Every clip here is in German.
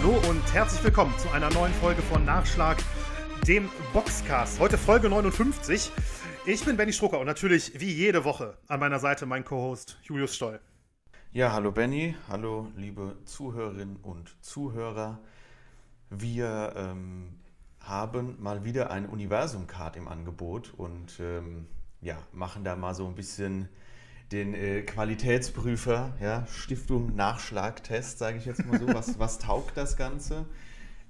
Hallo und herzlich willkommen zu einer neuen Folge von Nachschlag, dem Boxcast. Heute Folge 59. Ich bin Benny Strucker und natürlich wie jede Woche an meiner Seite mein Co-Host Julius Stoll. Ja, hallo Benny, hallo liebe Zuhörerinnen und Zuhörer. Wir ähm, haben mal wieder ein Universum-Card im Angebot und ähm, ja, machen da mal so ein bisschen den äh, Qualitätsprüfer, ja, Stiftung Nachschlagtest, sage ich jetzt mal so. Was, was taugt das Ganze?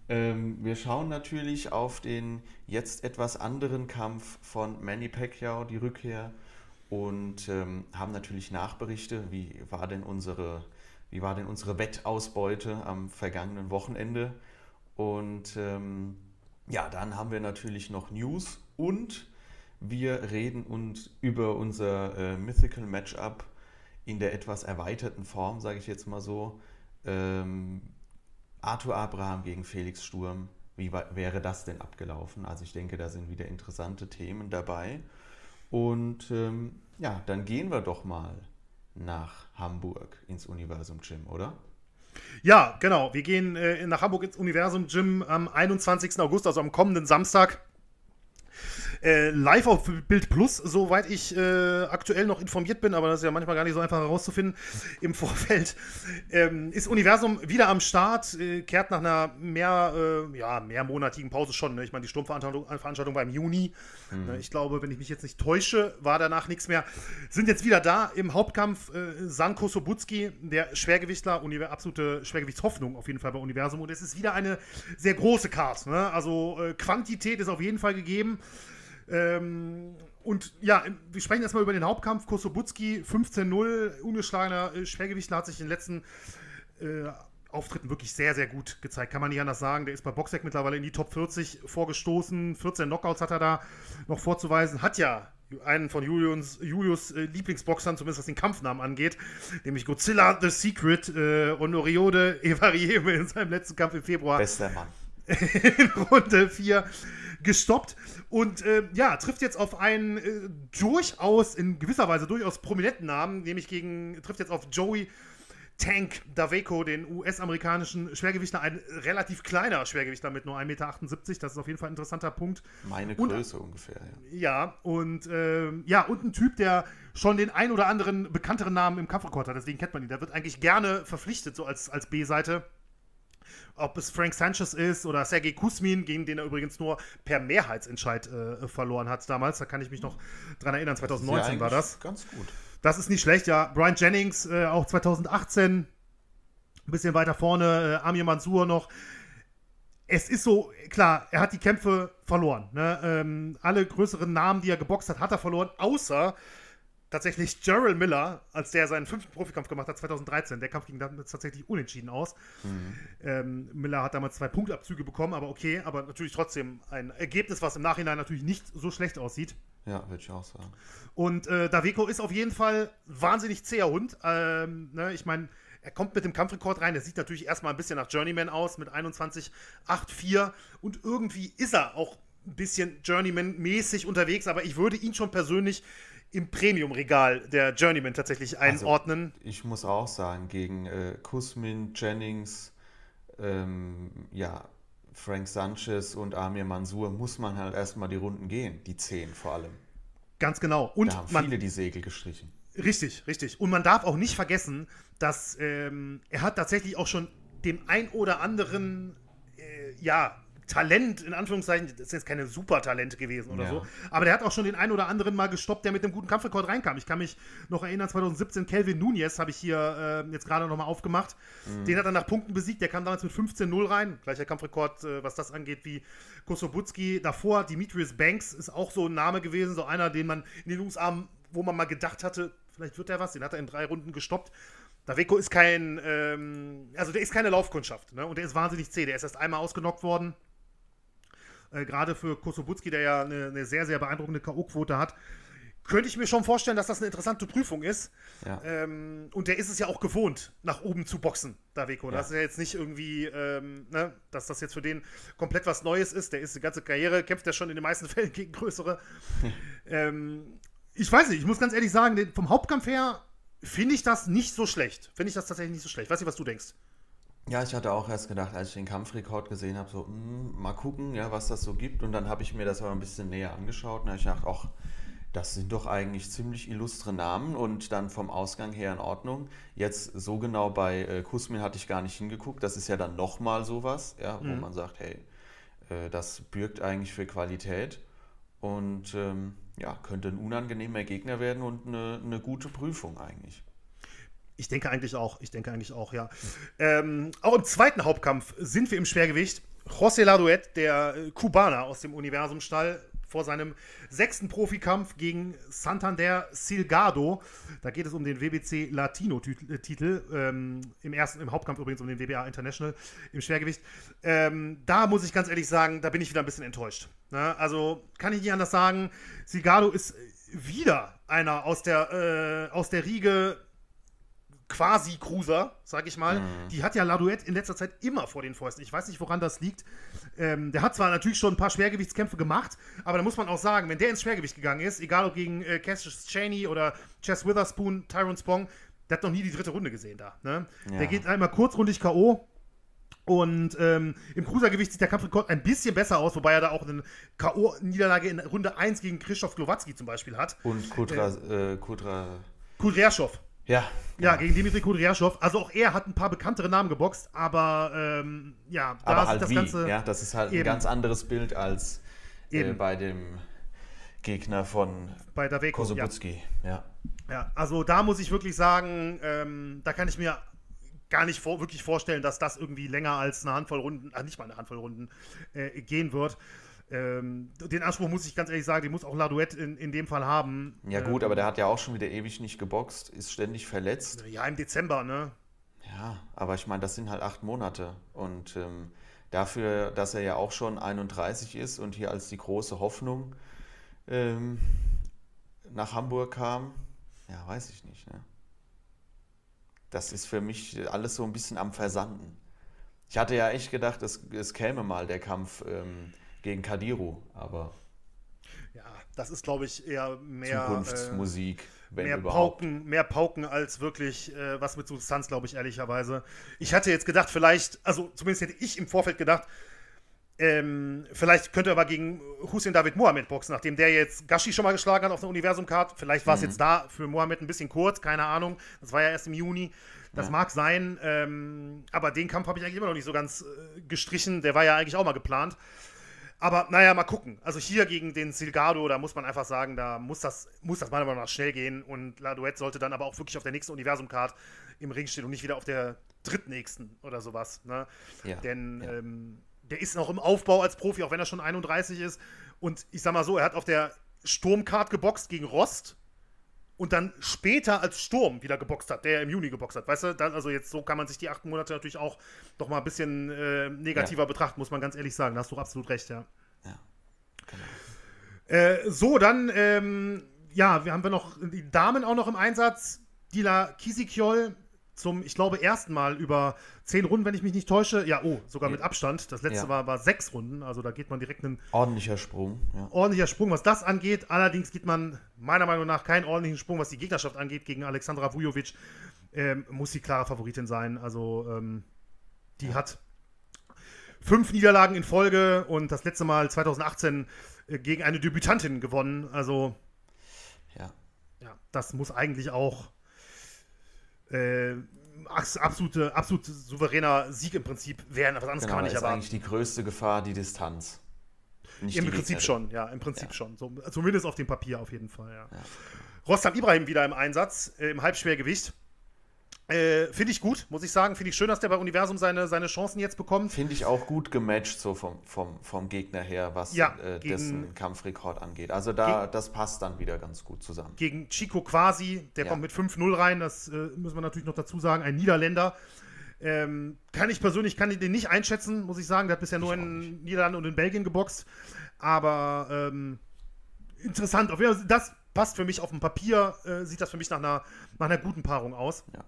Ähm, wir schauen natürlich auf den jetzt etwas anderen Kampf von Manny Pacquiao, die Rückkehr, und ähm, haben natürlich Nachberichte. Wie war denn unsere, wie war denn unsere Wettausbeute am vergangenen Wochenende? Und ähm, ja, dann haben wir natürlich noch News und wir reden uns über unser äh, Mythical Matchup in der etwas erweiterten Form, sage ich jetzt mal so. Ähm, Arthur Abraham gegen Felix Sturm. Wie wäre das denn abgelaufen? Also ich denke, da sind wieder interessante Themen dabei. Und ähm, ja, dann gehen wir doch mal nach Hamburg ins Universum Gym, oder? Ja, genau. Wir gehen äh, nach Hamburg ins Universum Gym am 21. August, also am kommenden Samstag. Äh, live auf Bild Plus, soweit ich äh, aktuell noch informiert bin, aber das ist ja manchmal gar nicht so einfach herauszufinden im Vorfeld, ähm, ist Universum wieder am Start, äh, kehrt nach einer mehr, äh, ja, mehrmonatigen Pause schon. Ne? Ich meine, die Sturmveranstaltung war im Juni. Mhm. Ne? Ich glaube, wenn ich mich jetzt nicht täusche, war danach nichts mehr. Sind jetzt wieder da im Hauptkampf äh, Sanko Sobutski, der Schwergewichtler, absolute Schwergewichtshoffnung auf jeden Fall bei Universum. Und es ist wieder eine sehr große Karte. Ne? Also äh, Quantität ist auf jeden Fall gegeben. Ähm, und ja, wir sprechen erstmal über den Hauptkampf. Kosobutski 15-0, ungeschlagener äh, Schwergewichtler, hat sich in den letzten äh, Auftritten wirklich sehr, sehr gut gezeigt. Kann man nicht anders sagen. Der ist bei Boxec mittlerweile in die Top 40 vorgestoßen. 14 Knockouts hat er da noch vorzuweisen. Hat ja einen von Julius, Julius äh, Lieblingsboxern, zumindest was den Kampfnamen angeht, nämlich Godzilla The Secret äh, und Oriode Evarieme in seinem letzten Kampf im Februar. Bester Mann. in Runde 4 gestoppt und äh, ja, trifft jetzt auf einen äh, durchaus, in gewisser Weise durchaus prominenten Namen, nämlich gegen, trifft jetzt auf Joey Tank Daveco, den US-amerikanischen Schwergewichter, ein relativ kleiner Schwergewichter mit nur 1,78 Meter. Das ist auf jeden Fall ein interessanter Punkt. Meine Größe und, ungefähr, ja. Ja, und, äh, ja, und ein Typ, der schon den ein oder anderen bekannteren Namen im Kampfrekord hat. Deswegen kennt man ihn. Der wird eigentlich gerne verpflichtet, so als, als B-Seite ob es Frank Sanchez ist oder Sergei Kusmin, gegen den er übrigens nur per Mehrheitsentscheid äh, verloren hat damals. Da kann ich mich noch dran erinnern, 2019 ja, war das. Ganz gut. Das ist nicht schlecht, ja. Brian Jennings, äh, auch 2018, ein bisschen weiter vorne, äh, Amir Mansour noch. Es ist so, klar, er hat die Kämpfe verloren. Ne? Ähm, alle größeren Namen, die er geboxt hat, hat er verloren, außer tatsächlich Gerald Miller, als der seinen fünften Profikampf gemacht hat, 2013. Der Kampf ging dann tatsächlich unentschieden aus. Mhm. Ähm, Miller hat damals zwei Punktabzüge bekommen, aber okay, aber natürlich trotzdem ein Ergebnis, was im Nachhinein natürlich nicht so schlecht aussieht. Ja, würde ich auch sagen. Und äh, Daveco ist auf jeden Fall wahnsinnig zäher Hund. Ähm, ne, ich meine, er kommt mit dem Kampfrekord rein. Der sieht natürlich erstmal ein bisschen nach Journeyman aus mit 21,84 und irgendwie ist er auch ein bisschen Journeyman-mäßig unterwegs, aber ich würde ihn schon persönlich im Premium-Regal der Journeyman tatsächlich also, einordnen. Also, ich muss auch sagen, gegen äh, Kusmin, Jennings, ähm, ja, Frank Sanchez und Amir Mansour muss man halt erstmal die Runden gehen, die zehn vor allem. Ganz genau. Und da haben man, viele die Segel gestrichen. Richtig, richtig. Und man darf auch nicht vergessen, dass ähm, er hat tatsächlich auch schon dem ein oder anderen, äh, ja, Talent, in Anführungszeichen, das ist jetzt keine Supertalente gewesen oder ja. so, aber der hat auch schon den einen oder anderen mal gestoppt, der mit einem guten Kampfrekord reinkam. Ich kann mich noch erinnern, 2017, Kelvin Nunez habe ich hier äh, jetzt gerade nochmal aufgemacht. Mhm. Den hat er nach Punkten besiegt, der kam damals mit 15-0 rein. Gleicher Kampfrekord, äh, was das angeht, wie Kosobutski. Davor, Demetrius Banks ist auch so ein Name gewesen, so einer, den man in den USA, wo man mal gedacht hatte, vielleicht wird der was, den hat er in drei Runden gestoppt. Daveco ist kein, ähm, also der ist keine Laufkundschaft, ne? Und der ist wahnsinnig zäh. Der ist erst einmal ausgenockt worden äh, gerade für Kosobutski, der ja eine, eine sehr, sehr beeindruckende K.O.-Quote hat, könnte ich mir schon vorstellen, dass das eine interessante Prüfung ist. Ja. Ähm, und der ist es ja auch gewohnt, nach oben zu boxen, Daveko. Ja. Das ist ja jetzt nicht irgendwie, ähm, ne, dass das jetzt für den komplett was Neues ist. Der ist die ganze Karriere, kämpft ja schon in den meisten Fällen gegen größere. ähm, ich weiß nicht, ich muss ganz ehrlich sagen, vom Hauptkampf her finde ich das nicht so schlecht. Finde ich das tatsächlich nicht so schlecht. Weiß nicht, was du denkst. Ja, ich hatte auch erst gedacht, als ich den Kampfrekord gesehen habe, so, mh, hm, mal gucken, ja, was das so gibt. Und dann habe ich mir das aber ein bisschen näher angeschaut und habe ich gedacht, auch das sind doch eigentlich ziemlich illustre Namen und dann vom Ausgang her in Ordnung. Jetzt so genau bei äh, Kusmin hatte ich gar nicht hingeguckt. Das ist ja dann nochmal sowas, ja, wo mhm. man sagt, hey, äh, das bürgt eigentlich für Qualität und ähm, ja, könnte ein unangenehmer Gegner werden und eine, eine gute Prüfung eigentlich. Ich denke eigentlich auch. Ich denke eigentlich auch, ja. Ähm, auch im zweiten Hauptkampf sind wir im Schwergewicht. José Laduet, der Kubaner aus dem Universumstall, vor seinem sechsten Profikampf gegen Santander Silgado. Da geht es um den WBC Latino-Titel. Ähm, Im ersten, im Hauptkampf übrigens um den WBA International im Schwergewicht. Ähm, da muss ich ganz ehrlich sagen, da bin ich wieder ein bisschen enttäuscht. Ne? Also kann ich nicht anders sagen. Silgado ist wieder einer aus der, äh, aus der Riege quasi Cruiser, sag ich mal. Mhm. Die hat ja Laduette in letzter Zeit immer vor den Fäusten. Ich weiß nicht, woran das liegt. Ähm, der hat zwar natürlich schon ein paar Schwergewichtskämpfe gemacht, aber da muss man auch sagen, wenn der ins Schwergewicht gegangen ist, egal ob gegen äh, Cassius Cheney oder Chess Witherspoon, Tyron Spong, der hat noch nie die dritte Runde gesehen da. Ne? Ja. Der geht einmal kurzrundig K.O. Und ähm, im Cruisergewicht sieht der Kampfrekord ein bisschen besser aus, wobei er da auch eine K.O.-Niederlage in Runde 1 gegen Christoph Glowatzki zum Beispiel hat. Und Kudra, äh, Kudra Kudryaschow. Ja. Ja, gegen Dimitri Kudryaschow. Also auch er hat ein paar bekanntere Namen geboxt, aber ähm, ja, da aber halt das wie. Ganze. Ja, das ist halt eben. ein ganz anderes Bild als äh, bei dem Gegner von bei Daveko, Kosobutski. Ja. ja. ja. also da muss ich wirklich sagen, ähm, da kann ich mir gar nicht vor, wirklich vorstellen, dass das irgendwie länger als eine Handvoll Runden, äh, nicht mal eine Handvoll Runden äh, gehen wird. Ähm, den Anspruch muss ich ganz ehrlich sagen, den muss auch Laduette in, in dem Fall haben. Ja, gut, ähm, aber der hat ja auch schon wieder ewig nicht geboxt, ist ständig verletzt. Ja, im Dezember, ne? Ja, aber ich meine, das sind halt acht Monate. Und ähm, dafür, dass er ja auch schon 31 ist und hier als die große Hoffnung ähm, nach Hamburg kam, ja, weiß ich nicht. Ne? Das ist für mich alles so ein bisschen am Versanden. Ich hatte ja echt gedacht, es, es käme mal der Kampf ähm, gegen Kadiru, aber. Ja, das ist, glaube ich, eher mehr. Zukunftsmusik. Äh, wenn mehr überhaupt. Pauken, mehr Pauken als wirklich äh, was mit Substanz, glaube ich, ehrlicherweise. Ich hatte jetzt gedacht, vielleicht, also zumindest hätte ich im Vorfeld gedacht, ähm, vielleicht könnte er aber gegen Hussein David Mohamed boxen, nachdem der jetzt Gashi schon mal geschlagen hat auf der Universum-Card. Vielleicht war es mhm. jetzt da für Mohamed ein bisschen kurz, keine Ahnung. Das war ja erst im Juni. Das ja. mag sein, ähm, aber den Kampf habe ich eigentlich immer noch nicht so ganz äh, gestrichen. Der war ja eigentlich auch mal geplant. Aber naja, mal gucken. Also hier gegen den Silgado, da muss man einfach sagen, da muss das, muss das meiner Meinung nach schnell gehen. Und La sollte dann aber auch wirklich auf der nächsten Universum-Card im Ring stehen und nicht wieder auf der drittnächsten oder sowas. Ne? Ja, Denn ja. Ähm, der ist noch im Aufbau als Profi, auch wenn er schon 31 ist. Und ich sag mal so, er hat auf der Sturmcard geboxt gegen Rost und dann später als Sturm wieder geboxt hat, der im Juni geboxt hat. Weißt du, das, also jetzt so kann man sich die acht Monate natürlich auch noch mal ein bisschen äh, negativer ja. betrachten, muss man ganz ehrlich sagen. Da hast du absolut recht, ja. Ja. Genau. Äh, so, dann, ähm, ja, wir haben wir noch die Damen auch noch im Einsatz. Dila Kisikjol zum, ich glaube, ersten Mal über zehn Runden, wenn ich mich nicht täusche. Ja, oh, sogar mit Abstand. Das letzte ja. war, war sechs Runden, also da geht man direkt einen. Ordentlicher Sprung. Ja. Ordentlicher Sprung, was das angeht. Allerdings geht man meiner Meinung nach keinen ordentlichen Sprung, was die Gegnerschaft angeht, gegen Alexandra Vujovic. Ähm, muss sie klare Favoritin sein. Also, ähm, die ja. hat fünf Niederlagen in Folge und das letzte Mal 2018 äh, gegen eine Debütantin gewonnen. Also, ja. Ja, das muss eigentlich auch äh, absolute, absolut souveräner Sieg im Prinzip wären. Was anderes genau, kann man nicht ist erwarten. eigentlich die größte Gefahr die Distanz. Nicht Im Prinzip Gegnerin. schon, ja, im Prinzip ja. schon. So, zumindest auf dem Papier auf jeden Fall, ja. ja. Rostam Ibrahim wieder im Einsatz, äh, im Halbschwergewicht. Äh, Finde ich gut, muss ich sagen. Finde ich schön, dass der bei Universum seine, seine Chancen jetzt bekommt. Finde ich auch gut gematcht, so vom, vom, vom Gegner her, was ja, äh, gegen, dessen Kampfrekord angeht. Also da, gegen, das passt dann wieder ganz gut zusammen. Gegen Chico Quasi, der ja. kommt mit 5-0 rein, das äh, müssen wir natürlich noch dazu sagen, ein Niederländer. Ähm, kann ich persönlich kann ich den nicht einschätzen, muss ich sagen. Der hat bisher nur in Niederlanden und in Belgien geboxt. Aber ähm, interessant. Auf jeden Fall, das passt für mich auf dem Papier, äh, sieht das für mich nach einer, nach einer guten Paarung aus. Ja.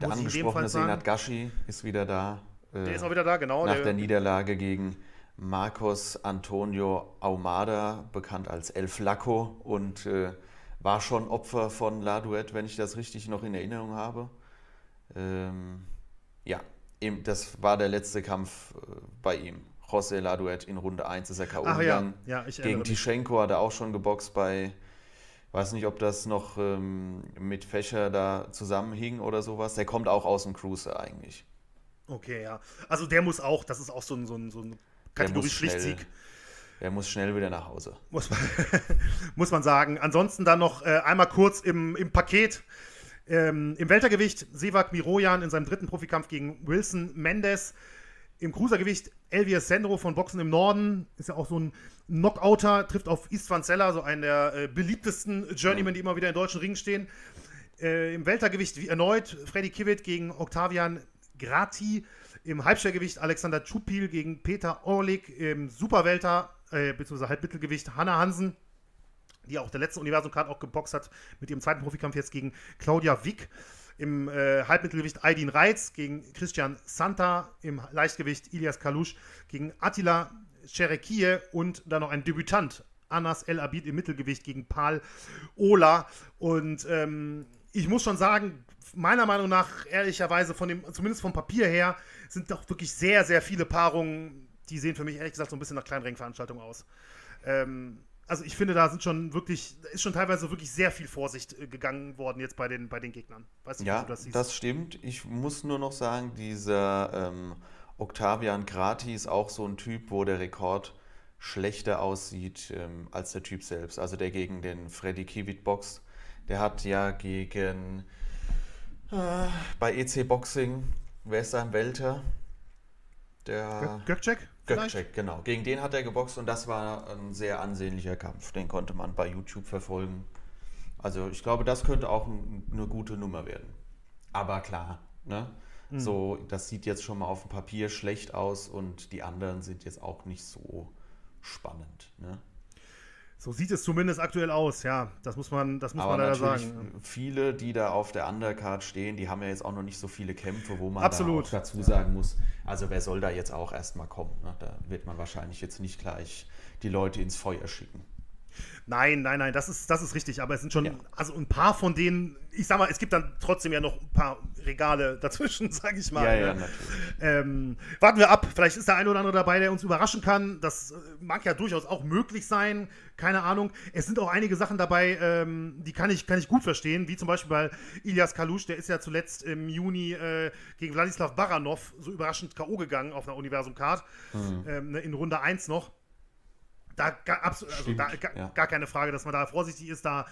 Der Muss angesprochene Senat Gashi ist wieder da. Äh, der ist auch wieder da, genau. Nach der, der Niederlage gegen Marcos Antonio Aumada, bekannt als El Flaco und äh, war schon Opfer von La Duette, wenn ich das richtig noch in Erinnerung habe. Ähm, ja, das war der letzte Kampf äh, bei ihm. José Laduet in Runde 1 ist er K.O. gegangen. Ja, ja, Gegen Tischenko hat er auch schon geboxt bei, weiß nicht, ob das noch ähm, mit Fächer da zusammenhing oder sowas. Der kommt auch aus dem Cruiser eigentlich. Okay, ja. Also der muss auch, das ist auch so ein, so ein, so ein Kategorie-Schlichtsieg. Er muss schnell wieder nach Hause. Muss man, muss man sagen. Ansonsten dann noch äh, einmal kurz im, im Paket. Ähm, Im Weltergewicht Sevak Mirojan in seinem dritten Profikampf gegen Wilson Mendes. Im Cruisergewicht Elvias Sendro von Boxen im Norden. Ist ja auch so ein Knockouter. Trifft auf Istvan Zeller, so einen der äh, beliebtesten Journeymen, die immer wieder in deutschen Ringen stehen. Äh, Im Weltergewicht wie erneut Freddy Kivitt gegen Octavian Grati. Im Halbschwergewicht Alexander Tschupil gegen Peter Orlik. Im Superwelter, äh, beziehungsweise Halbmittelgewicht Hanna Hansen die auch der letzten Universum-Card auch geboxt hat, mit ihrem zweiten Profikampf jetzt gegen Claudia Wick. Im äh, Halbmittelgewicht Aydin Reitz gegen Christian Santa. Im Leichtgewicht Ilias Kalusch gegen Attila Cherekie und dann noch ein Debütant, Anas El Abid im Mittelgewicht gegen Pal Ola. Und ähm, ich muss schon sagen, meiner Meinung nach, ehrlicherweise, von dem, zumindest vom Papier her, sind doch wirklich sehr, sehr viele Paarungen, die sehen für mich ehrlich gesagt so ein bisschen nach Kleinringveranstaltungen aus. Ähm, also ich finde, da sind schon wirklich, ist schon teilweise wirklich sehr viel Vorsicht äh, gegangen worden jetzt bei den, bei den Gegnern. Weißt du, ja, du das, das, stimmt. Ich muss nur noch sagen, dieser ähm, Octavian Grati ist auch so ein Typ, wo der Rekord schlechter aussieht ähm, als der Typ selbst. Also der gegen den Freddy Kiewit boxt. Der hat ja gegen äh, bei EC Boxing, wer ist sein Welter? Der Gökçek? Gökçek, genau. Gegen den hat er geboxt und das war ein sehr ansehnlicher Kampf. Den konnte man bei YouTube verfolgen. Also ich glaube, das könnte auch eine gute Nummer werden. Aber klar, ne? Mhm. So, das sieht jetzt schon mal auf dem Papier schlecht aus und die anderen sind jetzt auch nicht so spannend. Ne? So sieht es zumindest aktuell aus, ja. Das muss man, das muss Aber man leider sagen. Viele, die da auf der Undercard stehen, die haben ja jetzt auch noch nicht so viele Kämpfe, wo man Absolut. Da dazu sagen muss, also wer soll da jetzt auch erstmal kommen? Ne? Da wird man wahrscheinlich jetzt nicht gleich die Leute ins Feuer schicken. Nein, nein, nein, das ist, das ist richtig. Aber es sind schon, ja. also ein paar von denen, ich sag mal, es gibt dann trotzdem ja noch ein paar Regale dazwischen, sag ich mal. Ja, ja, ne? natürlich. Ähm, warten wir ab. Vielleicht ist der eine oder andere dabei, der uns überraschen kann. Das äh, mag ja durchaus auch möglich sein. Keine Ahnung. Es sind auch einige Sachen dabei, ähm, die kann ich, kann ich gut verstehen. Wie zum Beispiel bei Ilias Kalusch, der ist ja zuletzt im Juni äh, gegen Wladislav Baranov so überraschend K.O. gegangen auf einer Universum-Card. Mhm. Ähm, ne, in Runde 1 noch. Da, gar, also da, ja. gar keine Frage, dass man da vorsichtig ist. Da,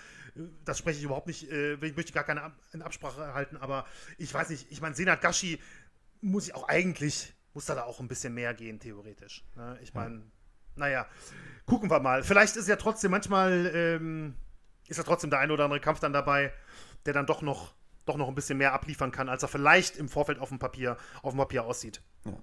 das spreche ich überhaupt nicht. Äh, ich möchte gar keine Absprache halten, aber ich weiß nicht. Ich meine, Senat Gashi muss ich auch eigentlich, muss da, da auch ein bisschen mehr gehen, theoretisch. Ne? Ich meine, ja. naja, gucken wir mal. Vielleicht ist ja trotzdem manchmal, ähm, ist ja trotzdem der ein oder andere Kampf dann dabei, der dann doch noch, doch noch ein bisschen mehr abliefern kann, als er vielleicht im Vorfeld auf dem Papier, auf dem Papier aussieht. Ja.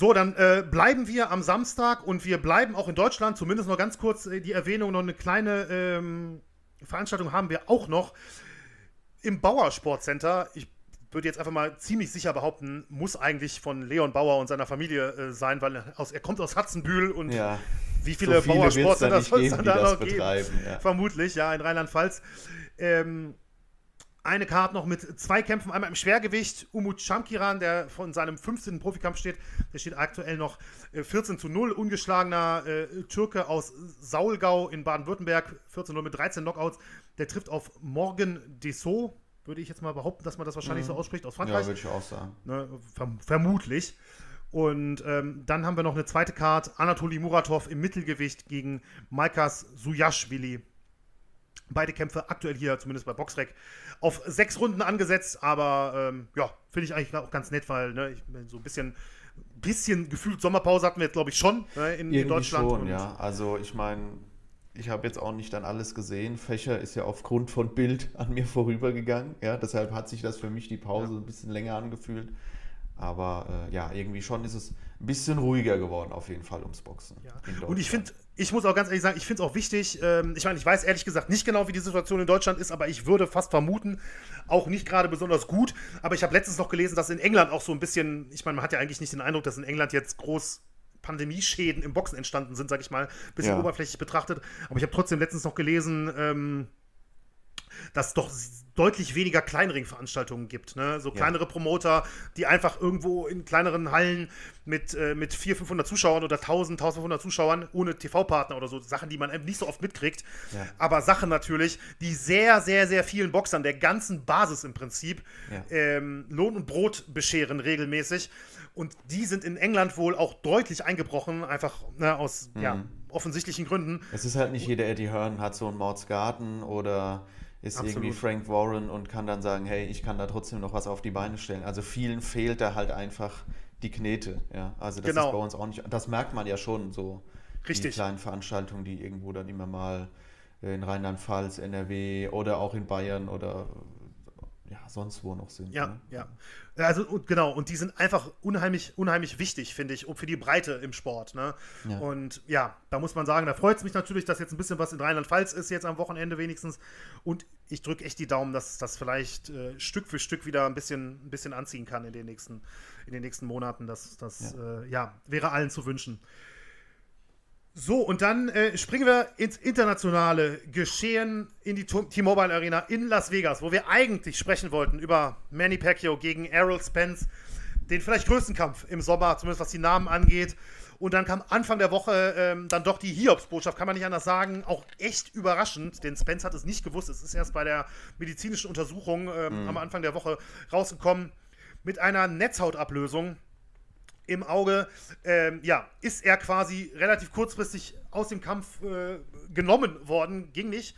So, dann äh, bleiben wir am Samstag und wir bleiben auch in Deutschland, zumindest noch ganz kurz äh, die Erwähnung, noch eine kleine ähm, Veranstaltung haben wir auch noch im Bauer Sportcenter. Ich würde jetzt einfach mal ziemlich sicher behaupten, muss eigentlich von Leon Bauer und seiner Familie äh, sein, weil er, aus, er kommt aus Hatzenbühl und ja. wie viele, so viele Bauer Sportcenter soll es dann da noch geben? Ja. Vermutlich, ja, in Rheinland-Pfalz. Ähm, eine Karte noch mit zwei Kämpfen, einmal im Schwergewicht. Umut Shamkiran, der von seinem 15. Profikampf steht, der steht aktuell noch 14 äh, zu 0, ungeschlagener äh, Türke aus Saulgau in Baden-Württemberg, 14 0 mit 13 Knockouts. Der trifft auf Morgan Dessau, würde ich jetzt mal behaupten, dass man das wahrscheinlich mhm. so ausspricht, aus Frankreich. Ja, würde ich auch sagen. Ne, verm vermutlich. Und ähm, dann haben wir noch eine zweite Karte, Anatoli Muratov im Mittelgewicht gegen Maikas Sujashvili. Beide Kämpfe aktuell hier, zumindest bei Boxrec, auf sechs Runden angesetzt, aber ähm, ja, finde ich eigentlich auch ganz nett, weil ne, ich, so ein bisschen, bisschen gefühlt Sommerpause hatten wir jetzt, glaube ich, schon ne, in, in, Deutschland. Schon, ja. Also ich meine, ich habe jetzt auch nicht dann alles gesehen. Fächer ist ja aufgrund von Bild an mir vorübergegangen. Ja, deshalb hat sich das für mich die Pause ja. ein bisschen länger angefühlt. Aber äh, ja, irgendwie schon ist es ein bisschen ruhiger geworden, auf jeden Fall ums Boxen. Ja. Und ich finde, ich muss auch ganz ehrlich sagen, ich finde es auch wichtig. Ähm, ich meine, ich weiß ehrlich gesagt nicht genau, wie die Situation in Deutschland ist, aber ich würde fast vermuten, auch nicht gerade besonders gut. Aber ich habe letztens noch gelesen, dass in England auch so ein bisschen, ich meine, man hat ja eigentlich nicht den Eindruck, dass in England jetzt groß Pandemieschäden im Boxen entstanden sind, sage ich mal, ein bisschen ja. oberflächlich betrachtet. Aber ich habe trotzdem letztens noch gelesen, ähm, dass es doch deutlich weniger Kleinringveranstaltungen gibt. Ne? So kleinere ja. Promoter, die einfach irgendwo in kleineren Hallen mit, äh, mit 400, 500 Zuschauern oder 1000, 1500 Zuschauern ohne TV-Partner oder so, Sachen, die man nicht so oft mitkriegt. Ja. Aber Sachen natürlich, die sehr, sehr, sehr vielen Boxern, der ganzen Basis im Prinzip, ja. ähm, Lohn und Brot bescheren regelmäßig. Und die sind in England wohl auch deutlich eingebrochen, einfach ne, aus mhm. ja, offensichtlichen Gründen. Es ist halt nicht jeder Eddie Hearn hat so einen Mordsgarten oder ist Absolut. irgendwie Frank Warren und kann dann sagen, hey, ich kann da trotzdem noch was auf die Beine stellen. Also vielen fehlt da halt einfach die Knete. Ja? Also das genau. ist bei uns auch nicht. Das merkt man ja schon so. Richtig. Die kleinen Veranstaltungen, die irgendwo dann immer mal in Rheinland-Pfalz, NRW oder auch in Bayern oder ja, sonst wo noch sind. Ja, ne? ja. Also und, genau, und die sind einfach unheimlich, unheimlich wichtig, finde ich, für die Breite im Sport. Ne? Ja. Und ja, da muss man sagen, da freut es mich natürlich, dass jetzt ein bisschen was in Rheinland-Pfalz ist, jetzt am Wochenende wenigstens. Und ich drücke echt die Daumen, dass das vielleicht äh, Stück für Stück wieder ein bisschen, ein bisschen anziehen kann in den nächsten, in den nächsten Monaten. Das, das ja. Äh, ja, wäre allen zu wünschen. So, und dann äh, springen wir ins internationale Geschehen in die T-Mobile Arena in Las Vegas, wo wir eigentlich sprechen wollten über Manny Pacquiao gegen Errol Spence, den vielleicht größten Kampf im Sommer, zumindest was die Namen angeht. Und dann kam Anfang der Woche ähm, dann doch die Hiobs-Botschaft, kann man nicht anders sagen, auch echt überraschend, denn Spence hat es nicht gewusst. Es ist erst bei der medizinischen Untersuchung ähm, mhm. am Anfang der Woche rausgekommen mit einer Netzhautablösung im Auge, ähm, ja, ist er quasi relativ kurzfristig aus dem Kampf äh, genommen worden, ging nicht.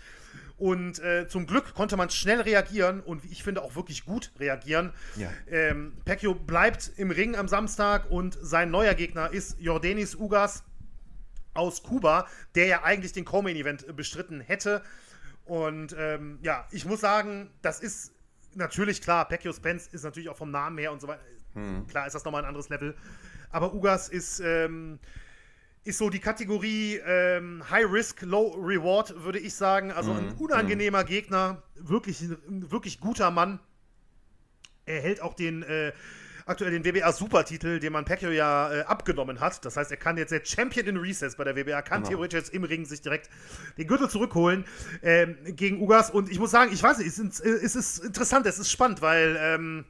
Und äh, zum Glück konnte man schnell reagieren und wie ich finde auch wirklich gut reagieren. Ja. Ähm, Pecchio bleibt im Ring am Samstag und sein neuer Gegner ist Jordanis Ugas aus Kuba, der ja eigentlich den Co-Main-Event bestritten hätte. Und ähm, ja, ich muss sagen, das ist natürlich klar, Pecchio Spence ist natürlich auch vom Namen her und so weiter hm. Klar ist das nochmal ein anderes Level. Aber Ugas ist, ähm, ist so die Kategorie ähm, High Risk, Low Reward, würde ich sagen. Also ein hm. unangenehmer hm. Gegner, wirklich, ein wirklich guter Mann. Er hält auch den äh, aktuell den WBA Supertitel, den man Pacquiao ja äh, abgenommen hat. Das heißt, er kann jetzt der Champion in Recess bei der WBA, kann genau. theoretisch jetzt im Ring sich direkt den Gürtel zurückholen ähm, gegen Ugas. Und ich muss sagen, ich weiß nicht, es ist, es ist interessant, es ist spannend, weil ähm,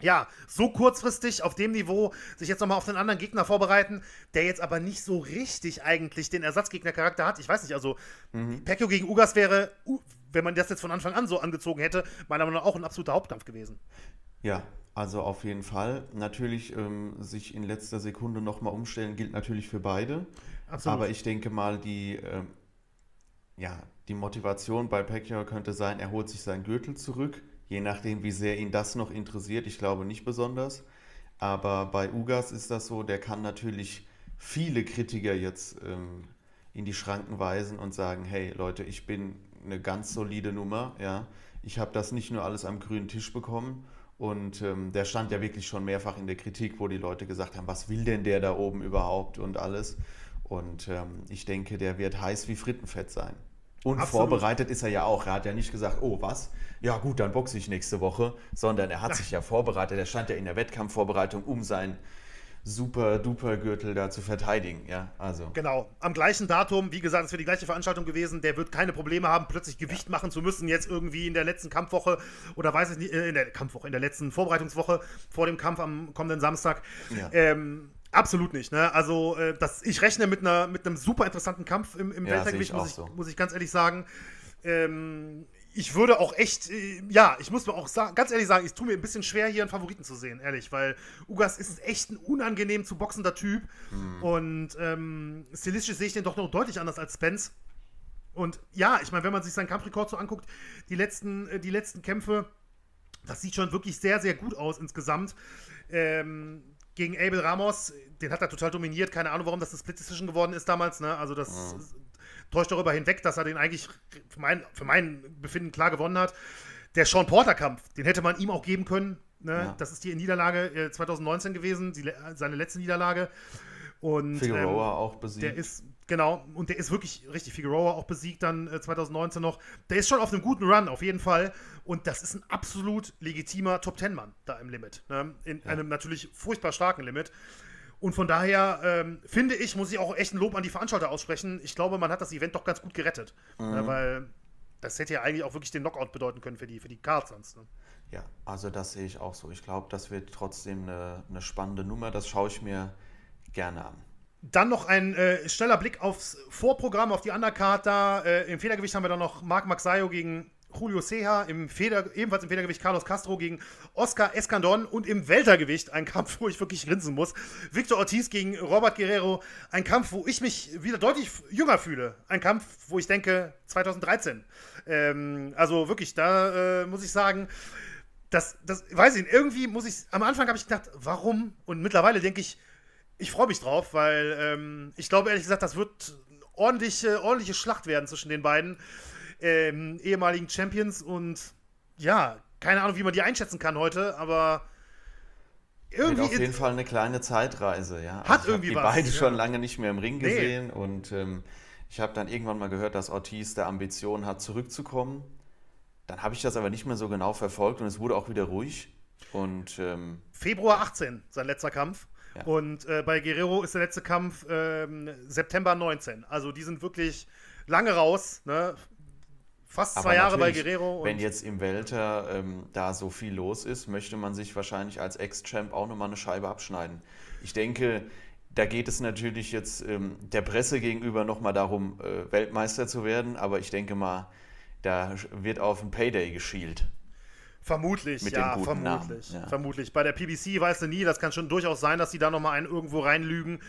ja, so kurzfristig auf dem Niveau sich jetzt nochmal auf den anderen Gegner vorbereiten, der jetzt aber nicht so richtig eigentlich den Ersatzgegner-Charakter hat. Ich weiß nicht, also mhm. Pecchio gegen Ugas wäre, wenn man das jetzt von Anfang an so angezogen hätte, meiner Meinung nach auch ein absoluter Hauptkampf gewesen. Ja, also auf jeden Fall. Natürlich ähm, sich in letzter Sekunde nochmal umstellen gilt natürlich für beide. Absolut. Aber ich denke mal, die, ähm, ja, die Motivation bei Pecchio könnte sein, er holt sich seinen Gürtel zurück Je nachdem, wie sehr ihn das noch interessiert. Ich glaube nicht besonders. Aber bei Ugas ist das so, der kann natürlich viele Kritiker jetzt ähm, in die Schranken weisen und sagen, hey Leute, ich bin eine ganz solide Nummer, ja. Ich habe das nicht nur alles am grünen Tisch bekommen. Und ähm, der stand ja wirklich schon mehrfach in der Kritik, wo die Leute gesagt haben, was will denn der da oben überhaupt und alles. Und ähm, ich denke, der wird heiß wie Frittenfett sein. Und vorbereitet ist er ja auch. Er hat ja nicht gesagt, oh was, ja gut, dann boxe ich nächste Woche, sondern er hat sich ja vorbereitet. Er stand ja in der Wettkampfvorbereitung, um sein super duper Gürtel da zu verteidigen, ja, also. Genau, am gleichen Datum, wie gesagt, es wäre die gleiche Veranstaltung gewesen, der wird keine Probleme haben, plötzlich Gewicht ja. machen zu müssen, jetzt irgendwie in der letzten Kampfwoche oder weiß ich nicht, äh, in der Kampfwoche, in der letzten Vorbereitungswoche vor dem Kampf am kommenden Samstag. Ja. Ähm, Absolut nicht. Ne? Also äh, das, ich rechne mit, einer, mit einem super interessanten Kampf im, im ja, Weltergewicht, muss, so. muss ich ganz ehrlich sagen. Ähm, ich würde auch echt, äh, ja, ich muss mir auch sagen, ganz ehrlich sagen, es tut mir ein bisschen schwer, hier einen Favoriten zu sehen, ehrlich, weil Ugas ist echt ein unangenehm zu boxender Typ mhm. und ähm, stilistisch sehe ich den doch noch deutlich anders als Spence. Und ja, ich meine, wenn man sich seinen Kampfrekord so anguckt, die letzten, äh, die letzten Kämpfe, das sieht schon wirklich sehr, sehr gut aus insgesamt. Ähm, gegen Abel Ramos, den hat er total dominiert. Keine Ahnung, warum das eine Split Decision geworden ist damals. Ne? Also das ja. täuscht darüber hinweg, dass er den eigentlich für mein, für mein Befinden klar gewonnen hat. Der Sean Porter-Kampf, den hätte man ihm auch geben können. Ne? Ja. Das ist die Niederlage 2019 äh, gewesen, die, seine letzte Niederlage. Und, Figueroa ähm, auch besiegt. Der ist, genau, und der ist wirklich richtig Figueroa auch besiegt dann äh, 2019 noch. Der ist schon auf einem guten Run, auf jeden Fall. Und das ist ein absolut legitimer Top-Ten-Mann da im Limit. Ne? In ja. einem natürlich furchtbar starken Limit. Und von daher ähm, finde ich, muss ich auch echt ein Lob an die Veranstalter aussprechen. Ich glaube, man hat das Event doch ganz gut gerettet. Mhm. Ja, weil das hätte ja eigentlich auch wirklich den Knockout bedeuten können für die, für die Cards sonst. Ne? Ja, also das sehe ich auch so. Ich glaube, das wird trotzdem eine, eine spannende Nummer. Das schaue ich mir gerne an. Dann noch ein äh, schneller Blick aufs Vorprogramm, auf die Undercard da. Äh, Im Federgewicht haben wir dann noch Marc Maxayo gegen Julio Seja, im Feder, ebenfalls im Federgewicht Carlos Castro gegen Oscar Escandon und im Weltergewicht ein Kampf, wo ich wirklich grinsen muss. Victor Ortiz gegen Robert Guerrero, ein Kampf, wo ich mich wieder deutlich jünger fühle. Ein Kampf, wo ich denke 2013. Ähm, also wirklich, da äh, muss ich sagen, das, das weiß ich nicht, irgendwie muss ich, am Anfang habe ich gedacht, warum? Und mittlerweile denke ich, ich freue mich drauf, weil ähm, ich glaube ehrlich gesagt, das wird ordentliche, ordentliche Schlacht werden zwischen den beiden ähm, ehemaligen Champions und ja, keine Ahnung, wie man die einschätzen kann heute, aber irgendwie. Wird auf jeden Fall eine kleine Zeitreise, ja. Hat also irgendwie was. Die beide ja. schon lange nicht mehr im Ring gesehen nee. und ähm, ich habe dann irgendwann mal gehört, dass Ortiz der Ambition hat, zurückzukommen. Dann habe ich das aber nicht mehr so genau verfolgt und es wurde auch wieder ruhig. Und, ähm, Februar 18, sein letzter Kampf. Ja. Und äh, bei Guerrero ist der letzte Kampf ähm, September 19. Also die sind wirklich lange raus. Ne? Fast zwei Jahre bei Guerrero. wenn jetzt im Welter ähm, da so viel los ist, möchte man sich wahrscheinlich als Ex-Champ auch nochmal eine Scheibe abschneiden. Ich denke, da geht es natürlich jetzt ähm, der Presse gegenüber nochmal darum, äh, Weltmeister zu werden, aber ich denke mal, da wird auf ein Payday geschielt. Vermutlich, Mit ja, vermutlich. Ja. Vermutlich. Bei der PBC weißt du nie, das kann schon durchaus sein, dass sie da nochmal einen irgendwo reinlügen.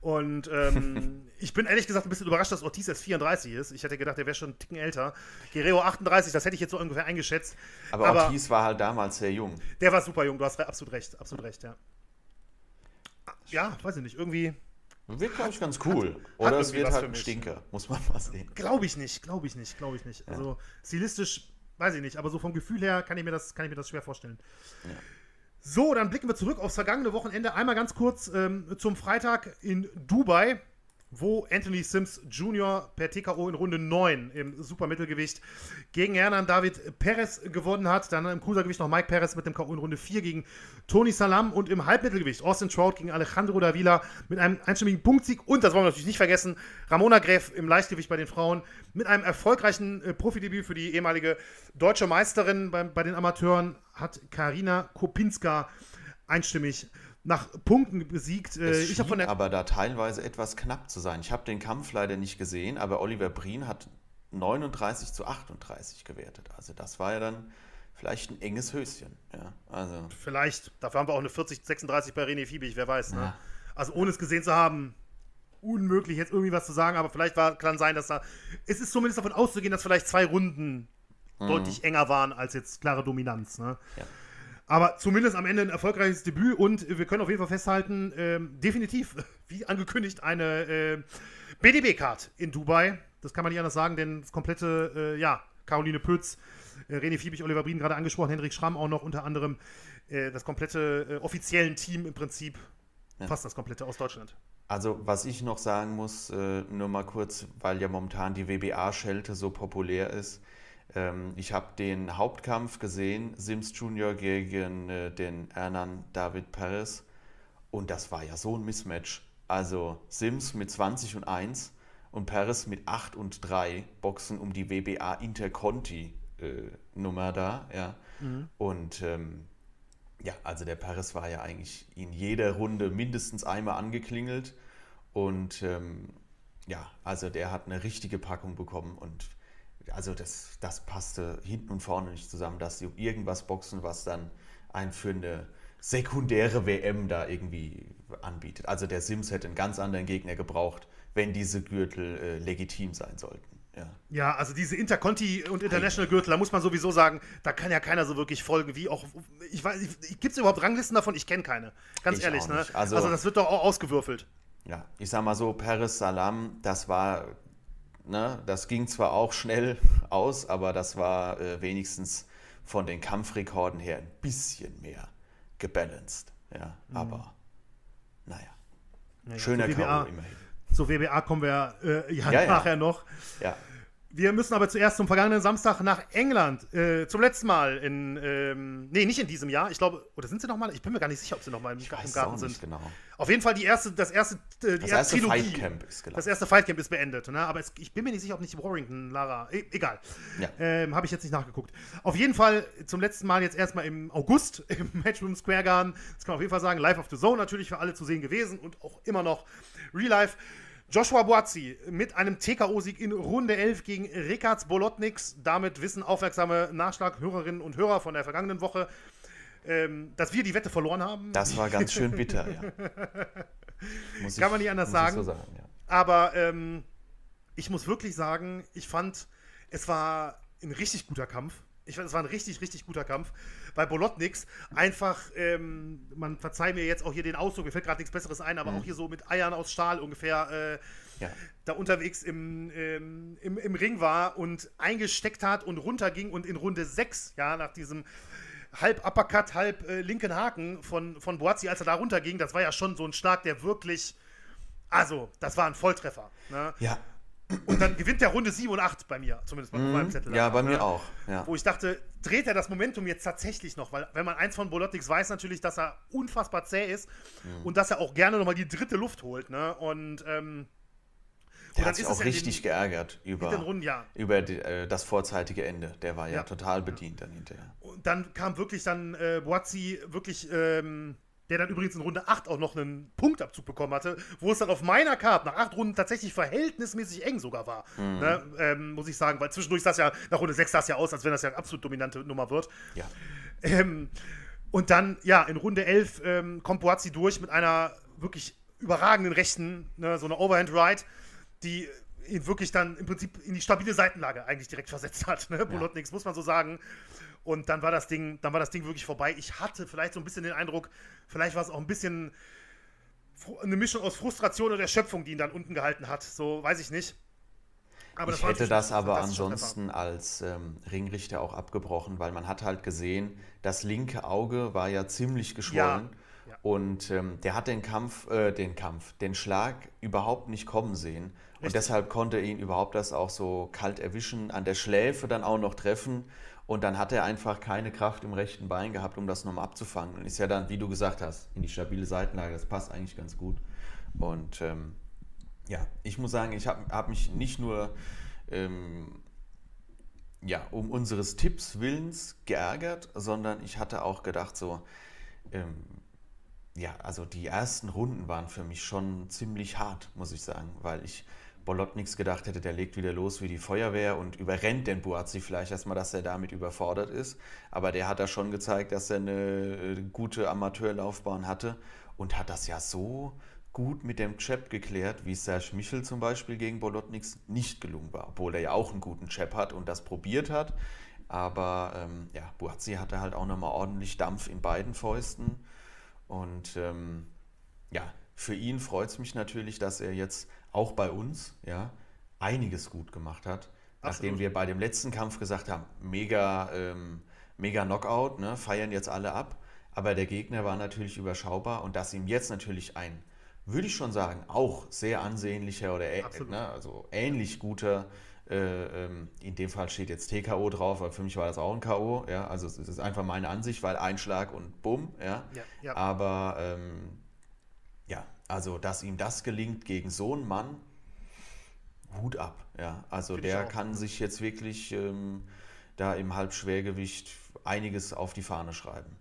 Und ähm, ich bin ehrlich gesagt ein bisschen überrascht, dass Ortiz jetzt 34 ist. Ich hätte gedacht, der wäre schon einen Ticken älter. Guerrero 38, das hätte ich jetzt so ungefähr eingeschätzt. Aber, Aber Ortiz war halt damals sehr jung. Der war super jung, du hast absolut recht, absolut recht, ja. Ja, weiß ich nicht, irgendwie. Wird, glaube ich, ganz cool. Hat, Oder hat es wird halt ein Stinker, muss man mal sehen. Glaube ich nicht, glaube ich nicht, glaube ich nicht. Ja. Also stilistisch weiß ich nicht, aber so vom Gefühl her kann ich mir das, kann ich mir das schwer vorstellen. Ja. So, dann blicken wir zurück aufs vergangene Wochenende. Einmal ganz kurz ähm, zum Freitag in Dubai wo Anthony Sims Jr. per TKO in Runde 9 im Supermittelgewicht gegen Hernan David Perez gewonnen hat. Dann im Cruisergewicht noch Mike Perez mit dem KO in Runde 4 gegen Tony Salam und im Halbmittelgewicht Austin Trout gegen Alejandro Davila mit einem einstimmigen Punktsieg und, das wollen wir natürlich nicht vergessen, Ramona Gräf im Leichtgewicht bei den Frauen mit einem erfolgreichen äh, Profidebüt für die ehemalige deutsche Meisterin bei, bei den Amateuren hat Karina Kopinska einstimmig nach Punkten besiegt. Äh, es ich von der aber da teilweise etwas knapp zu sein. Ich habe den Kampf leider nicht gesehen, aber Oliver Brien hat 39 zu 38 gewertet. Also das war ja dann vielleicht ein enges Höschen. Ja, also. Vielleicht. Dafür haben wir auch eine 40 36 bei René Fiebig, wer weiß. Ne? Ja. Also ohne es gesehen zu haben, unmöglich jetzt irgendwie was zu sagen, aber vielleicht war, kann sein, dass da. Es ist zumindest davon auszugehen, dass vielleicht zwei Runden mhm. deutlich enger waren als jetzt klare Dominanz. Ne? Ja. Aber zumindest am Ende ein erfolgreiches Debüt und wir können auf jeden Fall festhalten, äh, definitiv, wie angekündigt, eine äh, BDB-Card in Dubai. Das kann man nicht anders sagen, denn das komplette, äh, ja, Caroline Pütz, äh, René Fiebig, Oliver Brien gerade angesprochen, Hendrik Schramm auch noch unter anderem, äh, das komplette äh, offiziellen Team im Prinzip, ja. fast das komplette aus Deutschland. Also, was ich noch sagen muss, nur mal kurz, weil ja momentan die WBA-Schelte so populär ist ich habe den Hauptkampf gesehen, Sims Junior gegen äh, den Hernan David Perez. Und das war ja so ein Mismatch. Also Sims mit 20 und 1 und Perez mit 8 und 3 boxen um die WBA Interconti äh, Nummer da. Ja. Mhm. Und ähm, ja, also der Perez war ja eigentlich in jeder Runde mindestens einmal angeklingelt. Und ähm, ja, also der hat eine richtige Packung bekommen und also das, das passte hinten und vorne nicht zusammen, dass sie um irgendwas boxen, was dann ein für eine sekundäre WM da irgendwie anbietet. Also der Sims hätte einen ganz anderen Gegner gebraucht, wenn diese Gürtel äh, legitim sein sollten. Ja. ja, also diese Interconti und International Gürtel, da muss man sowieso sagen, da kann ja keiner so wirklich folgen, wie auch, ich weiß, gibt es überhaupt Ranglisten davon? Ich kenne keine, ganz ich ehrlich. Ne? Also, also das wird doch auch ausgewürfelt. Ja, ich sag mal so, Paris Salam, das war Ne? Das ging zwar auch schnell aus, aber das war äh, wenigstens von den Kampfrekorden her ein bisschen mehr gebalanced. Ja, mhm. aber naja. naja Schöner so WBA, immerhin. Zur WBA kommen wir äh, ja, ja, nachher ja. noch. Ja. Wir müssen aber zuerst zum vergangenen Samstag nach England. Äh, zum letzten Mal in. Ähm, nee, nicht in diesem Jahr. Ich glaube, oder sind sie nochmal? Ich bin mir gar nicht sicher, ob sie nochmal im, im Garten sind. Genau. Auf jeden Fall die erste, das erste, äh, die das erste, erste Fight Camp ist gelaufen. Das erste Fight Camp ist beendet. Ne? Aber es, ich bin mir nicht sicher, ob nicht Warrington, Lara. E egal. Ja. Ähm, Habe ich jetzt nicht nachgeguckt. Auf jeden Fall zum letzten Mal jetzt erstmal im August im Matchroom Square Garden. Das kann man auf jeden Fall sagen. Live of the Zone natürlich für alle zu sehen gewesen und auch immer noch Real Life. Joshua Boazzi mit einem TKO-Sieg in Runde 11 gegen Rikards Bolotniks. Damit wissen aufmerksame Nachschlaghörerinnen und Hörer von der vergangenen Woche, ähm, dass wir die Wette verloren haben. Das war ganz schön bitter, ja. Muss Kann man nicht anders sagen. So sagen ja. Aber ähm, ich muss wirklich sagen, ich fand, es war ein richtig guter Kampf. Ich fand, es war ein richtig, richtig guter Kampf. Bei Bolotniks einfach, ähm, man verzeiht mir jetzt auch hier den Ausdruck, mir fällt gerade nichts Besseres ein, aber mhm. auch hier so mit Eiern aus Stahl ungefähr äh, ja. da unterwegs im, ähm, im, im Ring war und eingesteckt hat und runterging und in Runde 6, ja, nach diesem halb Uppercut, halb äh, linken Haken von, von Boazzi, als er da runterging, das war ja schon so ein Schlag, der wirklich, also, das war ein Volltreffer. Ne? Ja, und dann gewinnt der Runde 7 und 8 bei mir, zumindest bei mm, meinem Zettel. Ja, bei mir auch. Ja. Wo ich dachte, dreht er das Momentum jetzt tatsächlich noch? Weil, wenn man eins von Bolotniks weiß, natürlich, dass er unfassbar zäh ist mm. und dass er auch gerne nochmal die dritte Luft holt. Ne? Und. Ähm, der hat sich auch richtig den, geärgert über, Runden, ja. über die, äh, das vorzeitige Ende. Der war ja, ja. total bedient dann hinterher. Und dann kam wirklich dann äh, Boazzi wirklich ähm, der dann übrigens in Runde 8 auch noch einen Punktabzug bekommen hatte, wo es dann auf meiner Karte nach 8 Runden tatsächlich verhältnismäßig eng sogar war. Mhm. Ne? Ähm, muss ich sagen, weil zwischendurch sah es ja, nach Runde 6 sah es ja aus, als wenn das ja eine absolut dominante Nummer wird. Ja. Ähm, und dann, ja, in Runde 11 ähm, kommt Boazzi durch mit einer wirklich überragenden Rechten, ne, so eine Overhand Ride, die ihn wirklich dann im Prinzip in die stabile Seitenlage eigentlich direkt versetzt hat. Ne? Bolotniks, ja. muss man so sagen. Und dann war das Ding, dann war das Ding wirklich vorbei. Ich hatte vielleicht so ein bisschen den Eindruck, vielleicht war es auch ein bisschen eine Mischung aus Frustration und Erschöpfung, die ihn dann unten gehalten hat. So weiß ich nicht. Aber ich hätte das aber ansonsten als ähm, Ringrichter auch abgebrochen, weil man hat halt gesehen, das linke Auge war ja ziemlich geschwollen. Ja, ja. Und ähm, der hat den Kampf, äh, den Kampf, den Schlag überhaupt nicht kommen sehen. Richtig. Und deshalb konnte ihn überhaupt das auch so kalt erwischen, an der Schläfe dann auch noch treffen. Und dann hat er einfach keine Kraft im rechten Bein gehabt, um das nochmal abzufangen. Und ist ja dann, wie du gesagt hast, in die stabile Seitenlage. Das passt eigentlich ganz gut. Und ähm, ja, ich muss sagen, ich habe hab mich nicht nur ähm, ja, um unseres Tipps willens geärgert, sondern ich hatte auch gedacht, so, ähm, ja, also die ersten Runden waren für mich schon ziemlich hart, muss ich sagen, weil ich Bolotniks gedacht hätte, der legt wieder los wie die Feuerwehr und überrennt den Buazzi vielleicht erstmal, dass er damit überfordert ist. Aber der hat da schon gezeigt, dass er eine äh, gute Amateurlaufbahn hatte und hat das ja so gut mit dem Chap geklärt, wie Serge Michel zum Beispiel gegen Bolotniks nicht gelungen war, obwohl er ja auch einen guten Chap hat und das probiert hat. Aber ähm, ja, Buazzi hatte halt auch nochmal ordentlich Dampf in beiden Fäusten. Und ähm, ja, für ihn freut es mich natürlich, dass er jetzt auch bei uns ja, einiges gut gemacht hat. Absolut. Nachdem wir bei dem letzten Kampf gesagt haben, mega, ähm, mega Knockout, ne, feiern jetzt alle ab. Aber der Gegner war natürlich überschaubar und dass ihm jetzt natürlich ein, würde ich schon sagen, auch sehr ansehnlicher oder ne, also ähnlich guter, äh, ähm, in dem Fall steht jetzt TKO drauf, aber für mich war das auch ein K.O. Ja, also es ist einfach meine Ansicht, weil Einschlag und Bumm, ja. ja, ja. Aber ähm, also, dass ihm das gelingt gegen so einen Mann, Hut ab. Ja, also Find der kann sich jetzt wirklich ähm, da im Halbschwergewicht einiges auf die Fahne schreiben.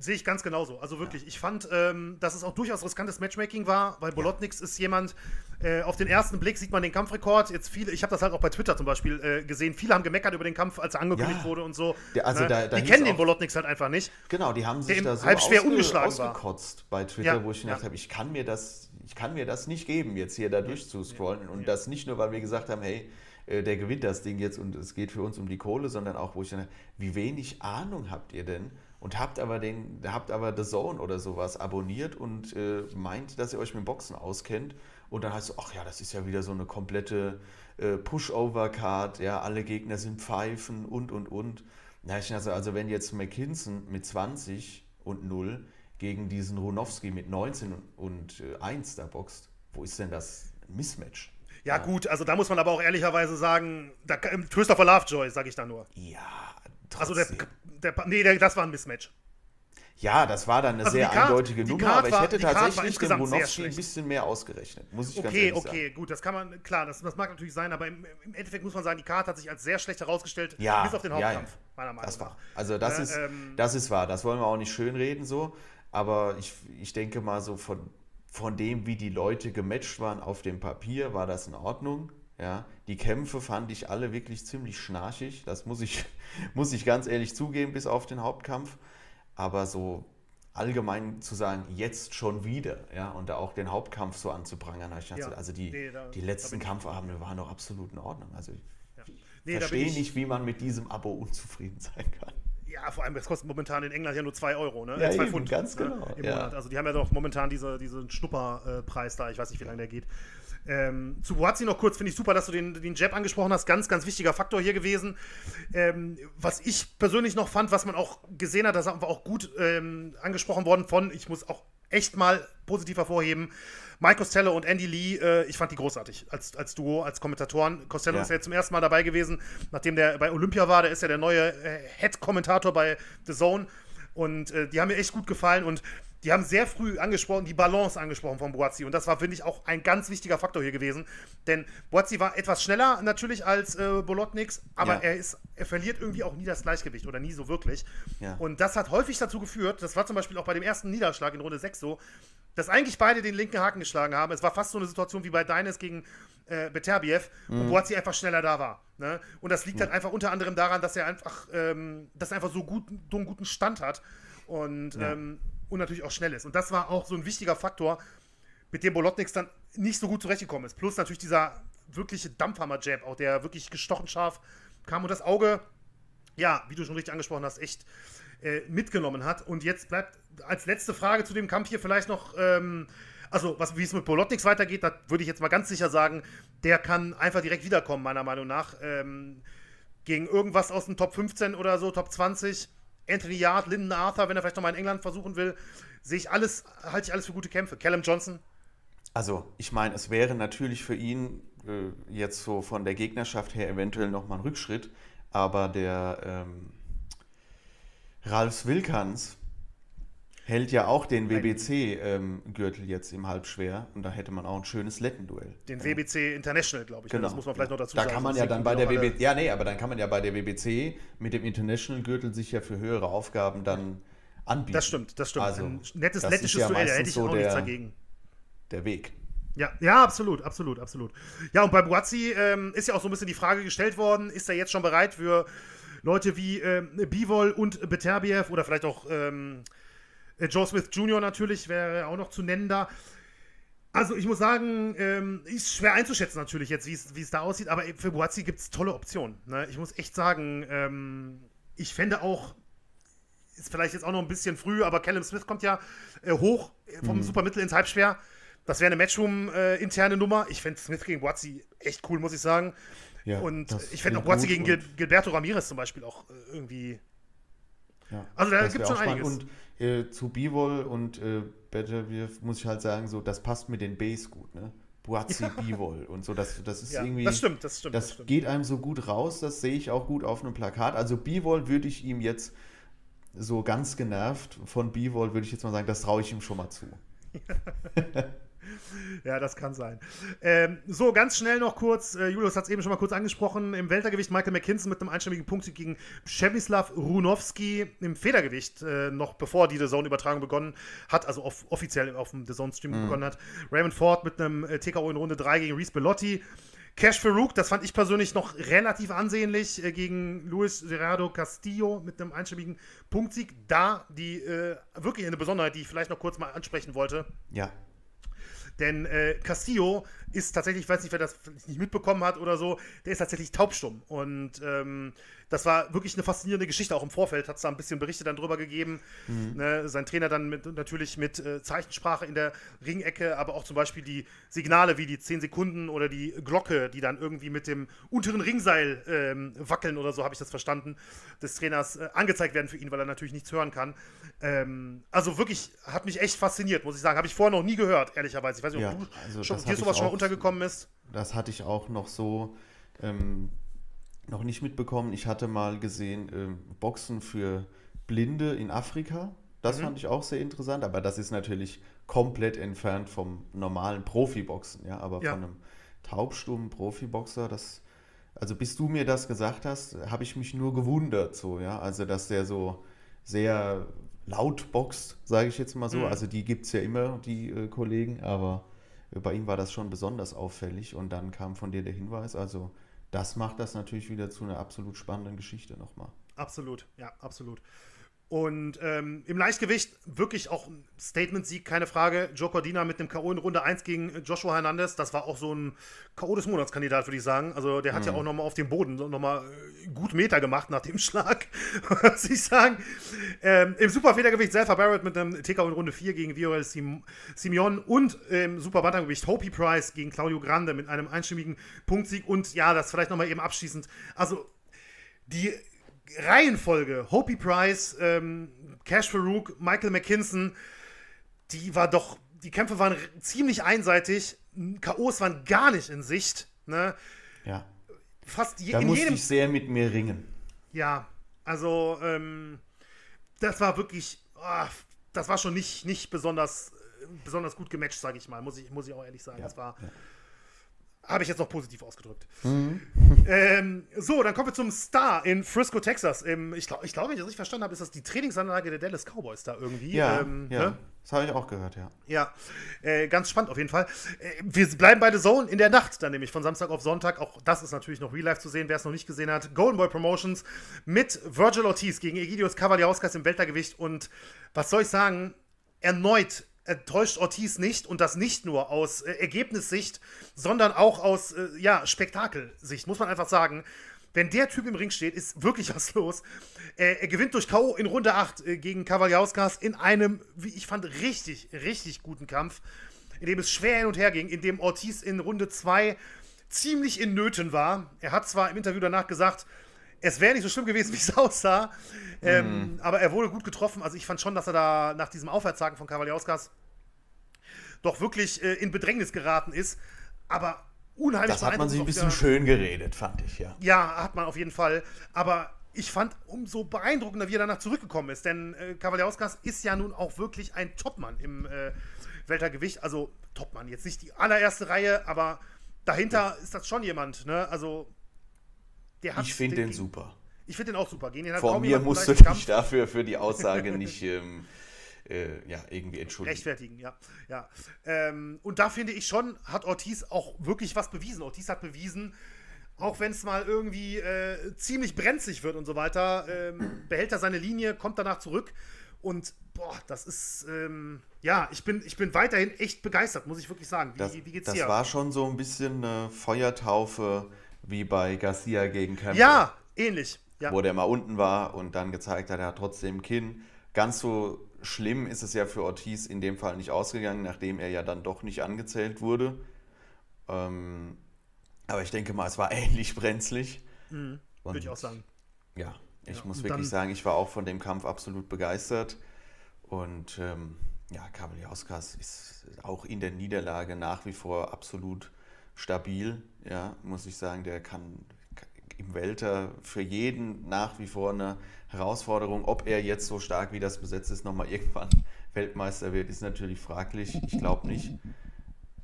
Sehe ich ganz genauso. Also wirklich, ja. ich fand, ähm, dass es auch durchaus riskantes Matchmaking war, weil Bolotniks ja. ist jemand, äh, auf den ersten Blick sieht man den Kampfrekord. Jetzt viele, ich habe das halt auch bei Twitter zum Beispiel äh, gesehen, viele haben gemeckert über den Kampf, als er angekündigt ja. wurde und so. Der, also ne? da, da die kennen den Bolotniks halt einfach nicht. Genau, die haben sich da so halb schwer ausge ungeschlagen ausgekotzt war. bei Twitter, wo ich gedacht habe, ich kann mir das, ich kann mir das nicht geben, jetzt hier da durchzuscrollen. Und das nicht nur, weil wir gesagt haben, hey, äh, der gewinnt das Ding jetzt und es geht für uns um die Kohle, sondern auch, wo ich dann, wie wenig Ahnung habt ihr denn? Und habt aber den, habt aber The Zone oder sowas abonniert und äh, meint, dass ihr euch mit Boxen auskennt. Und dann heißt es, ach ja, das ist ja wieder so eine komplette äh, Pushover-Card, ja, alle Gegner sind Pfeifen und und und. Na, ich also, also wenn jetzt McKinson mit 20 und 0 gegen diesen Runowski mit 19 und, und äh, 1 da boxt, wo ist denn das Mismatch? Ja, ja, gut, also da muss man aber auch ehrlicherweise sagen, da, Christopher Lovejoy, sage ich da nur. Ja, trotzdem. Also der, der, nee, der, das war ein Mismatch. Ja, das war dann eine also sehr Card, eindeutige Nummer, aber ich hätte tatsächlich den Bonowski ein bisschen mehr ausgerechnet, muss ich okay, ganz ehrlich okay, sagen. Okay, gut, das kann man, klar, das, das mag natürlich sein, aber im, im, Endeffekt muss man sagen, die Karte hat sich als sehr schlecht herausgestellt, ja, bis auf den Hauptkampf, ja, meiner Meinung das nach. War. Also das, äh, ist, ähm, das ist wahr, das wollen wir auch nicht schönreden so, aber ich, ich denke mal so von, von dem, wie die Leute gematcht waren auf dem Papier, war das in Ordnung. Ja, die Kämpfe fand ich alle wirklich ziemlich schnarchig. Das muss ich, muss ich ganz ehrlich zugeben, bis auf den Hauptkampf. Aber so allgemein zu sagen, jetzt schon wieder, ja, und da auch den Hauptkampf so anzuprangern, ja, also die, nee, da, die letzten Kampfabende waren doch absolut in Ordnung. Also ich ja. nee, verstehe nicht, wie man mit diesem Abo unzufrieden sein kann. Ja, vor allem, es kostet momentan in England ja nur 2 Euro, ne? Ja, 2 Pfund ganz ne? genau. Im ja. Monat. Also die haben ja doch momentan diese, diesen Schnupperpreis da, ich weiß nicht, wie lange der geht. Ähm, zu Boazzi noch kurz, finde ich super, dass du den, den Jab angesprochen hast. Ganz, ganz wichtiger Faktor hier gewesen. Ähm, was ich persönlich noch fand, was man auch gesehen hat, das war auch gut ähm, angesprochen worden von, ich muss auch echt mal positiv hervorheben, Mike Costello und Andy Lee, äh, ich fand die großartig als, als Duo, als Kommentatoren. Costello ja. ist ja zum ersten Mal dabei gewesen, nachdem der bei Olympia war. Der ist ja der neue äh, Head-Kommentator bei The Zone. Und äh, die haben mir echt gut gefallen. Und die haben sehr früh angesprochen, die Balance angesprochen von Boazzi. Und das war, finde ich, auch ein ganz wichtiger Faktor hier gewesen. Denn Boazzi war etwas schneller natürlich als äh, Bolotniks, aber ja. er, ist, er verliert irgendwie auch nie das Gleichgewicht oder nie so wirklich. Ja. Und das hat häufig dazu geführt, das war zum Beispiel auch bei dem ersten Niederschlag in Runde 6 so, dass eigentlich beide den linken Haken geschlagen haben. Es war fast so eine Situation wie bei Deines gegen äh, Beterbiev, mhm. wo Boazzi einfach schneller da war. Ne? Und das liegt ja. halt einfach unter anderem daran, dass er einfach, ähm, dass er einfach so, gut, so einen guten Stand hat. Und ja. ähm, und natürlich auch schnell ist. Und das war auch so ein wichtiger Faktor, mit dem Bolotniks dann nicht so gut zurechtgekommen ist. Plus natürlich dieser wirkliche Dampfhammer-Jab, auch der wirklich gestochen scharf kam und das Auge, ja, wie du schon richtig angesprochen hast, echt äh, mitgenommen hat. Und jetzt bleibt als letzte Frage zu dem Kampf hier vielleicht noch, ähm, also was, wie es mit Bolotniks weitergeht, da würde ich jetzt mal ganz sicher sagen, der kann einfach direkt wiederkommen, meiner Meinung nach. Ähm, gegen irgendwas aus dem Top 15 oder so, Top 20 Anthony Yard, Lyndon Arthur, wenn er vielleicht nochmal in England versuchen will, sehe ich alles, halte ich alles für gute Kämpfe. Callum Johnson. Also, ich meine, es wäre natürlich für ihn äh, jetzt so von der Gegnerschaft her eventuell nochmal ein Rückschritt, aber der ähm, Ralf Wilkans hält ja auch den WBC-Gürtel ähm, jetzt im Halbschwer und da hätte man auch ein schönes Lettenduell. Den WBC International, glaube ich. Ne? Genau. Das muss man vielleicht noch dazu da sagen. Kann man ja dann bei der WBC, ja, nee, aber dann kann man ja bei der WBC mit dem International-Gürtel sich ja für höhere Aufgaben dann anbieten. Das stimmt, das stimmt. Also, ein nettes lettisches ja Duell, da hätte ich auch so nichts dagegen. Der Weg. Ja, ja, absolut, absolut, absolut. Ja, und bei Buazzi ähm, ist ja auch so ein bisschen die Frage gestellt worden, ist er jetzt schon bereit für Leute wie ähm, Bivol und Beterbiev oder vielleicht auch ähm, äh, Joe Smith Jr. natürlich wäre auch noch zu nennen da. Also ich muss sagen, ähm, ist schwer einzuschätzen natürlich jetzt, wie es da aussieht, aber für Boazzi gibt es tolle Optionen. Ne? Ich muss echt sagen, ähm, ich fände auch, ist vielleicht jetzt auch noch ein bisschen früh, aber Callum Smith kommt ja äh, hoch vom mhm. Supermittel ins Halbschwer. Das wäre eine Matchroom-interne äh, Nummer. Ich fände Smith gegen Boazzi echt cool, muss ich sagen. Ja, und ich fände auch Boazzi gegen Gil Gilberto Ramirez zum Beispiel auch äh, irgendwie. Ja, also da gibt es schon einiges. Und äh, zu Bivol und äh, Beterbiev muss ich halt sagen, so, das passt mit den Base gut, ne? Buazzi ja. Bivol und so, das, das ist ja, irgendwie. Das stimmt, das stimmt. Das, das stimmt. geht einem so gut raus, das sehe ich auch gut auf einem Plakat. Also Bivol würde ich ihm jetzt so ganz genervt von Bivol, würde ich jetzt mal sagen, das traue ich ihm schon mal zu. ja, das kann sein. Ähm, so, ganz schnell noch kurz, äh, Julius hat es eben schon mal kurz angesprochen, im Weltergewicht Michael McKinson mit einem einstimmigen Punkt gegen Przemyslav Runowski im Federgewicht, äh, noch bevor die The Zone-Übertragung begonnen hat, also off offiziell auf dem The Zone-Stream mhm. begonnen hat. Raymond Ford mit einem äh, TKO in Runde 3 gegen Reese Bellotti. Cash Farouk, das fand ich persönlich noch relativ ansehnlich äh, gegen Luis Gerardo Castillo mit einem einstimmigen Punktsieg. Da die äh, wirklich eine Besonderheit, die ich vielleicht noch kurz mal ansprechen wollte. Ja. Denn äh, Castillo ist tatsächlich, ich weiß nicht, wer das nicht mitbekommen hat oder so, der ist tatsächlich taubstumm. Und ähm, das war wirklich eine faszinierende Geschichte. Auch im Vorfeld hat es da ein bisschen Berichte dann drüber gegeben. Mhm. Ne, sein Trainer dann mit, natürlich mit äh, Zeichensprache in der Ringecke, aber auch zum Beispiel die Signale wie die 10 Sekunden oder die Glocke, die dann irgendwie mit dem unteren Ringseil ähm, wackeln oder so, habe ich das verstanden, des Trainers äh, angezeigt werden für ihn, weil er natürlich nichts hören kann. Ähm, also wirklich hat mich echt fasziniert, muss ich sagen. Habe ich vorher noch nie gehört, ehrlicherweise. Ich weiß nicht, Ja, ob du also schon, das dir sowas ich schon mal auch- untergekommen ist. Das hatte ich auch noch so ähm, noch nicht mitbekommen. Ich hatte mal gesehen, ähm, Boxen für Blinde in Afrika. Das Mhm. fand ich auch sehr interessant, aber das ist natürlich komplett entfernt vom normalen Profiboxen, ja. Aber Ja. von einem taubstummen Profiboxer, das, also bis du mir das gesagt hast, habe ich mich nur gewundert, so, ja. Also, dass der so sehr laut boxt, sage ich jetzt mal so. Mhm. Also die gibt es ja immer, die äh, Kollegen, aber äh, bei ihm war das schon besonders auffällig und dann kam von dir der Hinweis, also das macht das natürlich wieder zu einer absolut spannenden Geschichte nochmal. Absolut, ja, absolut. Und ähm, im Leichtgewicht wirklich auch ein Statement-Sieg, keine Frage. Joe Cordina mit einem K.O. in Runde 1 gegen Joshua Hernandez. Das war auch so ein K.O. des Monatskandidat, würde ich sagen. Also der hat ja auch nochmal auf dem Boden nochmal gut Meter gemacht nach dem Schlag, muss ich sagen. Ähm, Im Superfedergewicht Selfa Barrett mit einem TK in Runde 4 gegen Viorel Sim Simeon und im Superbantamgewicht Hopi Price gegen Claudio Grande mit einem einstimmigen Punktsieg. Und ja, das vielleicht nochmal eben abschließend. Also die Reihenfolge, Hopi Price, ähm, Cash Farouk, Michael McKinson, die war doch, die Kämpfe waren ziemlich einseitig, K.O.s waren gar nicht in Sicht, ne? Ja, Fast je, da musste jedem, ich sehr mit mir ringen. ja, also, ähm, das war wirklich, ah, das war schon nicht, nicht besonders, äh, besonders gut gematcht, sage ich mal, muss ich, muss ich auch ehrlich sagen. das war, ja. Habe ich jetzt noch positiv ausgedrückt. Ähm, so, dann kommen wir zum Star in Frisco, Texas. Ähm, ich glaube, ich glaub, wenn ich das richtig verstanden habe, ist das die Trainingsanlage der Dallas Cowboys da irgendwie. Ja, ähm, ja. ne? das habe ich auch gehört, ja. Ja, äh, ganz spannend auf jeden Fall. Äh, wir bleiben bei The Zone in der Nacht, dann nämlich von Samstag auf Sonntag. Auch das ist natürlich noch Real Life zu sehen, wer es noch nicht gesehen hat. Golden Boy Promotions mit Virgil Ortiz gegen Egidius Cavaliauskas im Weltergewicht. Und was soll ich sagen? Erneut enttäuscht Ortiz nicht und das nicht nur aus äh, Ergebnissicht, sondern auch aus äh, ja, Spektakelsicht, muss man einfach sagen. Wenn der Typ im Ring steht, ist wirklich was los. Äh, er gewinnt durch K.O. in Runde 8 äh, gegen Kavaliauskas in einem, wie ich fand, richtig, richtig guten Kampf, in dem es schwer hin und her ging, in dem Ortiz in Runde 2 ziemlich in Nöten war. Er hat zwar im Interview danach gesagt, es wäre nicht so schlimm gewesen, wie es aussah, ähm, aber er wurde gut getroffen. Also ich fand schon, dass er da nach diesem Aufwärtshaken von Kavaliauskas doch wirklich äh, in Bedrängnis geraten ist. Aber unheimlich Das hat man sich ein bisschen wieder- schön geredet, fand ich, ja. ja, hat man auf jeden Fall. Aber ich fand umso beeindruckender, wie er danach zurückgekommen ist. Denn äh, Kavaliauskas ist ja nun auch wirklich ein Topmann im äh, Weltergewicht. Also Topmann, jetzt nicht die allererste Reihe, aber dahinter ist das schon jemand. Ne? Also Ich finde den super. Ich finde den auch super. Gegen den hat Vor mir musst du dich dafür für die Aussage nicht ähm, äh, ja, irgendwie entschuldigen. rechtfertigen, ja. ja. Ähm, und da finde ich schon, hat Ortiz auch wirklich was bewiesen. Ortiz hat bewiesen, auch wenn es mal irgendwie äh, ziemlich brenzlig wird und so weiter, ähm, behält er seine Linie, kommt danach zurück. Und boah, das ist, ähm, ja, ich bin, ich bin weiterhin echt begeistert, muss ich wirklich sagen. Wie, Das, wie geht's das dir? war schon so ein bisschen eine Feuertaufe wie bei Garcia gegen Campbell. ja, ähnlich. Ja. Wo der mal unten war und dann gezeigt hat, er hat trotzdem Kinn. Ganz so schlimm ist es ja für Ortiz in dem Fall nicht ausgegangen, nachdem er ja dann doch nicht angezählt wurde. Ähm, aber ich denke mal, es war ähnlich brenzlig. Mhm, Würde ich auch sagen. Ja, ich Ja, muss wirklich sagen, ich war auch von dem Kampf absolut begeistert. Und ähm, ja, Kavaliauskas ist auch in der Niederlage nach wie vor absolut stabil. Ja, muss ich sagen, der kann im Welter für jeden nach wie vor eine Herausforderung. Ob er jetzt so stark wie das besetzt ist, nochmal irgendwann Weltmeister wird, ist natürlich fraglich. Ich glaube nicht.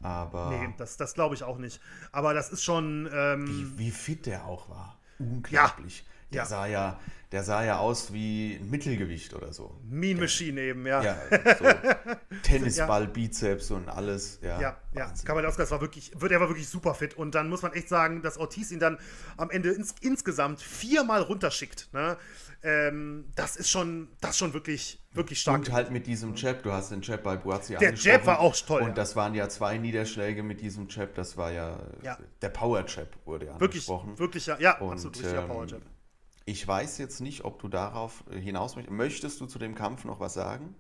Aber Nee, das, das glaube ich auch nicht. Aber das ist schon. Ähm, wie, wie fit der auch war. Unglaublich. Der, Ja. Sah ja, der sah ja aus wie ein Mittelgewicht oder so. Mean Machine eben, ja. Ja, so Tennisball, Bizeps und alles. Ja, Ja, ja. Wahnsinn. Kavaliauskas war wirklich, wird- er war wirklich super fit. Und dann muss man echt sagen, dass Ortiz ihn dann am Ende ins, insgesamt viermal runterschickt. Ne? Ähm, das ist schon, das ist schon wirklich, wirklich stark. Und halt mit diesem Jab, du hast den Jab bei Buazzi Der. Jab war auch toll, ja. Und das waren ja zwei Niederschläge mit diesem Jab, das war ja, Ja. der Power Jab wurde ja wirklich, angesprochen. wirklich, ja, ja Und, absolut richtiger ähm, Powerjab. Ich weiß jetzt nicht, ob du darauf hinaus möchtest. Möchtest du zu dem Kampf noch was sagen?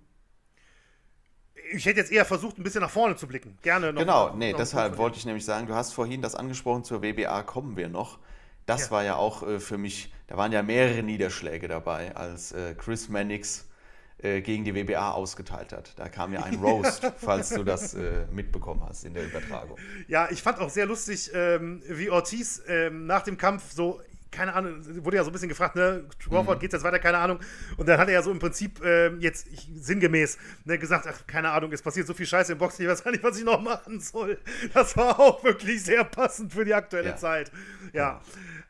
Ich hätte jetzt eher versucht, ein bisschen nach vorne zu blicken. Gerne noch. Genau, noch, nee, noch deshalb wollte ich nämlich sagen, du hast vorhin das angesprochen, zur WBA kommen wir noch. Das Ja. war ja auch äh, für mich, da waren ja mehrere Niederschläge dabei, als äh, Chris Mannix äh, gegen die WBA ausgeteilt hat. Da kam ja ein Roast, falls du das äh, mitbekommen hast in der Übertragung. Ja, ich fand auch sehr lustig, ähm, wie Ortiz ähm, nach dem Kampf so keine Ahnung, wurde ja so ein bisschen gefragt, ne, Crawford mhm. geht jetzt weiter, keine Ahnung. Und dann hat er ja so im Prinzip äh, jetzt ich, sinngemäß ne, gesagt, ach, keine Ahnung, es passiert so viel Scheiße im Boxen, ich weiß gar nicht, was ich noch machen soll. Das war auch wirklich sehr passend für die aktuelle ja. Zeit. Ja.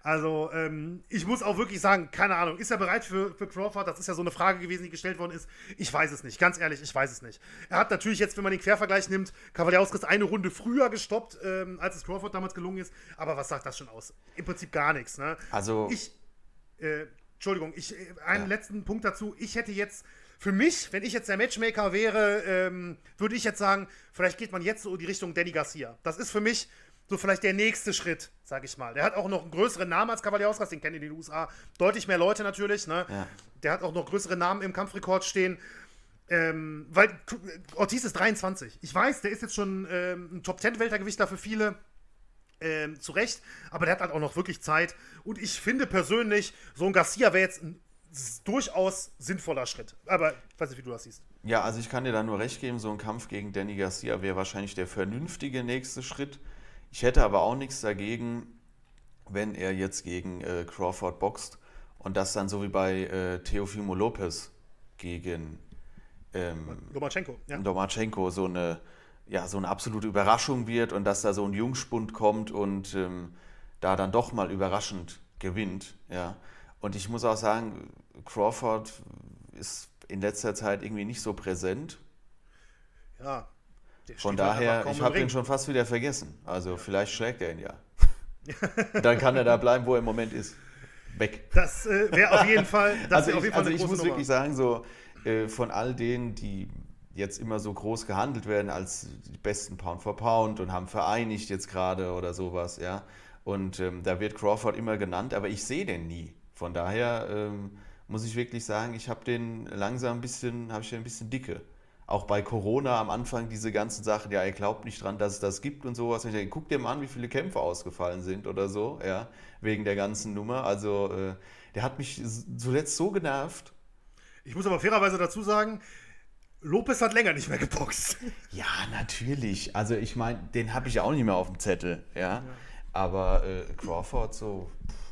Also, ähm, ich muss auch wirklich sagen, keine Ahnung, ist er bereit für, für Crawford? Das ist ja so eine Frage gewesen, die gestellt worden ist. Ich weiß es nicht, ganz ehrlich, ich weiß es nicht. Er hat natürlich jetzt, wenn man den Quervergleich nimmt, Cavaliauskas eine Runde früher gestoppt, ähm, als es Crawford damals gelungen ist. Aber was sagt das schon aus? Im Prinzip gar nichts, ne? Also. Ich, äh, Entschuldigung, ich, äh, einen ja. letzten Punkt dazu. Ich hätte jetzt für mich, wenn ich jetzt der Matchmaker wäre, ähm, würde ich jetzt sagen, vielleicht geht man jetzt so in die Richtung Danny Garcia. Das ist für mich so vielleicht der nächste Schritt, sag ich mal. Der hat auch noch einen größeren Namen als Cavalier den kennen in den USA deutlich mehr Leute natürlich. Ne? Ja. Der hat auch noch größere Namen im Kampfrekord stehen. Ähm, weil Ortiz ist 23. Ich weiß, der ist jetzt schon ähm, ein Top-10-Weltergewichter für viele. Ähm, zu Recht, aber der hat halt auch noch wirklich Zeit. Und ich finde persönlich, so ein Garcia wäre jetzt ein durchaus sinnvoller Schritt. Aber ich weiß nicht, wie du das siehst. Ja, also ich kann dir da nur recht geben, so ein Kampf gegen Danny Garcia wäre wahrscheinlich der vernünftige nächste Schritt. Ich hätte aber auch nichts dagegen, wenn er jetzt gegen äh, Crawford boxt und das dann so wie bei äh, Teofimo Lopez gegen ähm, Lomachenko, ja. Lomachenko so eine, ja, so eine absolute Überraschung wird und dass da so ein Jungspund kommt und ähm, da dann doch mal überraschend gewinnt. Ja. Und ich muss auch sagen, Crawford ist in letzter Zeit irgendwie nicht so präsent. Ja, von daher, ich habe ihn schon fast wieder vergessen. Also vielleicht schlägt er ihn ja. Dann kann er da bleiben, wo er im Moment ist. Weg. Das äh, wäre auf jeden Fall. also ich, Fall also ich muss Nummer. wirklich sagen, so äh, von all denen, die jetzt immer so groß gehandelt werden als die besten Pound for Pound und haben vereinigt jetzt gerade oder sowas, ja. Und ähm, da wird Crawford immer genannt, aber ich sehe den nie. Von daher ähm, muss ich wirklich sagen, ich habe den langsam ein bisschen, habe ich den ein bisschen dicke auch bei Corona am Anfang diese ganzen Sachen, ja, ihr glaubt nicht dran, dass es das gibt und sowas. Ich denke, guck dir mal an, wie viele Kämpfe ausgefallen sind oder so, ja, wegen der ganzen Nummer. Also, äh, der hat mich zuletzt so genervt. Ich muss aber fairerweise dazu sagen, Lopez hat länger nicht mehr geboxt. Ja, natürlich. Also, ich meine, den habe ich auch nicht mehr auf dem Zettel, ja. ja. Aber äh, Crawford so. Pff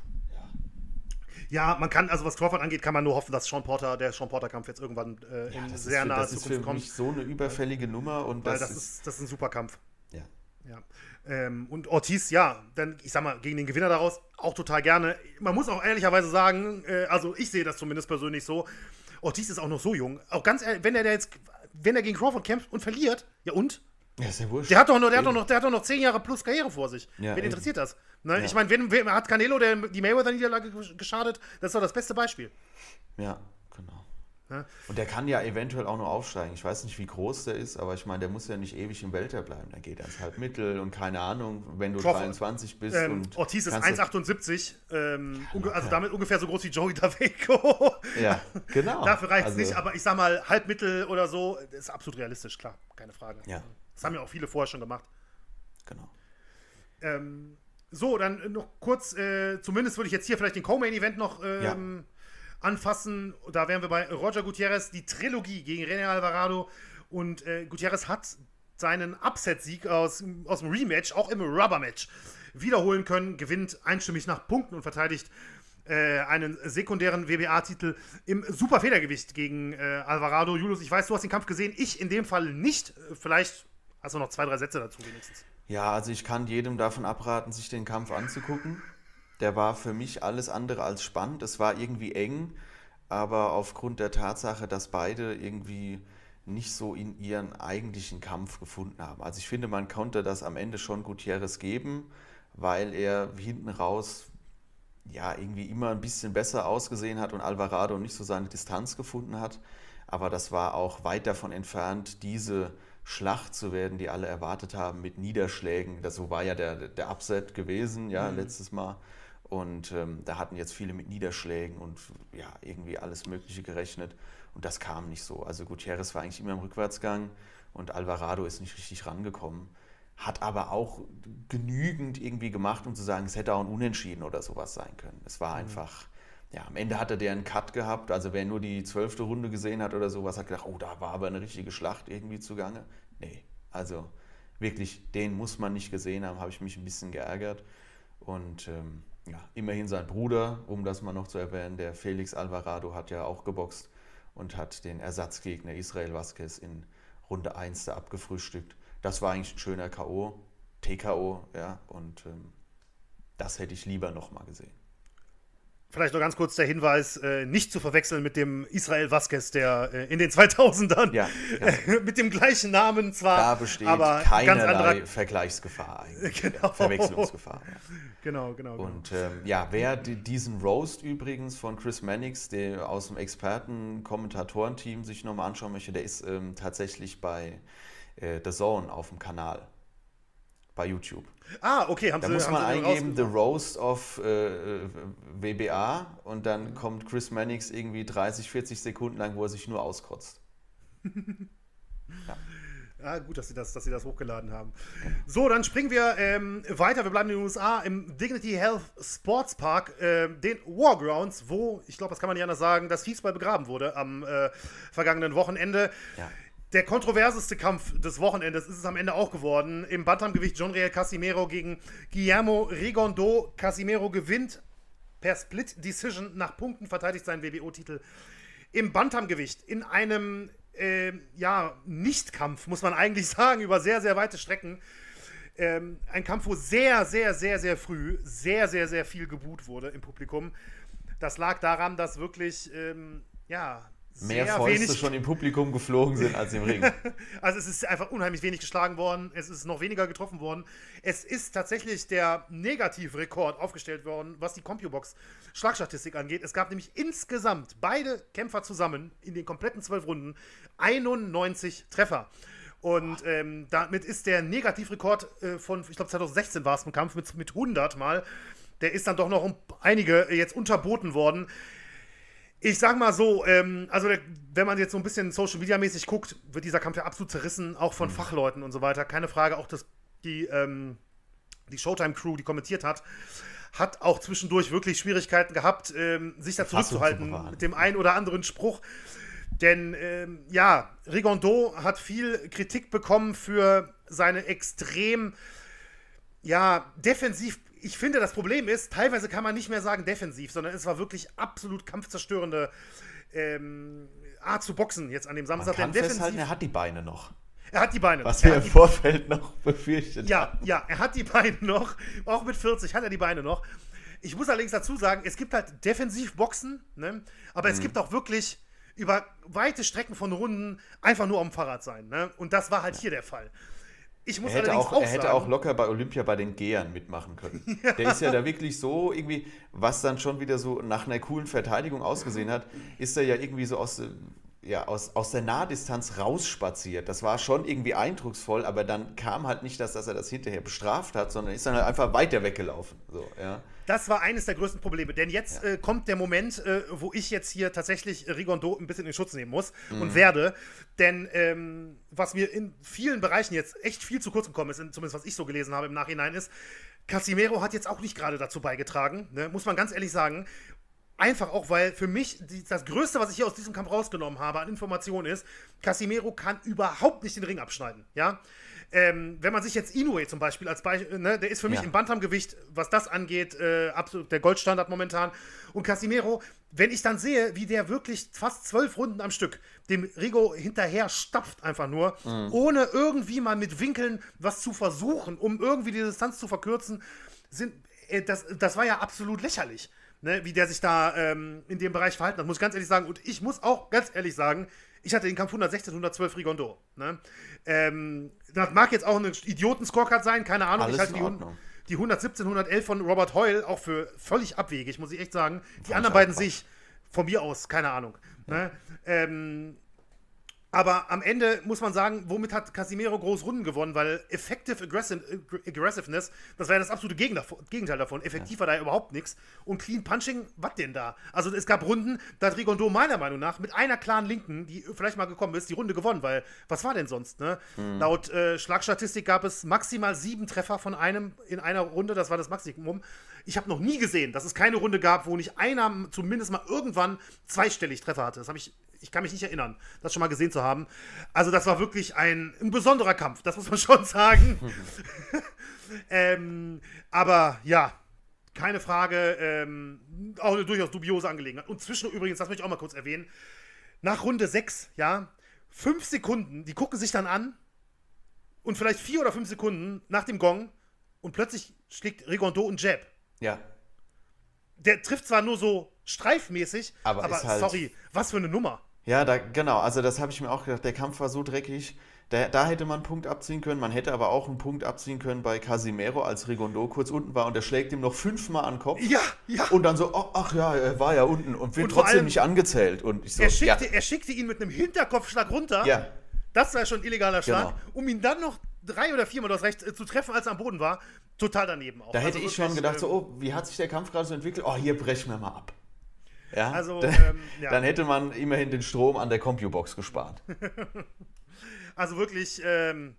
ja, man kann, also was Crawford angeht, kann man nur hoffen, dass Sean Porter, der Sean Porter-Kampf jetzt irgendwann äh, in ja, sehr naher Zukunft kommt. Das ist für mich so eine überfällige Nummer und Weil das, das ist, das ist ein super Kampf. Ja. Ja. Ähm, und Ortiz, ja, dann, ich sag mal, gegen den Gewinner daraus auch total gerne. Man muss auch ehrlicherweise sagen, äh, also ich sehe das zumindest persönlich so. Ortiz ist auch noch so jung. Auch ganz ehrlich, wenn er jetzt, wenn er gegen Crawford kämpft und verliert, ja und? Ja, ist ja wurscht. Der hat doch noch, der hat doch noch, der hat doch noch zehn Jahre plus Karriere vor sich. Ja, Wen interessiert das? Ne? Ja. Ich meine, wen, wen, hat Canelo der, die Mayweather-Niederlage geschadet? Das ist doch das beste Beispiel. Ja, genau. Ja? Und der kann ja eventuell auch noch aufsteigen. Ich weiß nicht, wie groß der ist, aber ich meine, der muss ja nicht ewig im Welter bleiben. Dann geht er ins Halbmittel und keine Ahnung, wenn du Crawford. 23 bist. Ähm, und Ortiz ist 1,78, ähm, also damit ungefähr so groß wie Joey Daveco. Ja, genau. Dafür reicht es also, nicht, aber ich sag mal, Halbmittel oder so, ist absolut realistisch, klar, keine Frage. Ja. Das haben ja auch viele vorher schon gemacht. Genau. Ähm, so, dann noch kurz, äh, zumindest würde ich jetzt hier vielleicht den Co-Main-Event noch ähm, ja. anfassen. Da wären wir bei Roger Gutierrez, die Trilogie gegen René Alvarado. Und äh, Gutierrez hat seinen Upset-Sieg aus, aus dem Rematch, auch im Rubber-Match, wiederholen können, gewinnt einstimmig nach Punkten und verteidigt äh, einen sekundären WBA-Titel im Superfedergewicht gegen äh, Alvarado. Julius, ich weiß, du hast den Kampf gesehen, ich in dem Fall nicht. Vielleicht hast du noch zwei, drei Sätze dazu wenigstens. Ja, also ich kann jedem davon abraten, sich den Kampf anzugucken. Der war für mich alles andere als spannend. Es war irgendwie eng, aber aufgrund der Tatsache, dass beide irgendwie nicht so in ihren eigentlichen Kampf gefunden haben. Also ich finde, man konnte das am Ende schon Gutierrez geben, weil er hinten raus ja irgendwie immer ein bisschen besser ausgesehen hat und Alvarado nicht so seine Distanz gefunden hat. Aber das war auch weit davon entfernt, diese Schlacht zu werden, die alle erwartet haben mit Niederschlägen. Das so war ja der, der Upset gewesen, ja, mhm. letztes Mal. Und ähm, da hatten jetzt viele mit Niederschlägen und ja, irgendwie alles Mögliche gerechnet. Und das kam nicht so. Also Gutierrez war eigentlich immer im Rückwärtsgang und Alvarado ist nicht richtig rangekommen. Hat aber auch genügend irgendwie gemacht, um zu sagen, es hätte auch ein Unentschieden oder sowas sein können. Es war mhm. einfach, ja, am Ende hatte der einen Cut gehabt. Also wer nur die zwölfte Runde gesehen hat oder sowas, hat gedacht, oh, da war aber eine richtige Schlacht irgendwie zugange. Nee, also wirklich, den muss man nicht gesehen haben, habe ich mich ein bisschen geärgert. Und ähm, ja, immerhin sein Bruder, um das mal noch zu erwähnen, der Felix Alvarado hat ja auch geboxt und hat den Ersatzgegner Israel Vasquez in Runde 1 da abgefrühstückt. Das war eigentlich ein schöner K.O., TKO, ja, und ähm, das hätte ich lieber nochmal gesehen. Vielleicht noch ganz kurz der Hinweis, äh, nicht zu verwechseln mit dem Israel Vasquez, der äh, in den 2000ern ja, äh, mit dem gleichen Namen zwar, da besteht aber keinerlei anderer, Vergleichsgefahr eigentlich, Genau. ja, Verwechslungsgefahr. Ja. genau, genau, genau. Und ähm, ja, wer die, diesen Roast übrigens von Chris Mannix, der aus dem Experten-Kommentatorenteam sich nochmal anschauen möchte, der ist ähm, tatsächlich bei äh, The Zone auf dem Kanal, bei YouTube. Ah, okay, haben Da sie muss haben man eingeben, The. Roast of äh, äh, WBA und dann kommt Chris Mannix irgendwie 30, 40 Sekunden lang, wo er sich nur auskotzt. Ah, gut, dass sie, das, dass sie das hochgeladen haben. So, dann springen wir ähm, weiter. Wir bleiben in den USA im Dignity Health Sports Park, ähm, den Wargrounds, wo, ich glaube, das kann man nicht anders sagen, das Fußball begraben wurde am äh, vergangenen Wochenende. Ja. Der kontroverseste Kampf des Wochenendes ist es am Ende auch geworden. Im Bantamgewicht John Real Casimero gegen Guillermo Rigondo. Casimero gewinnt per Split Decision nach Punkten, verteidigt seinen WBO-Titel. Im Bantamgewicht in einem ähm, ja, Nicht-Kampf, muss man eigentlich sagen, über sehr, sehr weite Strecken. Ähm, ein Kampf, wo sehr, sehr, sehr, sehr früh sehr, sehr, sehr viel geboot wurde im Publikum. Das lag daran, dass wirklich, ähm, ja, Mehr Fäuste schon im Publikum geflogen sind als im Ring. also es ist einfach unheimlich wenig geschlagen worden, es ist noch weniger getroffen worden. Es ist tatsächlich der Negativrekord aufgestellt worden, was die CompuBox Schlagstatistik angeht. Es gab nämlich insgesamt beide Kämpfer zusammen in den kompletten zwölf Runden 91 Treffer. Und ähm, damit ist der Negativrekord äh, von, ich glaube 2016 war es ein Kampf mit, mit 100 Mal, der ist dann doch noch um einige jetzt unterboten worden. Ich sag mal so, ähm, also der, wenn man jetzt so ein bisschen Social Media mäßig guckt, wird dieser Kampf ja absolut zerrissen, auch von Fachleuten und so weiter. Keine Frage, auch das, die, ähm, die Showtime-Crew, die kommentiert hat, hat auch zwischendurch wirklich Schwierigkeiten gehabt, ähm, sich da zurückzuhalten mit dem einen oder anderen Spruch. Denn ähm, ja, Rigondo hat viel Kritik bekommen für seine extrem, ja, defensiv. Ich finde, das Problem ist, teilweise kann man nicht mehr sagen defensiv, sondern es war wirklich absolut kampfzerstörende ähm, Art zu boxen jetzt an dem Man Samstag. kann Denn defensiv, er hat die Beine noch. er hat die Beine. Was er wir im Vorfeld noch befürchtet ja, ja, er hat die Beine noch. Auch mit 40 hat er die Beine noch. Ich muss allerdings dazu sagen, es gibt halt Defensivboxen, ne? aber Mhm. es gibt auch wirklich über weite Strecken von Runden einfach nur am Fahrrad sein. Ne? Und das war halt hier der Fall. Ich muss Er hätte, allerdings auch, auch, er hätte sagen, auch locker bei Olympia bei den Gehern mitmachen können. Der ist ja da wirklich so irgendwie, was dann schon wieder so nach einer coolen Verteidigung ausgesehen hat, ist er ja irgendwie so aus, äh, ja, aus, aus der Nahdistanz rausspaziert. Das war schon irgendwie eindrucksvoll, aber dann kam halt nicht, dass, dass er das hinterher bestraft hat, sondern ist dann halt einfach weiter weggelaufen. So, ja. Das war eines der größten Probleme. Denn jetzt äh, kommt der Moment, äh, wo ich jetzt hier tatsächlich Rigondo ein bisschen in Schutz nehmen muss Mhm. und werde. Denn ähm, was mir in vielen Bereichen jetzt echt viel zu kurz gekommen ist, zumindest was ich so gelesen habe im Nachhinein, ist, Casimero hat jetzt auch nicht gerade dazu beigetragen, ne? muss man ganz ehrlich sagen. Einfach auch, weil für mich die, das Größte, was ich hier aus diesem Kampf rausgenommen habe an Informationen ist, Casimero kann überhaupt nicht den Ring abschneiden. Ja? Ähm, wenn man sich jetzt Inoue zum Beispiel als Beispiel, ne, der ist für mich Ja. im Bantamgewicht, was das angeht, äh, absolut der Goldstandard momentan. Und Casimero, wenn ich dann sehe, wie der wirklich fast zwölf Runden am Stück dem Rigo hinterher stapft einfach nur, ohne irgendwie mal mit Winkeln was zu versuchen, um irgendwie die Distanz zu verkürzen, sind, äh, das, das war ja absolut lächerlich. Ne, wie der sich da ähm, in dem Bereich verhalten hat, muss ich ganz ehrlich sagen. Und ich muss auch ganz ehrlich sagen, ich hatte den Kampf 116, 112 Rigondo. Ne? Ähm, das mag jetzt auch ein Idioten-Scorecard sein, keine Ahnung. Alles ich halte die, die 117, 111 von Robert Hoyle auch für völlig abwegig, muss ich echt sagen. Die anderen beiden sehe ich von mir aus, keine Ahnung. Ne? Ähm, Aber am Ende muss man sagen, womit hat Casimiro groß Runden gewonnen? Weil Effective Aggressive, Aggressiveness, das war ja das absolute Gegenteil davon. Effektiv ja. war da überhaupt nichts. Und Clean Punching, was denn da? Also es gab Runden, da hat Rigondo meiner Meinung nach mit einer klaren Linken, die vielleicht mal gekommen ist, die Runde gewonnen, weil was war denn sonst? Ne? Mhm. Laut äh, Schlagstatistik gab es maximal sieben Treffer von einem in einer Runde, das war das Maximum. Ich habe noch nie gesehen, dass es keine Runde gab, wo nicht einer zumindest mal irgendwann zweistellig Treffer hatte. Das habe ich ich kann mich nicht erinnern, das schon mal gesehen zu haben. Also das war wirklich ein, ein besonderer Kampf, das muss man schon sagen. ähm, aber ja, keine Frage, ähm, auch eine durchaus dubiose Angelegenheit. Und zwischen übrigens, das möchte ich auch mal kurz erwähnen, nach Runde 6, ja, fünf Sekunden, die gucken sich dann an und vielleicht vier oder fünf Sekunden nach dem Gong und plötzlich schlägt Rigondo einen Jab. Ja. Der trifft zwar nur so streifmäßig, aber, aber halt sorry, was für eine Nummer. Ja, da, genau, also das habe ich mir auch gedacht, der Kampf war so dreckig. Da, da, hätte man einen Punkt abziehen können. Man hätte aber auch einen Punkt abziehen können bei Casimero, als Rigondo kurz unten war und der schlägt ihm noch fünfmal an den Kopf. Ja, ja. Und dann so, oh, ach ja, er war ja unten und wird und trotzdem allem, nicht angezählt. Und ich so, er, schickte, ja. er schickte ihn mit einem Hinterkopfschlag runter. Ja. Das war schon ein illegaler Schlag. Genau. Um ihn dann noch drei oder viermal, du hast recht, äh, zu treffen, als er am Boden war. Total daneben auch. Da hätte also ich schon gedacht, so, ähm, oh, wie hat sich der Kampf gerade so entwickelt? Oh, hier brechen wir mal ab. Ja, also, dann, ähm, ja. dann hätte man immerhin den Strom an der CompuBox gespart. also wirklich, ähm,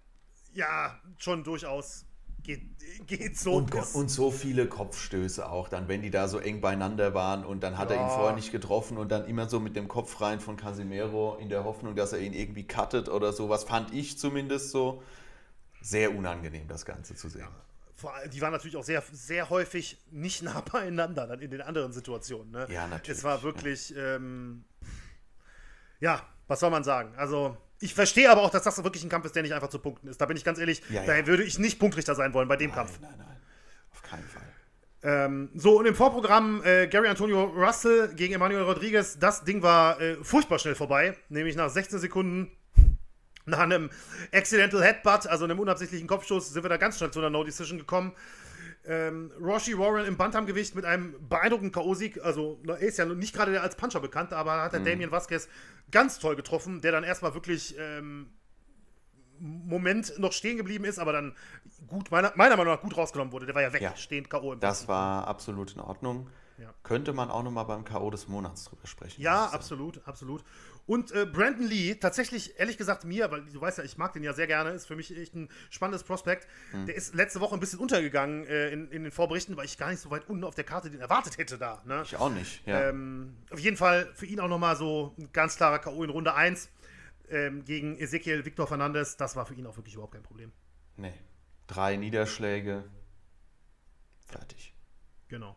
ja, schon durchaus geht, geht so. Und, und, so viele Kopfstöße auch dann, wenn die da so eng beieinander waren und dann hat ja. er ihn vorher nicht getroffen und dann immer so mit dem Kopf rein von Casimero in der Hoffnung, dass er ihn irgendwie cuttet oder sowas, fand ich zumindest so sehr unangenehm, das Ganze zu sehen. Ja die waren natürlich auch sehr, sehr häufig nicht nah beieinander dann in den anderen Situationen. Ne? Ja, natürlich. Es war wirklich, ja. Ähm, ja, was soll man sagen? Also, ich verstehe aber auch, dass das wirklich ein Kampf ist, der nicht einfach zu punkten ist. Da bin ich ganz ehrlich, ja, daher würde ich nicht Punktrichter sein wollen bei dem nein, Kampf. Nein, nein, auf keinen Fall. Ähm, so, und im Vorprogramm äh, Gary Antonio Russell gegen Emmanuel Rodriguez, das Ding war äh, furchtbar schnell vorbei, nämlich nach 16 Sekunden nach einem Accidental Headbutt, also einem unabsichtlichen Kopfstoß, sind wir da ganz schnell zu einer No-Decision gekommen. Ähm, Roshi Warren im Bantamgewicht mit einem beeindruckenden K.O.-Sieg. Also, er ist ja nicht gerade als Puncher bekannt, aber hat der mhm. Damien Vasquez ganz toll getroffen, der dann erstmal wirklich ähm, Moment noch stehen geblieben ist, aber dann gut, meiner, meiner Meinung nach gut rausgenommen wurde. Der war ja weg, ja, stehend K.O. im Das Prinzip. war absolut in Ordnung. Ja. Könnte man auch nochmal beim K.O. des Monats drüber sprechen. Ja, absolut, absolut. Und äh, Brandon Lee, tatsächlich, ehrlich gesagt, mir, weil du weißt ja, ich mag den ja sehr gerne, ist für mich echt ein spannendes Prospekt. Mhm. Der ist letzte Woche ein bisschen untergegangen äh, in, in, den Vorberichten, weil ich gar nicht so weit unten auf der Karte den erwartet hätte da. Ne? Ich auch nicht, ja. Ähm, auf jeden Fall für ihn auch nochmal so ein ganz klarer K.O. in Runde 1 ähm, gegen Ezekiel Victor Fernandes. Das war für ihn auch wirklich überhaupt kein Problem. Nee. Drei Niederschläge. Fertig. Genau.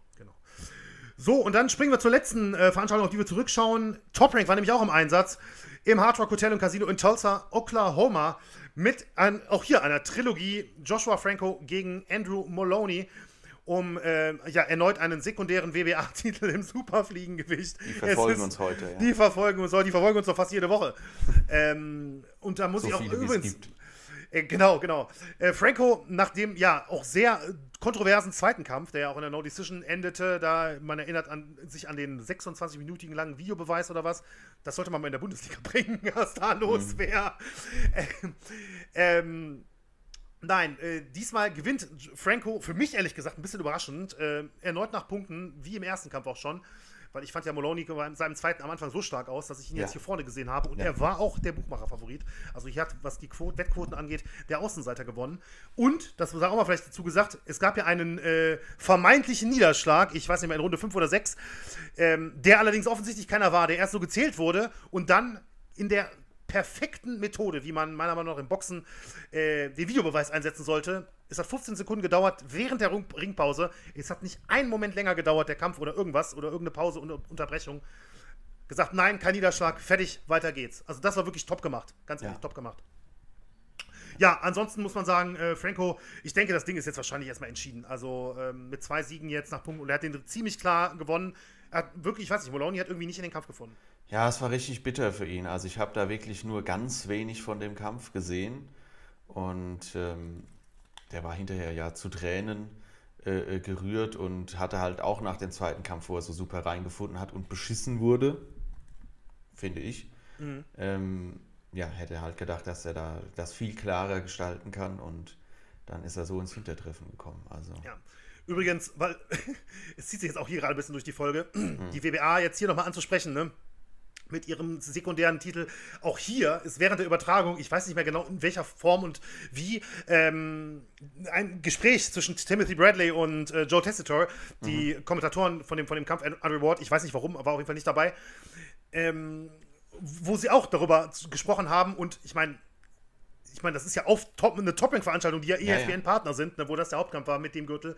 So, und dann springen wir zur letzten äh, Veranstaltung, auf die wir zurückschauen. Top Rank war nämlich auch im Einsatz im Hard Rock Hotel und Casino in Tulsa, Oklahoma, mit ein, auch hier einer Trilogie Joshua Franco gegen Andrew Moloney um äh, ja, erneut einen sekundären WBA-Titel im Superfliegengewicht. Die verfolgen ist, uns heute, ja. Die verfolgen uns die verfolgen uns doch fast jede Woche. ähm, und da muss so ich auch übrigens. Äh, genau, genau. Äh, Franco, nach dem ja auch sehr kontroversen zweiten Kampf, der ja auch in der No Decision endete, da man erinnert an, sich an den 26-minütigen langen Videobeweis oder was, das sollte man mal in der Bundesliga bringen, was da los mhm. wäre. Ähm, ähm, Nein, äh, diesmal gewinnt Franco, für mich ehrlich gesagt ein bisschen überraschend, äh, erneut nach Punkten, wie im ersten Kampf auch schon weil ich fand ja Moloney in seinem zweiten am Anfang so stark aus, dass ich ihn ja. jetzt hier vorne gesehen habe. Und ja. er war auch der Buchmacher-Favorit. Also hier hat, was die Quote, Wettquoten angeht, der Außenseiter gewonnen. Und, das sei auch mal vielleicht dazu gesagt, es gab ja einen äh, vermeintlichen Niederschlag, ich weiß nicht mehr, in Runde 5 oder 6, ähm, der allerdings offensichtlich keiner war, der erst so gezählt wurde und dann in der perfekten Methode, wie man meiner Meinung nach im Boxen äh, den Videobeweis einsetzen sollte. Es hat 15 Sekunden gedauert während der Ringpause. Es hat nicht einen Moment länger gedauert, der Kampf oder irgendwas oder irgendeine Pause oder Unterbrechung. Gesagt, nein, kein Niederschlag, fertig, weiter geht's. Also das war wirklich top gemacht. Ganz ehrlich, ja. top gemacht. Ja, ansonsten muss man sagen, äh, Franco, ich denke, das Ding ist jetzt wahrscheinlich erstmal entschieden. Also ähm, mit zwei Siegen jetzt nach Punkten und er hat den ziemlich klar gewonnen. Er hat wirklich, ich weiß nicht, Moloney hat irgendwie nicht in den Kampf gefunden. Ja, es war richtig bitter für ihn. Also ich habe da wirklich nur ganz wenig von dem Kampf gesehen. Und ähm, der war hinterher ja zu Tränen äh, äh, gerührt und hatte halt auch nach dem zweiten Kampf, wo er so super reingefunden hat und beschissen wurde, finde ich. Mhm. Ähm, ja, hätte halt gedacht, dass er da das viel klarer gestalten kann und dann ist er so ins Hintertreffen gekommen. Also. Ja. Übrigens, weil es zieht sich jetzt auch hier gerade ein bisschen durch die Folge, mhm. die WBA jetzt hier nochmal anzusprechen, ne? Mit ihrem sekundären Titel. Auch hier ist während der Übertragung, ich weiß nicht mehr genau in welcher Form und wie, ähm, ein Gespräch zwischen Timothy Bradley und äh, Joe Tessitore, die mhm. Kommentatoren von dem, von dem Kampf Andrew Ward, ich weiß nicht warum, aber auf jeden Fall nicht dabei, ähm, wo sie auch darüber gesprochen haben und ich meine, ich meine, das ist ja auf top, eine Top-Rank-Veranstaltung, die ja ESPN-Partner sind, ne, wo das der Hauptkampf war mit dem Gürtel.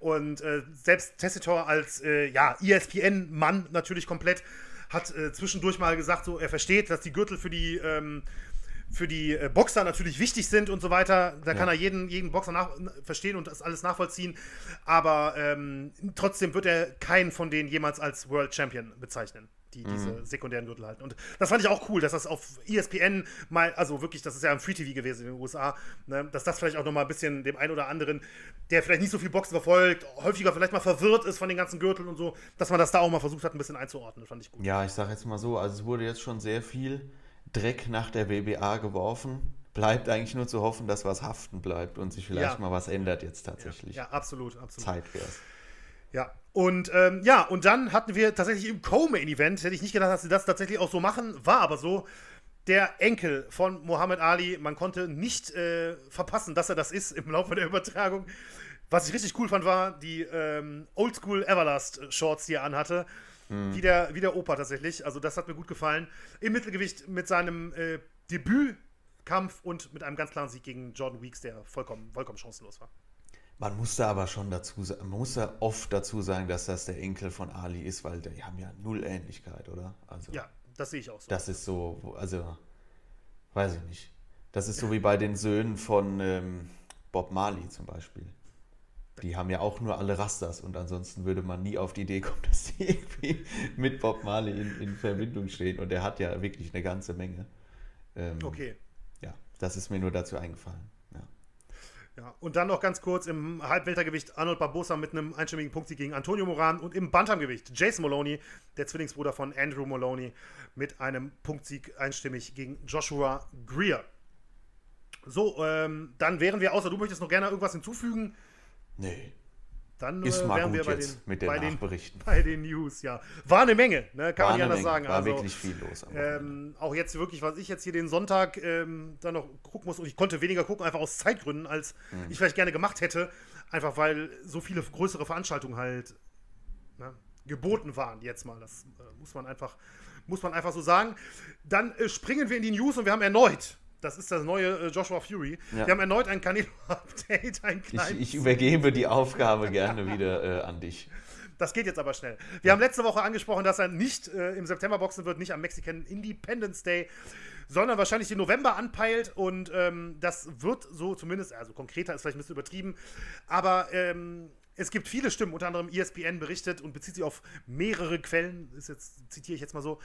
Und äh, selbst Tessitor als äh, ja, ESPN-Mann natürlich komplett hat äh, zwischendurch mal gesagt, so er versteht, dass die Gürtel für die ähm, für die äh, Boxer natürlich wichtig sind und so weiter. Da ja. kann er jeden, jeden Boxer nach, verstehen und das alles nachvollziehen. Aber ähm, trotzdem wird er keinen von denen jemals als World Champion bezeichnen die mhm. diese sekundären Gürtel halten. Und das fand ich auch cool, dass das auf ESPN mal, also wirklich, das ist ja ein Free TV gewesen in den USA, ne, dass das vielleicht auch nochmal ein bisschen dem einen oder anderen, der vielleicht nicht so viel Boxen verfolgt, häufiger vielleicht mal verwirrt ist von den ganzen Gürteln und so, dass man das da auch mal versucht hat, ein bisschen einzuordnen. fand ich gut. Ja, ich sag jetzt mal so, also es wurde jetzt schon sehr viel Dreck nach der WBA geworfen bleibt eigentlich nur zu hoffen, dass was haften bleibt und sich vielleicht ja. mal was ändert jetzt tatsächlich. Ja, ja absolut, absolut. Zeit wär's. Ja, und ähm, ja, und dann hatten wir tatsächlich im Co-Main-Event, hätte ich nicht gedacht, dass sie das tatsächlich auch so machen, war aber so, der Enkel von Muhammad Ali, man konnte nicht äh, verpassen, dass er das ist im Laufe der Übertragung. Was ich richtig cool fand, war die ähm, Oldschool Everlast-Shorts, die er anhatte. Mhm. Wie, der, wie der Opa tatsächlich. Also, das hat mir gut gefallen. Im Mittelgewicht mit seinem äh, Debütkampf und mit einem ganz klaren Sieg gegen Jordan Weeks, der vollkommen, vollkommen chancenlos war. Man muss da aber schon dazu man muss da oft dazu sagen, dass das der Enkel von Ali ist, weil die haben ja null Ähnlichkeit, oder? Also, ja, das sehe ich auch so. Das ist so, also, weiß ich nicht. Das ist so wie bei den Söhnen von ähm, Bob Marley zum Beispiel. Die haben ja auch nur alle Rastas und ansonsten würde man nie auf die Idee kommen, dass die irgendwie mit Bob Marley in, in Verbindung stehen. Und der hat ja wirklich eine ganze Menge. Ähm, okay. Ja, das ist mir nur dazu eingefallen. Ja, und dann noch ganz kurz im Halbweltergewicht Arnold Barbosa mit einem einstimmigen Punktsieg gegen Antonio Moran und im Bantamgewicht Jason Maloney, der Zwillingsbruder von Andrew Maloney, mit einem Punktsieg einstimmig gegen Joshua Greer. So, ähm, dann wären wir, außer du möchtest noch gerne irgendwas hinzufügen. Nee. Dann ist äh, wären wir bei den, mit den bei Nachberichten. Den, bei den News, ja. War eine Menge, ne? kann War man nicht anders Menge. sagen. War also, wirklich viel los. Ähm, auch jetzt wirklich, was ich jetzt hier den Sonntag ähm, dann noch gucken muss, und ich konnte weniger gucken, einfach aus Zeitgründen, als mhm. ich vielleicht gerne gemacht hätte. Einfach weil so viele größere Veranstaltungen halt ne, geboten waren, jetzt mal. Das äh, muss man einfach, muss man einfach so sagen. Dann äh, springen wir in die News und wir haben erneut das ist das neue äh, Joshua Fury. Ja. Wir haben erneut ein Kanäle-Update, ein. Ich, ich, übergebe die Aufgabe gerne wieder äh, an dich. Das geht jetzt aber schnell. Wir ja. haben letzte Woche angesprochen, dass er nicht äh, im September boxen wird, nicht am Mexican Independence Day, sondern wahrscheinlich den November anpeilt. Und ähm, das wird so zumindest, also konkreter ist vielleicht ein bisschen übertrieben, aber ähm, es gibt viele Stimmen, unter anderem ESPN berichtet und bezieht sich auf mehrere Quellen, ist jetzt, zitiere ich jetzt mal so,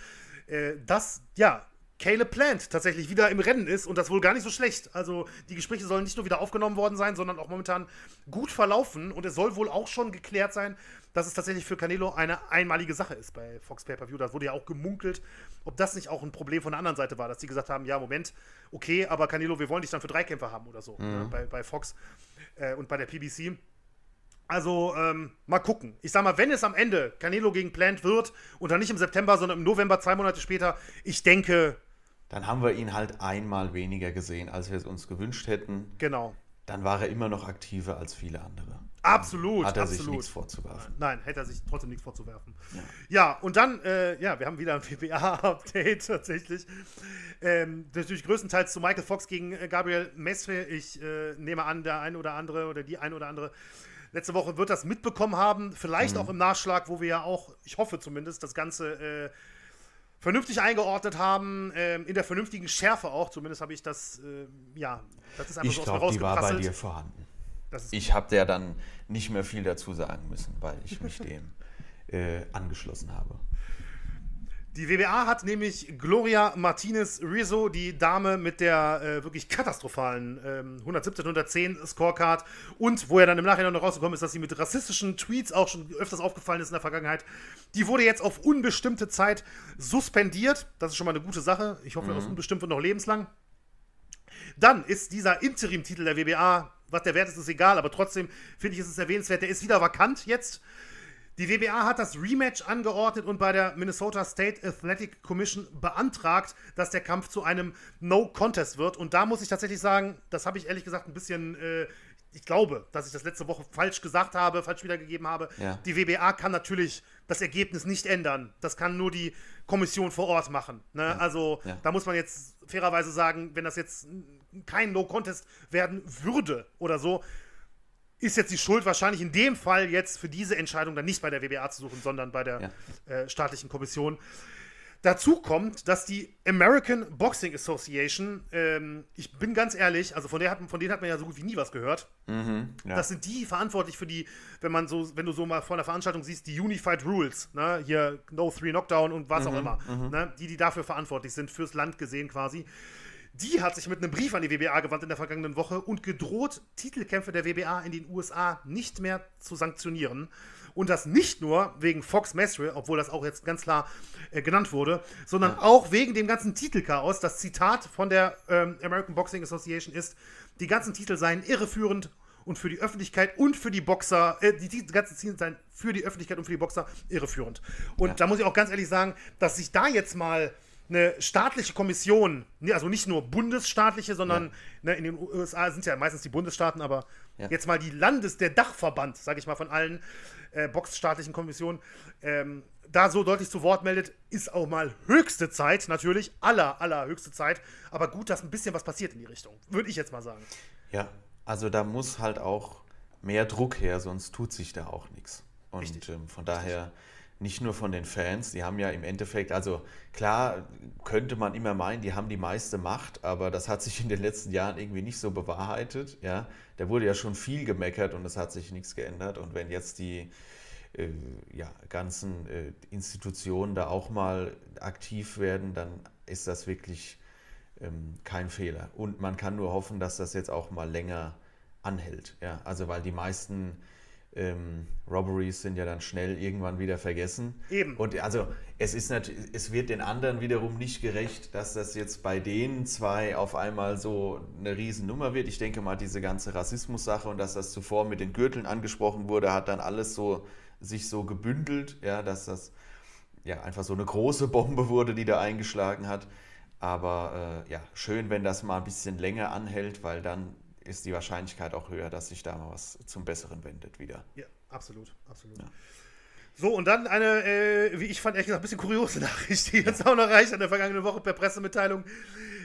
äh, dass ja Caleb Plant tatsächlich wieder im Rennen ist und das wohl gar nicht so schlecht. Also die Gespräche sollen nicht nur wieder aufgenommen worden sein, sondern auch momentan gut verlaufen und es soll wohl auch schon geklärt sein, dass es tatsächlich für Canelo eine einmalige Sache ist bei Fox Pay-Per-View. Da wurde ja auch gemunkelt, ob das nicht auch ein Problem von der anderen Seite war, dass die gesagt haben, ja, Moment, okay, aber Canelo, wir wollen dich dann für drei Kämpfer haben oder so mhm. ne, bei, bei Fox äh, und bei der PBC. Also ähm, mal gucken. Ich sag mal, wenn es am Ende Canelo gegen Plant wird und dann nicht im September, sondern im November, zwei Monate später, ich denke, dann haben wir ihn halt einmal weniger gesehen, als wir es uns gewünscht hätten. Genau. Dann war er immer noch aktiver als viele andere. Absolut. Hat er absolut. sich nichts vorzuwerfen. Nein, hätte er sich trotzdem nichts vorzuwerfen. Ja, ja und dann, äh, ja, wir haben wieder ein PPA-Update tatsächlich. Ähm, natürlich größtenteils zu Michael Fox gegen äh, Gabriel Mestre. Ich äh, nehme an, der ein oder andere oder die ein oder andere letzte Woche wird das mitbekommen haben. Vielleicht mhm. auch im Nachschlag, wo wir ja auch, ich hoffe zumindest, das Ganze äh, vernünftig eingeordnet haben, ähm, in der vernünftigen Schärfe auch. Zumindest habe ich das, äh, ja, das ist einfach ich so glaub, aus mir rausgeprasselt. Die war bei dir vorhanden. Ich habe ja dann nicht mehr viel dazu sagen müssen, weil ich mich dem äh, angeschlossen habe. Die WBA hat nämlich Gloria Martinez Rizzo, die Dame mit der äh, wirklich katastrophalen ähm, 117, 110 Scorecard und wo ja dann im Nachhinein noch rausgekommen ist, dass sie mit rassistischen Tweets auch schon öfters aufgefallen ist in der Vergangenheit. Die wurde jetzt auf unbestimmte Zeit suspendiert. Das ist schon mal eine gute Sache. Ich hoffe, mhm. auf unbestimmt und noch lebenslang. Dann ist dieser Interim-Titel der WBA, was der Wert ist, ist egal, aber trotzdem finde ich, ist es erwähnenswert. Der ist wieder vakant jetzt. Die WBA hat das Rematch angeordnet und bei der Minnesota State Athletic Commission beantragt, dass der Kampf zu einem No-Contest wird. Und da muss ich tatsächlich sagen, das habe ich ehrlich gesagt ein bisschen, äh, ich glaube, dass ich das letzte Woche falsch gesagt habe, falsch wiedergegeben habe. Ja. Die WBA kann natürlich das Ergebnis nicht ändern. Das kann nur die Kommission vor Ort machen. Ne? Ja. Also ja. da muss man jetzt fairerweise sagen, wenn das jetzt kein No-Contest werden würde oder so, ist jetzt die Schuld wahrscheinlich in dem Fall jetzt für diese Entscheidung dann nicht bei der WBA zu suchen, sondern bei der ja. äh, staatlichen Kommission. Dazu kommt, dass die American Boxing Association, ähm, ich bin ganz ehrlich, also von, der hat, von denen hat man ja so gut wie nie was gehört. Mhm, ja. Das sind die verantwortlich für die, wenn man so, wenn du so mal vor einer Veranstaltung siehst, die Unified Rules, ne? hier No Three Knockdown und was mhm, auch immer, mhm. ne? die, die dafür verantwortlich sind, fürs Land gesehen quasi. Die hat sich mit einem Brief an die WBA gewandt in der vergangenen Woche und gedroht, Titelkämpfe der WBA in den USA nicht mehr zu sanktionieren. Und das nicht nur wegen Fox Mesriel, obwohl das auch jetzt ganz klar äh, genannt wurde, sondern ja. auch wegen dem ganzen Titelchaos. Das Zitat von der ähm, American Boxing Association ist, die ganzen Titel seien irreführend und für die Öffentlichkeit und für die Boxer, äh, die, die ganzen Ziele seien für die Öffentlichkeit und für die Boxer irreführend. Und ja. da muss ich auch ganz ehrlich sagen, dass sich da jetzt mal eine staatliche Kommission, also nicht nur bundesstaatliche, sondern ja. ne, in den USA sind ja meistens die Bundesstaaten, aber ja. jetzt mal die Landes-, der Dachverband, sage ich mal, von allen äh, boxstaatlichen Kommissionen, ähm, da so deutlich zu Wort meldet, ist auch mal höchste Zeit, natürlich, aller, aller höchste Zeit, aber gut, dass ein bisschen was passiert in die Richtung, würde ich jetzt mal sagen. Ja, also da muss halt auch mehr Druck her, sonst tut sich da auch nichts. Und ähm, von daher nicht nur von den Fans, die haben ja im Endeffekt, also klar könnte man immer meinen, die haben die meiste Macht, aber das hat sich in den letzten Jahren irgendwie nicht so bewahrheitet. Ja, da wurde ja schon viel gemeckert und es hat sich nichts geändert. Und wenn jetzt die äh, ja, ganzen äh, Institutionen da auch mal aktiv werden, dann ist das wirklich ähm, kein Fehler. Und man kann nur hoffen, dass das jetzt auch mal länger anhält. Ja, also weil die meisten ähm, Robberies sind ja dann schnell irgendwann wieder vergessen. Eben. Und also es ist natürlich, es wird den anderen wiederum nicht gerecht, dass das jetzt bei denen zwei auf einmal so eine Riesennummer wird. Ich denke mal, diese ganze Rassismus-Sache und dass das zuvor mit den Gürteln angesprochen wurde, hat dann alles so sich so gebündelt, ja, dass das ja einfach so eine große Bombe wurde, die da eingeschlagen hat. Aber äh, ja, schön, wenn das mal ein bisschen länger anhält, weil dann ist die Wahrscheinlichkeit auch höher, dass sich da mal was zum Besseren wendet wieder. Ja, absolut, absolut. Ja. So, und dann eine, äh, wie ich fand, ehrlich gesagt, ein bisschen kuriose Nachricht, die jetzt auch noch reicht an der vergangenen Woche per Pressemitteilung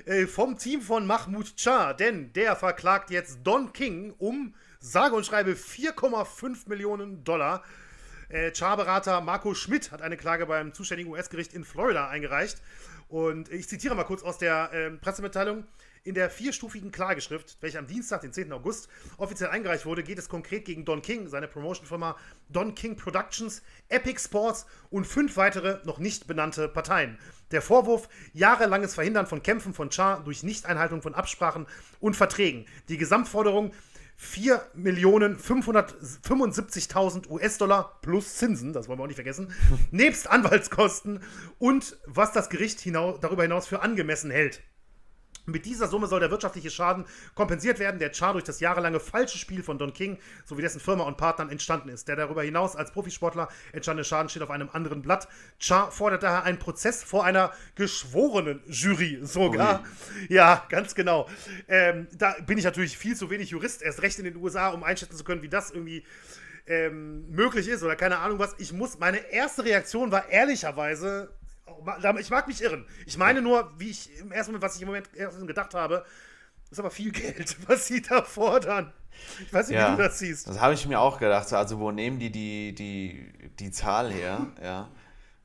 äh, vom Team von Mahmoud Char, denn der verklagt jetzt Don King um sage und schreibe 4,5 Millionen Dollar. Äh, Char-Berater Marco Schmidt hat eine Klage beim zuständigen US-Gericht in Florida eingereicht. Und ich zitiere mal kurz aus der äh, Pressemitteilung. In der vierstufigen Klageschrift, welche am Dienstag, den 10. August, offiziell eingereicht wurde, geht es konkret gegen Don King, seine Promotion-Firma Don King Productions, Epic Sports und fünf weitere noch nicht benannte Parteien. Der Vorwurf, jahrelanges Verhindern von Kämpfen von Char durch Nichteinhaltung von Absprachen und Verträgen. Die Gesamtforderung 4.575.000 US-Dollar plus Zinsen, das wollen wir auch nicht vergessen, nebst Anwaltskosten und was das Gericht hinaus, darüber hinaus für angemessen hält. Mit dieser Summe soll der wirtschaftliche Schaden kompensiert werden, der Char durch das jahrelange falsche Spiel von Don King sowie dessen Firma und Partnern entstanden ist. Der darüber hinaus als Profisportler entstandene Schaden steht auf einem anderen Blatt. Char fordert daher einen Prozess vor einer geschworenen Jury sogar. Ui. Ja, ganz genau. Ähm, da bin ich natürlich viel zu wenig Jurist, erst recht in den USA, um einschätzen zu können, wie das irgendwie ähm, möglich ist oder keine Ahnung was. Ich muss, meine erste Reaktion war ehrlicherweise ich mag mich irren. Ich meine nur, wie ich im ersten Moment, was ich im Moment gedacht habe, ist aber viel Geld, was sie da fordern. Ich weiß nicht, ja, wie du das siehst. Das habe ich mir auch gedacht. Also, wo nehmen die die, die, die Zahl her? Ja.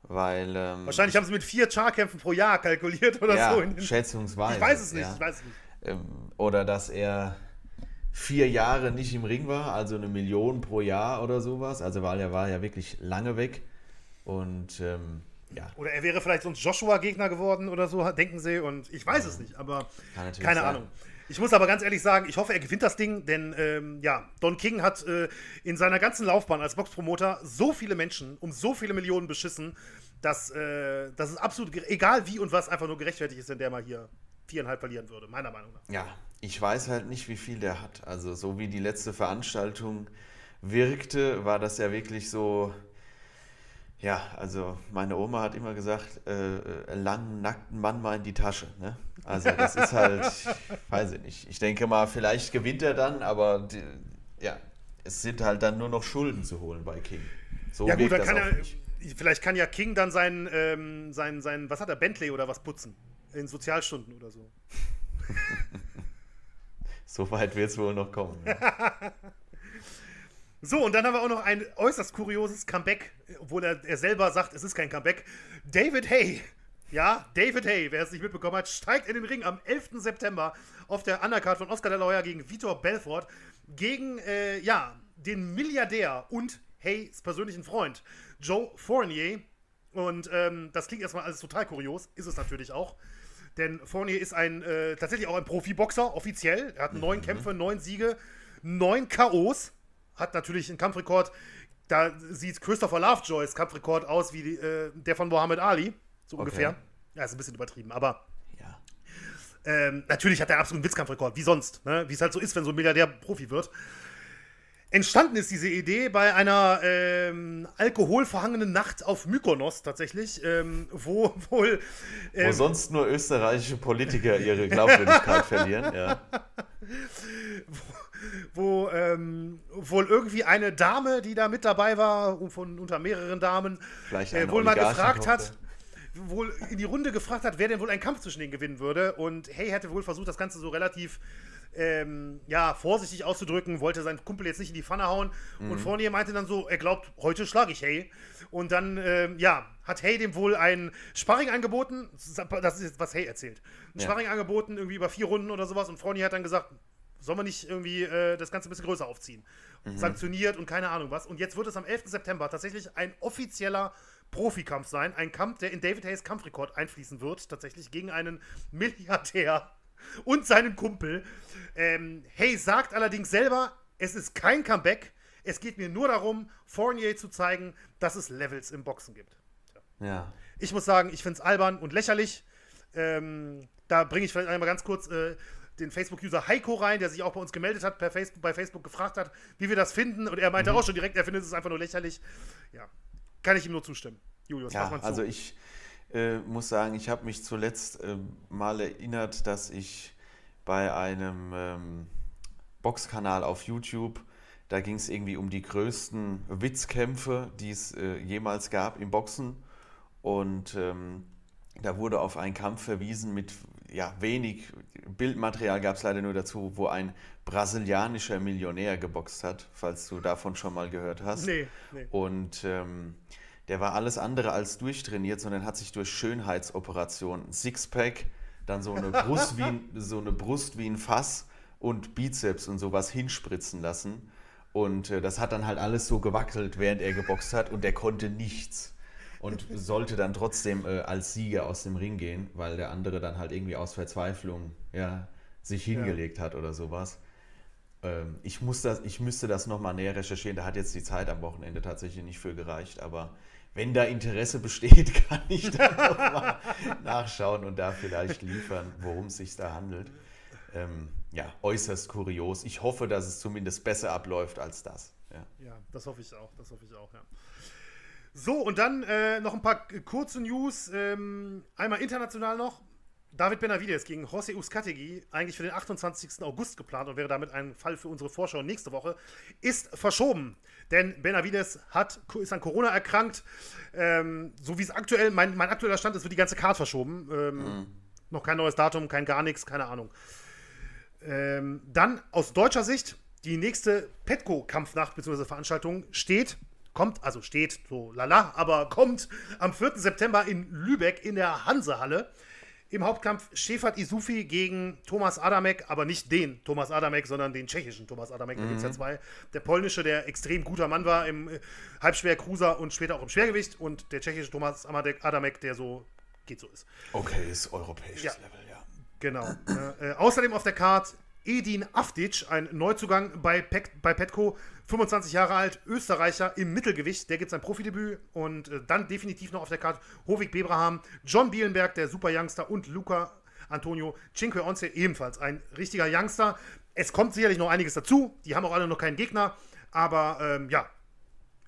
Weil, ähm, Wahrscheinlich haben sie mit vier Char-Kämpfen pro Jahr kalkuliert oder ja, so. schätzungsweise. Ich weiß es nicht, ja. ich weiß es nicht. Ähm, oder dass er vier Jahre nicht im Ring war, also eine Million pro Jahr oder sowas. Also weil er war ja wirklich lange weg. Und ähm, ja. Oder er wäre vielleicht sonst Joshua-Gegner geworden oder so, denken sie. Und ich weiß ja. es nicht, aber keine sein. Ahnung. Ich muss aber ganz ehrlich sagen, ich hoffe, er gewinnt das Ding, denn ähm, ja, Don King hat äh, in seiner ganzen Laufbahn als Boxpromoter so viele Menschen um so viele Millionen beschissen, dass, äh, dass es absolut, egal wie und was, einfach nur gerechtfertigt ist, wenn der mal hier viereinhalb verlieren würde, meiner Meinung nach. Ja, ich weiß halt nicht, wie viel der hat. Also so wie die letzte Veranstaltung wirkte, war das ja wirklich so ja, also meine Oma hat immer gesagt, äh, äh, langen, nackten Mann mal in die Tasche. Ne? Also das ist halt, weiß ich nicht. Ich denke mal, vielleicht gewinnt er dann, aber die, ja, es sind halt dann nur noch Schulden zu holen bei King. So ja gut, dann kann er, nicht. vielleicht kann ja King dann sein, ähm, sein, sein, was hat er, Bentley oder was putzen? In Sozialstunden oder so. so weit wird es wohl noch kommen. Ja. So, und dann haben wir auch noch ein äußerst kurioses Comeback, obwohl er, er selber sagt, es ist kein Comeback. David Hay, ja, David Hay, wer es nicht mitbekommen hat, steigt in den Ring am 11. September auf der Undercard von Oscar de la Hoya gegen Vitor Belfort gegen, äh, ja, den Milliardär und Hays persönlichen Freund Joe Fournier. Und ähm, das klingt erstmal alles total kurios, ist es natürlich auch. Denn Fournier ist ein, äh, tatsächlich auch ein Profiboxer, offiziell. Er hat neun mhm. Kämpfe, neun Siege, neun K.O.s hat natürlich einen Kampfrekord. Da sieht Christopher Lovejoys Kampfrekord aus wie äh, der von Mohammed Ali, so okay. ungefähr. Ja, ist ein bisschen übertrieben, aber. Ja. Ähm, natürlich hat er absolut einen Witzkampfrekord, wie sonst, ne? wie es halt so ist, wenn so ein Milliardär Profi wird. Entstanden ist diese Idee bei einer ähm, alkoholverhangenen Nacht auf Mykonos tatsächlich, ähm, wo wohl. Ähm, wo sonst nur österreichische Politiker ihre Glaubwürdigkeit verlieren, ja. Wo, ähm, wohl irgendwie eine Dame, die da mit dabei war, von unter mehreren Damen, äh, wohl mal gefragt hat, wohl in die Runde gefragt hat, wer denn wohl einen Kampf zwischen denen gewinnen würde. Und Hey hätte wohl versucht, das Ganze so relativ ähm, ja, vorsichtig auszudrücken, wollte seinen Kumpel jetzt nicht in die Pfanne hauen. Mhm. Und Fournier meinte dann so, er glaubt, heute schlage ich Hey. Und dann, ähm, ja, hat Hey dem wohl ein Sparring angeboten. Das ist jetzt, was Hey erzählt. Ein ja. Sparring angeboten, irgendwie über vier Runden oder sowas. Und Fournier hat dann gesagt, soll man nicht irgendwie äh, das Ganze ein bisschen größer aufziehen? Mhm. Sanktioniert und keine Ahnung was. Und jetzt wird es am 11. September tatsächlich ein offizieller Profikampf sein. Ein Kampf, der in David Hayes Kampfrekord einfließen wird. Tatsächlich gegen einen Milliardär und seinen Kumpel. Ähm, Hayes sagt allerdings selber, es ist kein Comeback. Es geht mir nur darum, Fournier zu zeigen, dass es Levels im Boxen gibt. Ja. ja. Ich muss sagen, ich finde es albern und lächerlich. Ähm, da bringe ich vielleicht einmal ganz kurz äh, den Facebook-User Heiko rein, der sich auch bei uns gemeldet hat, per Facebook, bei Facebook gefragt hat, wie wir das finden. Und er meinte mhm. auch schon direkt, er findet es einfach nur lächerlich. Ja, kann ich ihm nur zustimmen. Julius, ja, zu. Also ich äh, muss sagen, ich habe mich zuletzt äh, mal erinnert, dass ich bei einem ähm, Boxkanal auf YouTube, da ging es irgendwie um die größten Witzkämpfe, die es äh, jemals gab im Boxen. Und ähm, da wurde auf einen Kampf verwiesen mit ja, wenig Bildmaterial gab es leider nur dazu, wo ein brasilianischer Millionär geboxt hat, falls du davon schon mal gehört hast. Nee, nee. Und ähm, der war alles andere als durchtrainiert, sondern hat sich durch Schönheitsoperationen, Sixpack, dann so eine Brust wie ein, so eine Brust wie ein Fass und Bizeps und sowas hinspritzen lassen. Und äh, das hat dann halt alles so gewackelt, während er geboxt hat und er konnte nichts und sollte dann trotzdem äh, als Sieger aus dem Ring gehen, weil der andere dann halt irgendwie aus Verzweiflung ja, sich hingelegt ja. hat oder sowas. Ähm, ich, muss das, ich müsste das nochmal näher recherchieren. Da hat jetzt die Zeit am Wochenende tatsächlich nicht für gereicht, aber wenn da Interesse besteht, kann ich da nochmal nachschauen und da vielleicht liefern, worum es sich da handelt. Ähm, ja, äußerst kurios. Ich hoffe, dass es zumindest besser abläuft als das. Ja, ja das hoffe ich auch. Das hoffe ich auch, ja. So, und dann äh, noch ein paar kurze News. Ähm, einmal international noch. David Benavides gegen José Uzcategui, eigentlich für den 28. August geplant und wäre damit ein Fall für unsere Vorschau nächste Woche, ist verschoben. Denn Benavides hat, ist an Corona erkrankt. Ähm, so wie es aktuell, mein, mein aktueller Stand ist, wird die ganze Karte verschoben. Ähm, mhm. Noch kein neues Datum, kein gar nichts, keine Ahnung. Ähm, dann aus deutscher Sicht, die nächste Petco-Kampfnacht bzw. Veranstaltung steht kommt, also steht so lala, aber kommt am 4. September in Lübeck in der Hansehalle. Im Hauptkampf Shefat Isufi gegen Thomas Adamek, aber nicht den Thomas Adamek, sondern den tschechischen Thomas Adamek. Da gibt es ja zwei. Der polnische, der extrem guter Mann war im äh, Halbschwer Cruiser und später auch im Schwergewicht. Und der tschechische Thomas Adamek, der so geht so ist. Okay, ist europäisches Ja. Level, ja. Genau. äh, äh, außerdem auf der Card Edin Afdic, ein Neuzugang bei, Pek bei Petco, 25 Jahre alt, Österreicher im Mittelgewicht. Der gibt sein Profidebüt. Und äh, dann definitiv noch auf der Card Hovig Bebraham, John Bielenberg, der Super Youngster und Luca Antonio Cinque Onze, ebenfalls ein richtiger Youngster. Es kommt sicherlich noch einiges dazu. Die haben auch alle noch keinen Gegner. Aber ähm, ja,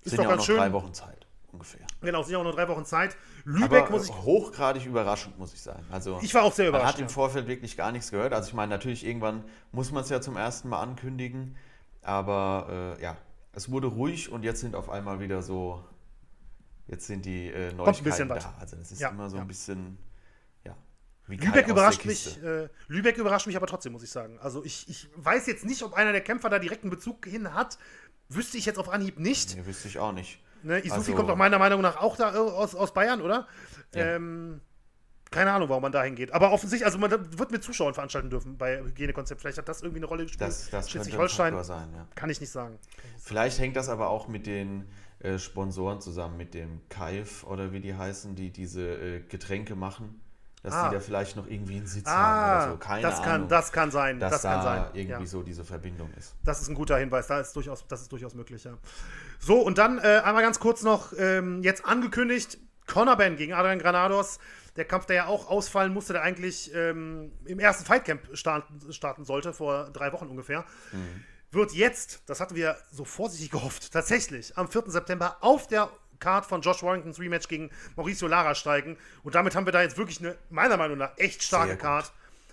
ist Sind doch ja auch ganz noch schön. drei Wochen Zeit, ungefähr. Genau, sind ja auch noch drei Wochen Zeit. Lübeck Aber muss ich. hochgradig überraschend, muss ich sagen. Also, Ich war auch sehr man überrascht. hat im Vorfeld wirklich gar nichts gehört. Also ich meine, natürlich irgendwann muss man es ja zum ersten Mal ankündigen. Aber äh, ja, es wurde ruhig und jetzt sind auf einmal wieder so, jetzt sind die äh, Neuigkeiten da. was. Also das ist Ja, immer so ja. ein bisschen, ja. wie Lübeck überrascht mich, äh, Lübeck überrascht mich aber trotzdem, muss ich sagen. Also ich, ich weiß jetzt nicht, ob einer der Kämpfer da direkten Bezug hin hat. Wüsste ich jetzt auf Anhieb nicht. Nee, wüsste ich auch nicht. Ne, Isufi Also- kommt doch meiner Meinung nach auch da äh, aus, aus Bayern, oder? Ja. Ähm, keine Ahnung, warum man da hingeht. Aber offensichtlich, also man wird mit Zuschauern veranstalten dürfen bei Hygienekonzept. Vielleicht hat das irgendwie eine Rolle gespielt. Das, das Schleswig-Holstein sein, ja. kann ich nicht sagen. Vielleicht hängt das aber auch mit den äh, Sponsoren zusammen, mit dem Kaif oder wie die heißen, die diese äh, Getränke machen. Dass Ah. die da vielleicht noch irgendwie einen Sitz Ah, haben oder so. Keine das, kann, Ahnung. das kann sein. dass Das da kann sein. irgendwie ja. so diese Verbindung ist. Das ist ein guter Hinweis, da ist durchaus, das ist durchaus möglich, ja. So, und dann äh, einmal ganz kurz noch, ähm, jetzt angekündigt, Conor Ben gegen Adrian Granados. Der Kampf, der ja auch ausfallen musste, der eigentlich ähm, im ersten Fightcamp starten, starten sollte, vor drei Wochen ungefähr, wird jetzt, das hatten wir so vorsichtig gehofft, tatsächlich am 4. September auf der Card von Josh Warringtons Rematch gegen Mauricio Lara steigen. Und damit haben wir da jetzt wirklich eine, meiner Meinung nach, echt starke. Card.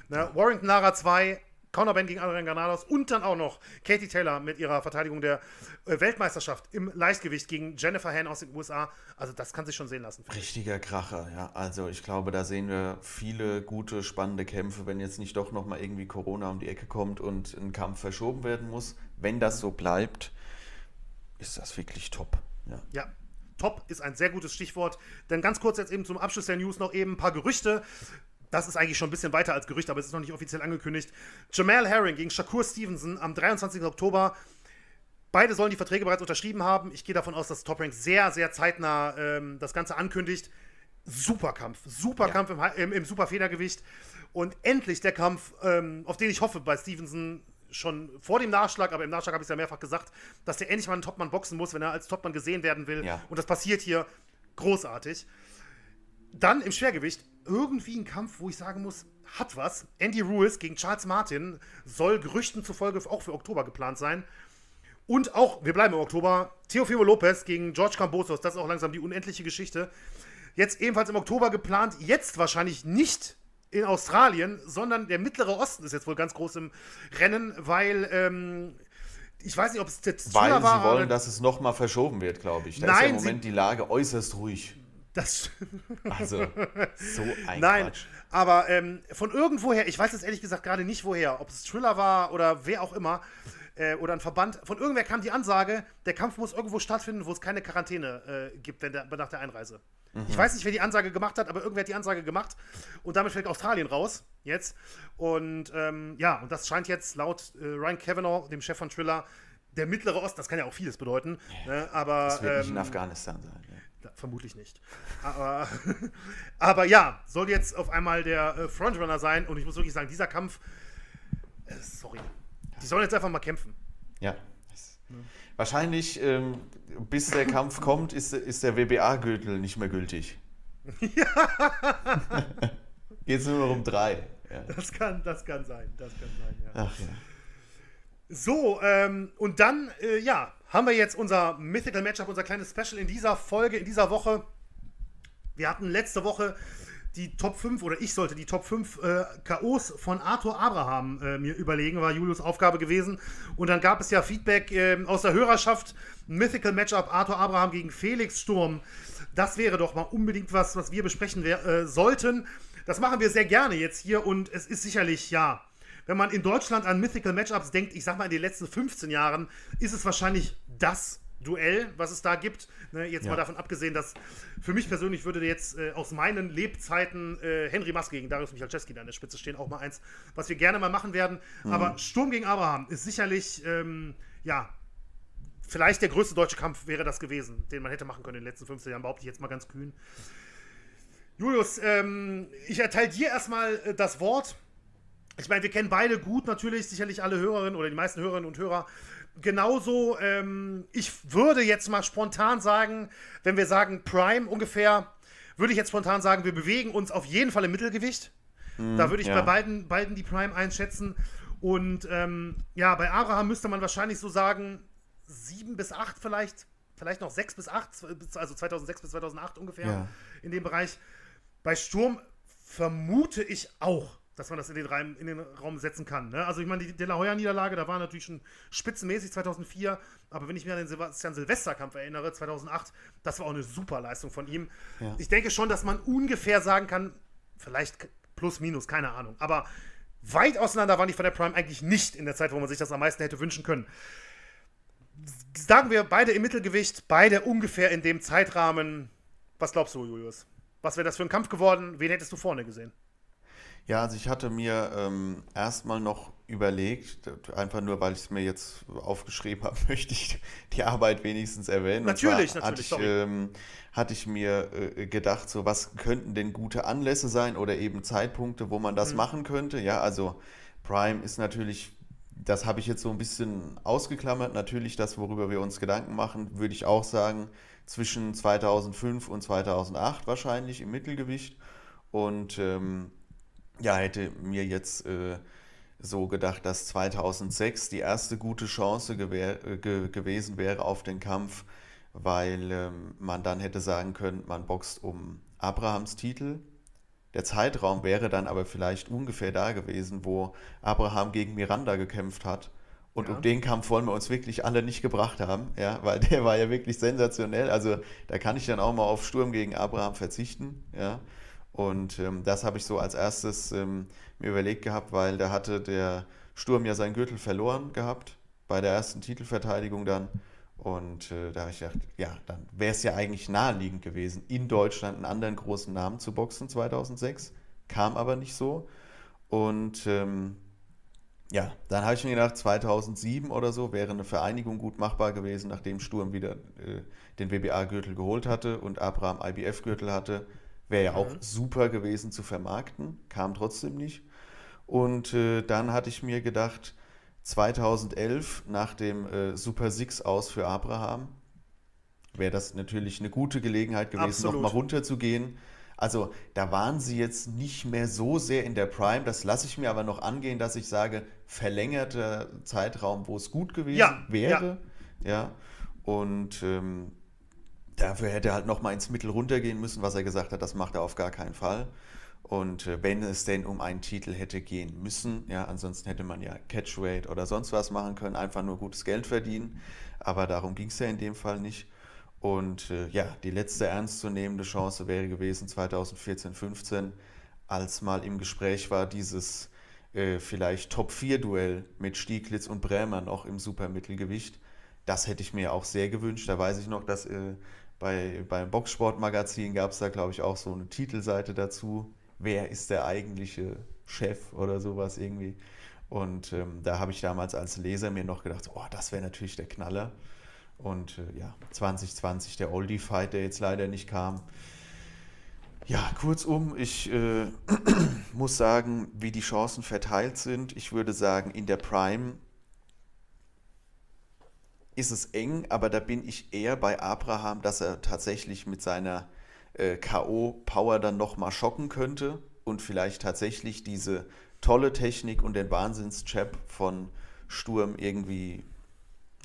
Ne? Warrington Lara 2, Conor Ben gegen Adrian Granados und dann auch noch Katie Taylor mit ihrer Verteidigung der äh, Weltmeisterschaft im Leichtgewicht gegen Jennifer Han aus den USA. Also das kann sich schon sehen lassen. Richtiger Kracher, ja. Also ich glaube, da sehen wir viele gute, spannende Kämpfe, wenn jetzt nicht doch nochmal irgendwie Corona um die Ecke kommt und ein Kampf verschoben werden muss. Wenn das so bleibt, ist das wirklich top. Ja. Ja, top ist ein sehr gutes Stichwort. Dann ganz kurz jetzt eben zum Abschluss der News noch eben ein paar Gerüchte. Das ist eigentlich schon ein bisschen weiter als Gerücht, aber es ist noch nicht offiziell angekündigt. Jamal Herring gegen Shakur Stevenson am 23. Oktober. Beide sollen die Verträge bereits unterschrieben haben. Ich gehe davon aus, dass Top Rank sehr, sehr zeitnah ähm, das Ganze ankündigt. Super Kampf, super Ja. Kampf im, im, im Superfedergewicht. Und endlich der Kampf, ähm, auf den ich hoffe bei Stevenson schon vor dem Nachschlag, aber im Nachschlag habe ich es ja mehrfach gesagt, dass der endlich mal einen Topmann boxen muss, wenn er als Topmann gesehen werden will. Ja. Und das passiert hier großartig. Dann im Schwergewicht irgendwie ein Kampf, wo ich sagen muss, hat was. Andy Ruiz gegen Charles Martin soll Gerüchten zufolge auch für Oktober geplant sein. Und auch, wir bleiben im Oktober, Teofimo Lopez gegen George Cambosos. Das ist auch langsam die unendliche Geschichte. Jetzt ebenfalls im Oktober geplant, jetzt wahrscheinlich nicht in Australien, sondern der Mittlere Osten ist jetzt wohl ganz groß im Rennen, weil ähm, ich weiß nicht, ob es jetzt Weil Thriller sie war wollen, dass es nochmal verschoben wird, glaube ich. Da ist Nein, ja im Moment die Lage äußerst ruhig. Das Also, so ein Nein, Quatsch. aber ähm, von irgendwoher, ich weiß jetzt ehrlich gesagt gerade nicht woher, ob es Thriller war oder wer auch immer, äh, oder ein Verband, von irgendwer kam die Ansage, der Kampf muss irgendwo stattfinden, wo es keine Quarantäne äh, gibt wenn der, nach der Einreise. Ich weiß nicht, wer die Ansage gemacht hat, aber irgendwer hat die Ansage gemacht und damit fällt Australien raus jetzt. Und ähm, ja, und das scheint jetzt laut äh, Ryan Kavanaugh, dem Chef von Thriller, der Mittlere Osten, das kann ja auch vieles bedeuten, ne, aber Das wird nicht in ähm, Afghanistan sein. Ja. Vermutlich nicht. Aber, aber ja, soll jetzt auf einmal der äh, Frontrunner sein und ich muss wirklich sagen, dieser Kampf, äh, sorry, die sollen jetzt einfach mal kämpfen. Ja. Wahrscheinlich, ähm, bis der Kampf kommt, ist, ist der WBA-Gürtel nicht mehr gültig. Geht es nur noch um drei. Ja. Das kann, das kann sein, das kann sein, ja. Ach ja. So, ähm, und dann, äh, ja, haben wir jetzt unser Mythical Matchup, unser kleines Special in dieser Folge, in dieser Woche. Wir hatten letzte Woche die Top 5 oder ich sollte die Top 5 äh, KOs von Arthur Abraham äh, mir überlegen, war Julius Aufgabe gewesen. Und dann gab es ja Feedback ähm, aus der Hörerschaft. Mythical Matchup Arthur Abraham gegen Felix Sturm. Das wäre doch mal unbedingt was, was wir besprechen äh, sollten. Das machen wir sehr gerne jetzt hier und es ist sicherlich, ja, wenn man in Deutschland an Mythical Matchups denkt, ich sag mal in den letzten 15 Jahren, ist es wahrscheinlich das Duell, was es da gibt. Ne, jetzt ja. mal davon abgesehen, dass für mich persönlich würde jetzt äh, aus meinen Lebzeiten äh, Henry Maske gegen Darius Michalczewski da an der Spitze stehen. Auch mal eins, was wir gerne mal machen werden. Mhm. Aber Sturm gegen Abraham ist sicherlich, ähm, ja, vielleicht der größte deutsche Kampf wäre das gewesen, den man hätte machen können in den letzten 15 Jahren, behaupte ich jetzt mal ganz kühn. Julius, ähm, ich erteile dir erstmal äh, das Wort. Ich meine, wir kennen beide gut natürlich, sicherlich alle Hörerinnen oder die meisten Hörerinnen und Hörer genauso, ähm, ich würde jetzt mal spontan sagen, wenn wir sagen Prime ungefähr, würde ich jetzt spontan sagen, wir bewegen uns auf jeden Fall im Mittelgewicht. Mm, da würde ich ja. bei beiden, beiden die Prime einschätzen. Und ähm, ja, bei Abraham müsste man wahrscheinlich so sagen, sieben bis acht vielleicht, vielleicht noch sechs bis acht, also 2006 bis 2008 ungefähr ja. in dem Bereich. Bei Sturm vermute ich auch dass man das in den, Reim, in den Raum setzen kann. Ne? Also ich meine, die De La Hoya-Niederlage, da war natürlich schon spitzenmäßig 2004, aber wenn ich mich an den Sebastian Silvester-Kampf erinnere, 2008, das war auch eine super Leistung von ihm. Ja. Ich denke schon, dass man ungefähr sagen kann, vielleicht plus, minus, keine Ahnung, aber weit auseinander waren die von der Prime eigentlich nicht in der Zeit, wo man sich das am meisten hätte wünschen können. Sagen wir beide im Mittelgewicht, beide ungefähr in dem Zeitrahmen. Was glaubst du, Julius? Was wäre das für ein Kampf geworden? Wen hättest du vorne gesehen? Ja, also ich hatte mir ähm, erstmal noch überlegt, einfach nur, weil ich es mir jetzt aufgeschrieben habe, möchte ich die Arbeit wenigstens erwähnen. Natürlich, natürlich. Hatte ich, ähm, hatte ich mir äh, gedacht, so was könnten denn gute Anlässe sein oder eben Zeitpunkte, wo man das mhm. machen könnte. Ja, also Prime ist natürlich, das habe ich jetzt so ein bisschen ausgeklammert. Natürlich das, worüber wir uns Gedanken machen, würde ich auch sagen, zwischen 2005 und 2008 wahrscheinlich im Mittelgewicht. Und ähm, ja, hätte mir jetzt äh, so gedacht, dass 2006 die erste gute Chance äh, ge gewesen wäre auf den Kampf, weil ähm, man dann hätte sagen können, man boxt um Abrahams Titel. Der Zeitraum wäre dann aber vielleicht ungefähr da gewesen, wo Abraham gegen Miranda gekämpft hat. Und ja. um den Kampf wollen wir uns wirklich alle nicht gebracht haben, ja, weil der war ja wirklich sensationell. Also da kann ich dann auch mal auf Sturm gegen Abraham verzichten, ja. Und ähm, das habe ich so als erstes ähm, mir überlegt gehabt, weil da hatte der Sturm ja seinen Gürtel verloren gehabt, bei der ersten Titelverteidigung dann. Und äh, da habe ich gedacht, ja, dann wäre es ja eigentlich naheliegend gewesen, in Deutschland einen anderen großen Namen zu boxen 2006. Kam aber nicht so. Und ähm, ja, dann habe ich mir gedacht, 2007 oder so wäre eine Vereinigung gut machbar gewesen, nachdem Sturm wieder äh, den WBA-Gürtel geholt hatte und Abraham IBF-Gürtel hatte Wäre ja auch mhm. super gewesen zu vermarkten, kam trotzdem nicht. Und äh, dann hatte ich mir gedacht, 2011 nach dem äh, Super Six aus für Abraham wäre das natürlich eine gute Gelegenheit gewesen, nochmal runterzugehen. Also da waren sie jetzt nicht mehr so sehr in der Prime. Das lasse ich mir aber noch angehen, dass ich sage, verlängerter Zeitraum, wo es gut gewesen ja, wäre. Ja. ja. Und ähm, Dafür hätte er halt nochmal ins Mittel runtergehen müssen, was er gesagt hat, das macht er auf gar keinen Fall. Und äh, wenn es denn um einen Titel hätte gehen müssen, ja, ansonsten hätte man ja Catchweight oder sonst was machen können, einfach nur gutes Geld verdienen. Aber darum ging es ja in dem Fall nicht. Und äh, ja, die letzte ernstzunehmende Chance wäre gewesen 2014, 15, als mal im Gespräch war dieses äh, vielleicht Top-4-Duell mit Stieglitz und Brämer noch im Supermittelgewicht. Das hätte ich mir auch sehr gewünscht. Da weiß ich noch, dass äh, bei, beim Boxsportmagazin gab es da, glaube ich, auch so eine Titelseite dazu. Wer ist der eigentliche Chef oder sowas irgendwie? Und ähm, da habe ich damals als Leser mir noch gedacht, oh, das wäre natürlich der Knaller. Und äh, ja, 2020 der Oldie-Fight, der jetzt leider nicht kam. Ja, kurzum, ich äh, muss sagen, wie die Chancen verteilt sind. Ich würde sagen, in der Prime ist es eng, aber da bin ich eher bei Abraham, dass er tatsächlich mit seiner äh, K.O.-Power dann nochmal schocken könnte und vielleicht tatsächlich diese tolle Technik und den Wahnsinns-Chap von Sturm irgendwie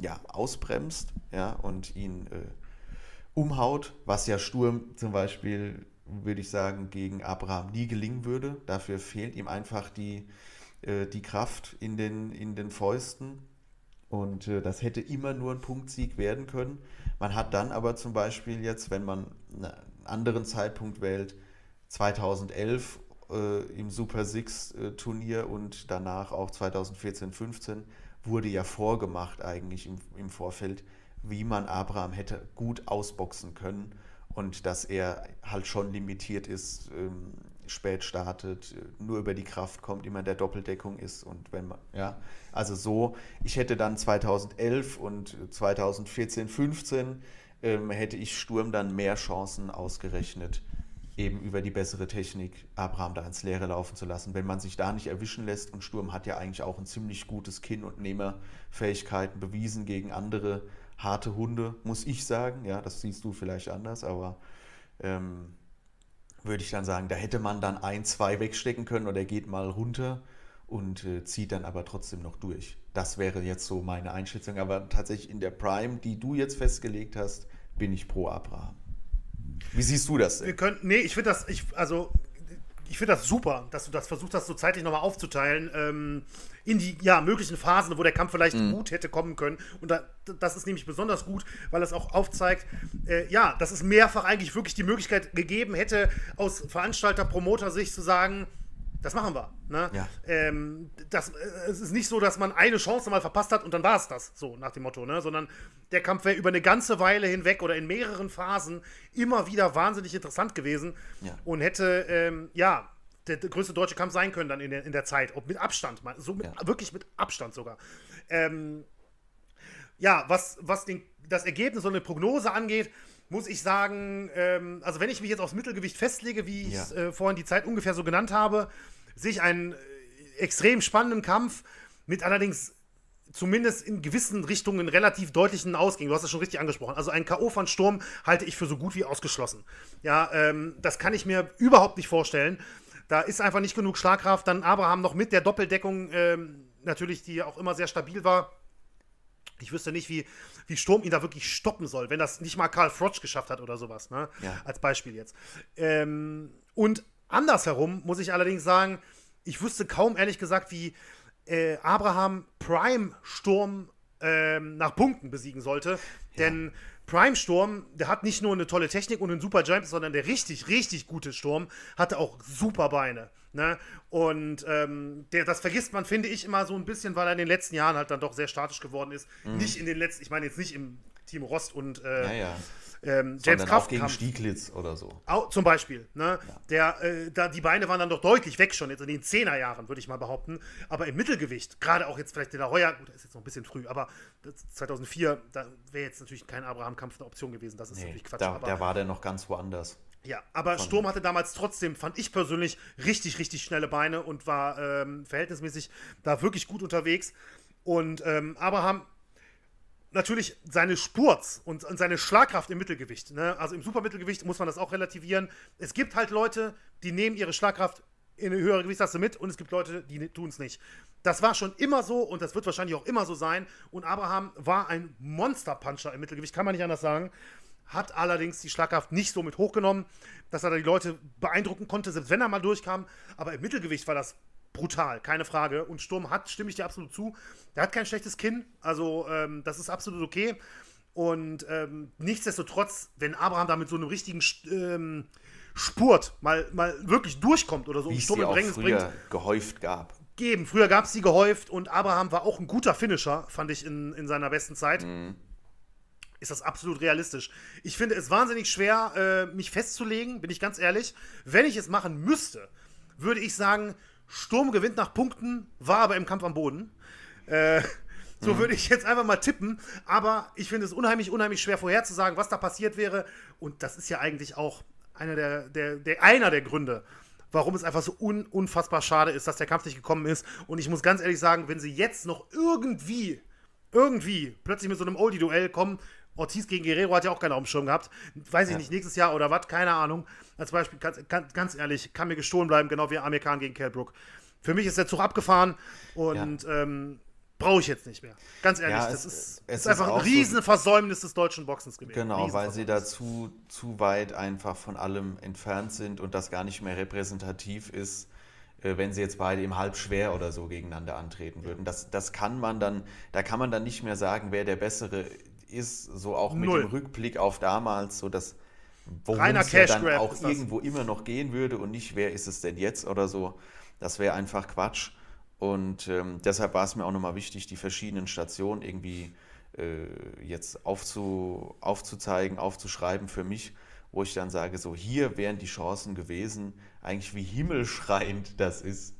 ja, ausbremst ja, und ihn äh, umhaut, was ja Sturm zum Beispiel, würde ich sagen, gegen Abraham nie gelingen würde. Dafür fehlt ihm einfach die, äh, die Kraft in den, in den Fäusten und äh, das hätte immer nur ein Punktsieg werden können. Man hat dann aber zum Beispiel jetzt, wenn man einen anderen Zeitpunkt wählt, 2011 äh, im Super Six äh, und danach auch 2014, 15 wurde ja vorgemacht eigentlich im, im Vorfeld, wie man Abraham hätte gut ausboxen können und dass er halt schon limitiert ist, ähm, spät startet, nur über die Kraft kommt, immer in der Doppeldeckung ist und wenn man, ja, also so, ich hätte dann 2011 und 2014, 15 ähm, hätte ich Sturm dann mehr Chancen ausgerechnet, eben über die bessere Technik Abraham da ins Leere laufen zu lassen. Wenn man sich da nicht erwischen lässt und Sturm hat ja eigentlich auch ein ziemlich gutes Kinn- und Nehmerfähigkeiten bewiesen gegen andere harte Hunde, muss ich sagen. Ja, das siehst du vielleicht anders, aber ähm, würde ich dann sagen, da hätte man dann ein, zwei wegstecken können oder er geht mal runter und äh, zieht dann aber trotzdem noch durch. Das wäre jetzt so meine Einschätzung. Aber tatsächlich in der Prime, die du jetzt festgelegt hast, bin ich pro Abraham. Wie siehst du das? Denn? Wir können, nee, ich finde das, ich, also ich finde das super, dass du das versucht hast, so zeitlich nochmal aufzuteilen ähm, in die ja, möglichen Phasen, wo der Kampf vielleicht mhm. gut hätte kommen können. Und da, das ist nämlich besonders gut, weil es auch aufzeigt, äh, ja, dass es mehrfach eigentlich wirklich die Möglichkeit gegeben hätte, aus Veranstalter-Promoter-Sicht zu sagen, das machen wir. Ne? Ja. Ähm, das, äh, es ist nicht so, dass man eine Chance mal verpasst hat und dann war es das, so nach dem Motto, ne? sondern der Kampf wäre über eine ganze Weile hinweg oder in mehreren Phasen immer wieder wahnsinnig interessant gewesen ja. und hätte, ähm, ja, der, der, größte deutsche Kampf sein können dann in der, in der Zeit. Ob mit Abstand, so mit, ja. wirklich mit Abstand sogar. Ähm, ja, was, was den, das Ergebnis und eine Prognose angeht, muss ich sagen, ähm, also wenn ich mich jetzt aufs Mittelgewicht festlege, wie ich ja. äh, vorhin die Zeit ungefähr so genannt habe, sehe ich einen äh, extrem spannenden Kampf mit allerdings zumindest in gewissen Richtungen relativ deutlichen Ausgängen. Du hast es schon richtig angesprochen. Also ein K.O. von Sturm halte ich für so gut wie ausgeschlossen. Ja, ähm, das kann ich mir überhaupt nicht vorstellen. Da ist einfach nicht genug Schlagkraft. Dann Abraham noch mit der Doppeldeckung, ähm, natürlich, die auch immer sehr stabil war. Ich wüsste nicht, wie, wie Sturm ihn da wirklich stoppen soll, wenn das nicht mal Karl Frotsch geschafft hat oder sowas, ne? Ja. Als Beispiel jetzt. Ähm, und andersherum muss ich allerdings sagen, ich wüsste kaum, ehrlich gesagt, wie äh, Abraham Prime Sturm ähm, nach Punkten besiegen sollte. Ja. Denn Prime Sturm, der hat nicht nur eine tolle Technik und einen super Jump, sondern der richtig, richtig gute Sturm hatte auch super Beine. Ne? Und ähm, der, das vergisst man, finde ich, immer so ein bisschen, weil er in den letzten Jahren halt dann doch sehr statisch geworden ist. Mhm. Nicht in den letzten, ich meine jetzt nicht im Team Rost und äh, ja, ja ähm, James Kraft gegen Stieglitz oder so. Auch, zum Beispiel. Ne? Ja. Der, äh, da, die Beine waren dann doch deutlich weg schon, jetzt in den 10er Jahren, würde ich mal behaupten. Aber im Mittelgewicht, gerade auch jetzt vielleicht in der Heuer, gut, das ist jetzt noch ein bisschen früh, aber 2004, da wäre jetzt natürlich kein Abraham-Kampf eine Option gewesen. Das ist nee, natürlich Quatsch. Da, aber, der war dann noch ganz woanders. Ja, aber Sturm hatte damals trotzdem, fand ich persönlich, richtig, richtig schnelle Beine und war ähm, verhältnismäßig da wirklich gut unterwegs. Und ähm, Abraham natürlich seine Spurz und, und, seine Schlagkraft im Mittelgewicht. Ne? Also im Supermittelgewicht muss man das auch relativieren. Es gibt halt Leute, die nehmen ihre Schlagkraft in eine höhere Gewichtsklasse mit und es gibt Leute, die tun es nicht. Das war schon immer so und das wird wahrscheinlich auch immer so sein. Und Abraham war ein Monster-Puncher im Mittelgewicht, kann man nicht anders sagen. Hat allerdings die Schlagkraft nicht so mit hochgenommen, dass er die Leute beeindrucken konnte, selbst wenn er mal durchkam. Aber im Mittelgewicht war das brutal, keine Frage. Und Sturm hat, stimme ich dir absolut zu, der hat kein schlechtes Kinn. Also, ähm, das ist absolut okay. Und ähm, nichtsdestotrotz, wenn Abraham da mit so einem richtigen ähm, Spurt mal, mal wirklich durchkommt oder so Wie Sturm in Bedrängnis bringt. gehäuft gab. Geben. Früher gab es sie gehäuft und Abraham war auch ein guter Finisher, fand ich in, in seiner besten Zeit. Mhm. Ist das absolut realistisch. Ich finde es wahnsinnig schwer, äh, mich festzulegen, bin ich ganz ehrlich. Wenn ich es machen müsste, würde ich sagen, Sturm gewinnt nach Punkten, war aber im Kampf am Boden. Äh, so mhm. würde ich jetzt einfach mal tippen. Aber ich finde es unheimlich, unheimlich schwer vorherzusagen, was da passiert wäre. Und das ist ja eigentlich auch einer der, der, der, einer der Gründe, warum es einfach so un, unfassbar schade ist, dass der Kampf nicht gekommen ist. Und ich muss ganz ehrlich sagen, wenn sie jetzt noch irgendwie, irgendwie plötzlich mit so einem Oldie-Duell kommen, Ortiz gegen Guerrero hat ja auch keinen auf dem Schirm gehabt. Weiß ich ja. nicht, nächstes Jahr oder was, keine Ahnung. Als Beispiel, ganz, ganz, ehrlich, kann mir gestohlen bleiben, genau wie Amir Khan gegen Kell Für mich ist der Zug abgefahren und ja. ähm, brauche ich jetzt nicht mehr. Ganz ehrlich, ja, es, das ist, es ist einfach ein Riesenversäumnis des deutschen Boxens gewesen. Genau, weil sie da zu, zu weit einfach von allem entfernt sind und das gar nicht mehr repräsentativ ist äh, wenn sie jetzt beide im Halbschwer oder so gegeneinander antreten würden. Das, das kann man dann, da kann man dann nicht mehr sagen, wer der bessere ist, so auch mit Null. dem Rückblick auf damals, so dass worum es ja dann auch irgendwo immer noch gehen würde und nicht, wer ist es denn jetzt oder so. Das wäre einfach Quatsch. Und ähm, deshalb war es mir auch nochmal wichtig, die verschiedenen Stationen irgendwie äh, jetzt aufzu, aufzuzeigen, aufzuschreiben für mich, wo ich dann sage, so hier wären die Chancen gewesen, eigentlich wie himmelschreiend das ist.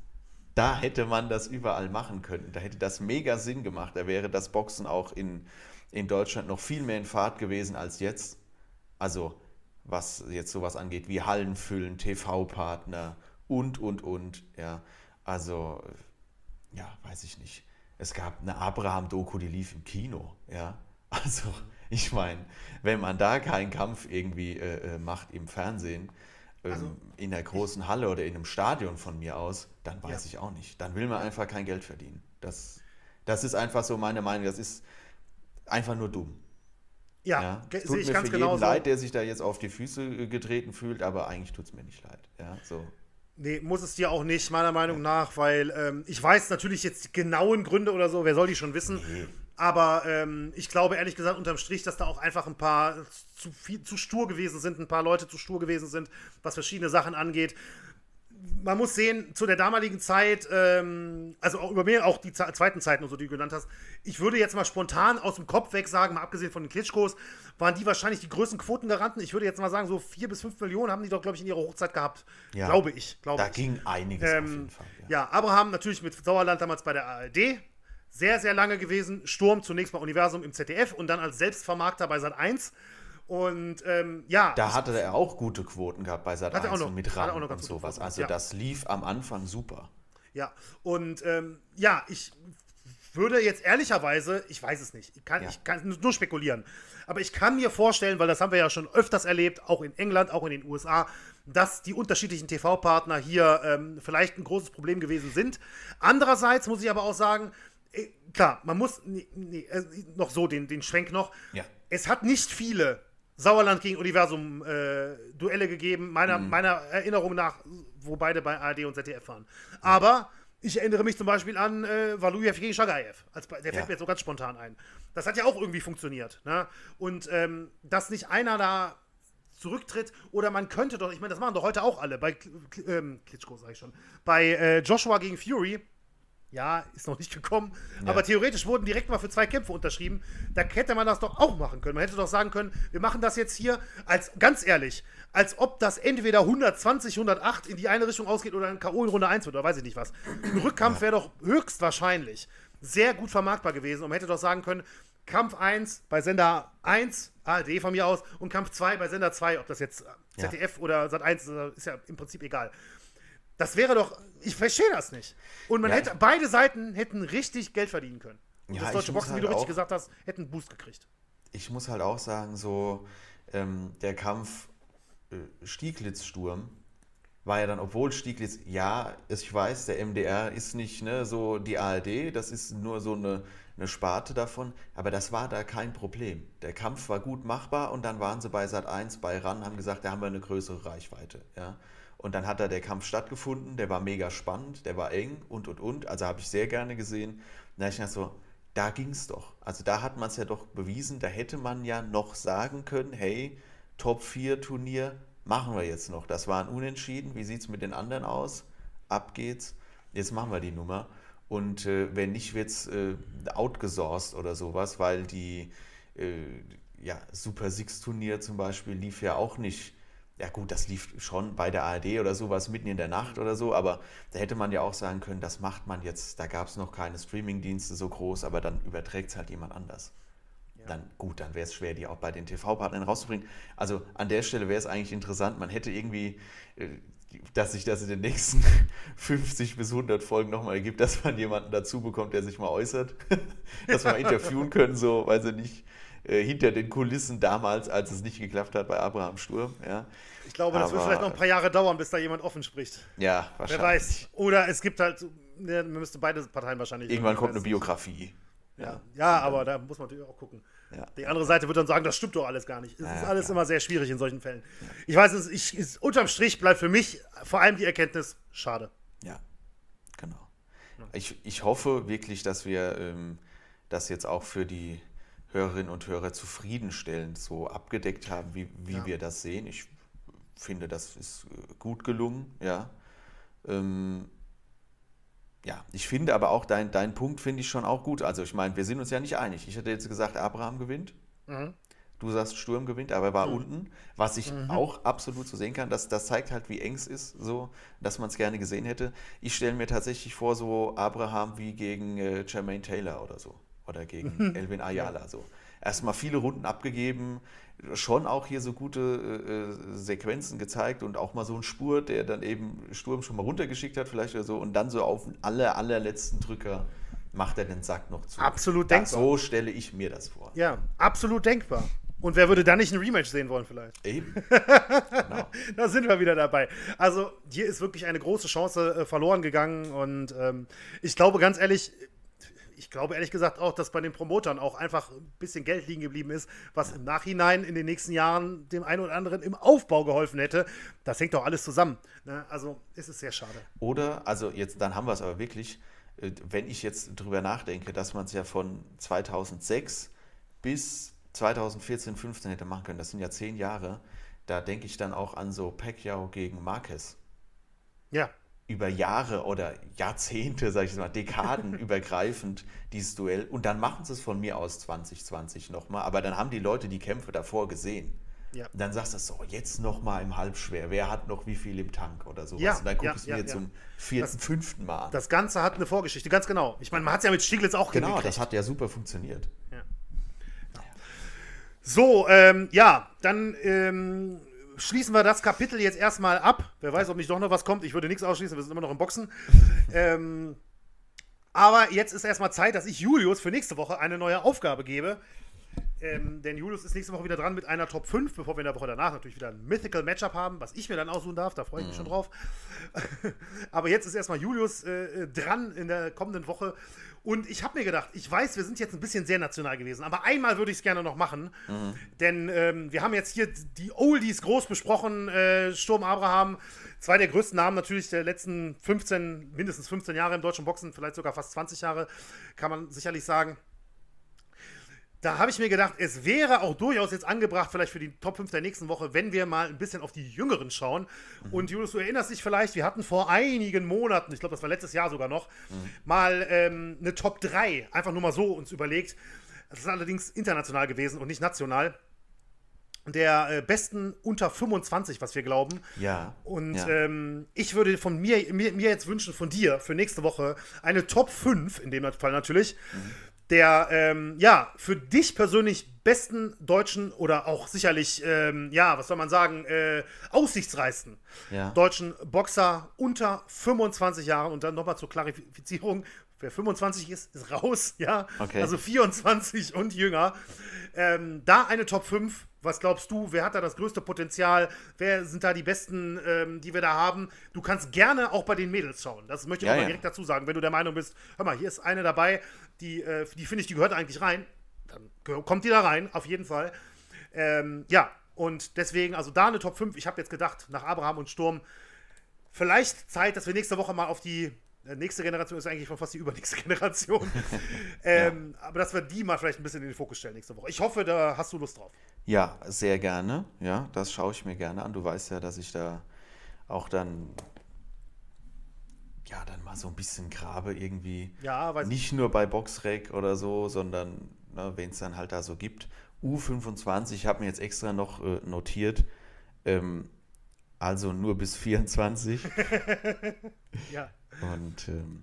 Da hätte man das überall machen können. Da hätte das mega Sinn gemacht. Da wäre das Boxen auch in, in Deutschland noch viel mehr in Fahrt gewesen als jetzt. Also was jetzt sowas angeht, wie Hallen füllen, TV-Partner und, und, und. Ja, also, ja, weiß ich nicht. Es gab eine Abraham-Doku, die lief im Kino. Ja, also, ich meine, wenn man da keinen Kampf irgendwie äh, äh macht im Fernsehen, ähm, also, in der großen Halle oder in einem Stadion von mir aus, dann weiß ja. ich auch nicht. Dann will man einfach kein Geld verdienen. Das, das ist einfach so meine Meinung. Das ist einfach nur dumm. Ja, ja. Es tut mir für jeden leid, der sich da jetzt auf die Füße äh, getreten fühlt, aber eigentlich tut es mir nicht leid. Ja, so. Nee, muss es dir auch nicht, meiner Meinung nach, weil ähm, ich weiß natürlich jetzt die genauen Gründe oder so, wer soll die schon wissen. Nee. Aber ähm, ich glaube ehrlich gesagt unterm Strich, dass da auch einfach ein paar zu, viel, zu stur gewesen sind, ein paar Leute zu stur gewesen sind, was verschiedene Sachen angeht man muss sehen, zu der damaligen Zeit, ähm, also auch über mir, auch die zweiten Zeiten und so, die du genannt hast, ich würde jetzt mal spontan aus dem Kopf weg sagen, mal abgesehen von den Klitschkos, waren die wahrscheinlich die größten Quotengaranten. Ich würde jetzt mal sagen, so vier bis fünf Millionen haben die doch, glaube ich, in ihrer Hochzeit gehabt. Ja, glaube ich. Glaube da ich. ging einiges ähm, auf jeden Fall. Ja. ja, Abraham natürlich mit Sauerland damals bei der ARD. Sehr, sehr lange gewesen. Sturm zunächst mal Universum im ZDF und dann als Selbstvermarkter bei Sat 1. Und ähm, ja. Da hatte er auch gute Quoten gehabt bei Sat 1 noch, mit Rang und sowas. Also ja. das lief am Anfang super. Ja, und ähm, ja, ich würde jetzt ehrlicherweise, ich weiß es nicht, ich kann, ja. ich kann nur spekulieren, aber ich kann mir vorstellen, weil das haben wir ja schon öfters erlebt, auch in England, auch in den USA, dass die unterschiedlichen TV-Partner hier ähm, vielleicht ein großes Problem gewesen sind. Andererseits muss ich aber auch sagen, äh, klar, man muss nee, nee, äh, noch so den, den Schwenk noch. Ja. Es hat nicht viele Sauerland gegen Universum äh, Duelle gegeben, meiner, mhm. meiner Erinnerung nach, wo beide bei ARD und ZDF waren. Aber ich erinnere mich zum Beispiel an äh, Valujev gegen Shagayev. Als, der fällt ja. mir jetzt so ganz spontan ein. Das hat ja auch irgendwie funktioniert. Ne? Und ähm, dass nicht einer da zurücktritt oder man könnte doch, ich meine, das machen doch heute auch alle, bei ähm, Klitschko sage ich schon, bei äh, Joshua gegen Fury ja, ist noch nicht gekommen. Ja. Aber theoretisch wurden direkt mal für zwei Kämpfe unterschrieben. Da hätte man das doch auch machen können. Man hätte doch sagen können, wir machen das jetzt hier als, ganz ehrlich, als ob das entweder 120, 108 in die eine Richtung ausgeht oder ein K.O. in Runde 1 wird oder weiß ich nicht was. Ein Rückkampf wäre doch höchstwahrscheinlich sehr gut vermarktbar gewesen und man hätte doch sagen können, Kampf 1 bei Sender 1, ARD von mir aus, und Kampf 2 bei Sender 2, ob das jetzt ZDF ja. oder Sat 1 ist, ist ja im Prinzip egal. Das wäre doch, ich verstehe das nicht. Und man ja, hätte, beide Seiten hätten richtig Geld verdienen können. Und ja, das deutsche Boxen, halt wie du richtig gesagt hast, hätten einen Boost gekriegt. Ich muss halt auch sagen, so ähm, der Kampf äh, Stieglitz-Sturm war ja dann, obwohl Stieglitz, ja, ich weiß, der MDR ist nicht ne, so die ARD, das ist nur so eine, eine Sparte davon, aber das war da kein Problem. Der Kampf war gut machbar und dann waren sie bei Sat 1 bei RAN, haben gesagt, da haben wir eine größere Reichweite. Ja. Und dann hat da der Kampf stattgefunden, der war mega spannend, der war eng und und und. Also habe ich sehr gerne gesehen. Da ich dachte so, da ging es doch. Also da hat man es ja doch bewiesen, da hätte man ja noch sagen können, hey, Top 4 Turnier machen wir jetzt noch. Das war ein Unentschieden. Wie sieht es mit den anderen aus? Ab geht's. Jetzt machen wir die Nummer. Und äh, wenn nicht, wird es äh, outgesourced oder sowas, weil die äh, ja, Super Six Turnier zum Beispiel lief ja auch nicht ja gut, das lief schon bei der ARD oder sowas mitten in der Nacht oder so, aber da hätte man ja auch sagen können, das macht man jetzt, da gab es noch keine Streamingdienste so groß, aber dann überträgt es halt jemand anders. Ja. Dann gut, dann wäre es schwer, die auch bei den TV-Partnern rauszubringen. Also an der Stelle wäre es eigentlich interessant, man hätte irgendwie, äh, dass sich das in den nächsten 50 bis 100 Folgen nochmal ergibt, dass man jemanden dazu bekommt, der sich mal äußert, dass wir mal interviewen können, so, weiß ich nicht, äh, hinter den Kulissen damals, als es nicht geklappt hat bei Abraham Sturm. Ja. Ich glaube, das Aber, wird vielleicht noch ein paar Jahre dauern, bis da jemand offen spricht. Ja, wahrscheinlich. Wer weiß. Oder es gibt halt, ne, man müsste beide Parteien wahrscheinlich. Irgendwann kommt eine Biografie. Ja, ja aber da muss man natürlich auch gucken. Ja. Die andere Seite wird dann sagen, das stimmt doch alles gar nicht. Es ja, ist alles klar. immer sehr schwierig in solchen Fällen. Ja. Ich weiß, es, ich, es, unterm Strich bleibt für mich vor allem die Erkenntnis, schade. Ja, genau. Ich, ich hoffe wirklich, dass wir ähm, das jetzt auch für die Hörerinnen und Hörer zufriedenstellend so abgedeckt haben, wie, wie ja. wir das sehen. Ich finde, das ist äh, gut gelungen, ja. Ähm, ja, ich finde aber auch, dein, dein Punkt finde ich schon auch gut. Also ich meine, wir sind uns ja nicht einig. Ich hätte jetzt gesagt, Abraham gewinnt. Mhm. Du sagst, Sturm gewinnt, aber er war mhm. unten. Was ich mhm. auch absolut so sehen kann, das, das zeigt halt, wie eng es ist, so, dass man es gerne gesehen hätte. Ich stelle mir tatsächlich vor, so Abraham wie gegen äh, Jermaine Taylor oder so. Oder gegen Elvin Ayala. So. Erstmal viele Runden abgegeben, schon auch hier so gute äh, äh, Sequenzen gezeigt und auch mal so ein Spur, der dann eben Sturm schon mal runtergeschickt hat, vielleicht oder so, und dann so auf alle allerletzten Drücker macht er den Sack noch zu. Absolut denkbar. So stelle ich mir das vor. Ja, absolut denkbar. Und wer würde da nicht ein Rematch sehen wollen, vielleicht? Eben. genau. da sind wir wieder dabei. Also, hier ist wirklich eine große Chance äh, verloren gegangen. Und ähm, ich glaube, ganz ehrlich, ich glaube ehrlich gesagt auch, dass bei den Promotern auch einfach ein bisschen Geld liegen geblieben ist, was im Nachhinein in den nächsten Jahren dem einen oder anderen im Aufbau geholfen hätte. Das hängt doch alles zusammen. Ne? Also ist es sehr schade. Oder, also jetzt, dann haben wir es aber wirklich, äh, wenn ich jetzt drüber nachdenke, dass man es ja von 2006 bis 2014, 15 hätte machen können, das sind ja zehn Jahre, da denke ich dann auch an so Pacquiao gegen Marquez. Ja über Jahre oder Jahrzehnte, sage ich mal, Dekaden übergreifend dieses Duell. Und dann machen sie es von mir aus 2020 nochmal. Aber dann haben die Leute die Kämpfe davor gesehen. Ja. Und dann sagst du so, jetzt nochmal im Halbschwer. Wer hat noch wie viel im Tank oder sowas? Ja, und dann gucke ja, es mir ja, zum vierten, das, fünften Mal an. Das Ganze hat eine Vorgeschichte, ganz genau. Ich meine, man hat es ja mit Stieglitz auch Genau, das hat ja super funktioniert. So, ähm, ja, dann ähm, schließen wir das Kapitel jetzt erstmal ab. Wer weiß, ob nicht doch noch was kommt. Ich würde nichts ausschließen, wir sind immer noch im Boxen. ähm, aber jetzt ist erstmal Zeit, dass ich Julius für nächste Woche eine neue Aufgabe gebe. Ähm, denn Julius ist nächste Woche wieder dran mit einer Top 5, bevor wir in der Woche danach natürlich wieder ein Mythical Matchup haben, was ich mir dann aussuchen darf. Da freue ich mich mhm. schon drauf. Aber jetzt ist erstmal Julius äh, dran in der kommenden Woche. Und ich habe mir gedacht, ich weiß, wir sind jetzt ein bisschen sehr national gewesen, aber einmal würde ich es gerne noch machen. Mhm. Denn ähm, wir haben jetzt hier die Oldies groß besprochen. Äh, Sturm Abraham, zwei der größten Namen natürlich der letzten 15, mindestens 15 Jahre im deutschen Boxen, vielleicht sogar fast 20 Jahre, kann man sicherlich sagen da habe ich mir gedacht, es wäre auch durchaus jetzt angebracht, vielleicht für die Top 5 der nächsten Woche, wenn wir mal ein bisschen auf die Jüngeren schauen. Mhm. Und Julius, du erinnerst dich vielleicht, wir hatten vor einigen Monaten, ich glaube, das war letztes Jahr sogar noch, mhm. mal ähm, eine Top 3, einfach nur mal so uns überlegt. Das ist allerdings international gewesen und nicht national. Der äh, besten unter 25, was wir glauben. Ja. Und ja. Ähm, ich würde von mir, mir, mir, jetzt wünschen, von dir für nächste Woche eine Top 5, in dem Fall natürlich. Mhm der, ähm, ja, für dich persönlich besten deutschen oder auch sicherlich, ähm, ja, was soll man sagen, äh, aussichtsreichsten ja. deutschen Boxer unter 25 Jahren. Und dann nochmal zur Klarifizierung, wer 25 ist, ist raus, ja. Okay. Also 24 und jünger. Ähm, da eine Top 5. Was glaubst du, wer hat da das größte Potenzial? Wer sind da die besten, ähm, die wir da haben? Du kannst gerne auch bei den Mädels schauen. Das möchte ich ja, ja. direkt dazu sagen. Wenn du der Meinung bist, hör mal, hier ist eine dabei, die, äh, die finde ich, die gehört eigentlich rein. Dann kommt die da rein, auf jeden Fall. Ähm, ja, und deswegen, also da eine Top 5. Ich habe jetzt gedacht, nach Abraham und Sturm, vielleicht Zeit, dass wir nächste Woche mal auf die äh, nächste Generation ist eigentlich schon fast die übernächste Generation. ähm, ja. Aber dass wir die mal vielleicht ein bisschen in den Fokus stellen nächste Woche. Ich hoffe, da hast du Lust drauf. Ja, sehr gerne. Ja, das schaue ich mir gerne an. Du weißt ja, dass ich da auch dann ja, dann mal so ein bisschen grabe irgendwie. Ja, weiß Nicht nur bei Boxrec oder so, sondern ne, wen es dann halt da so gibt. U25, ich habe mir jetzt extra noch äh, notiert, ähm, also nur bis 24. ja. Und ähm,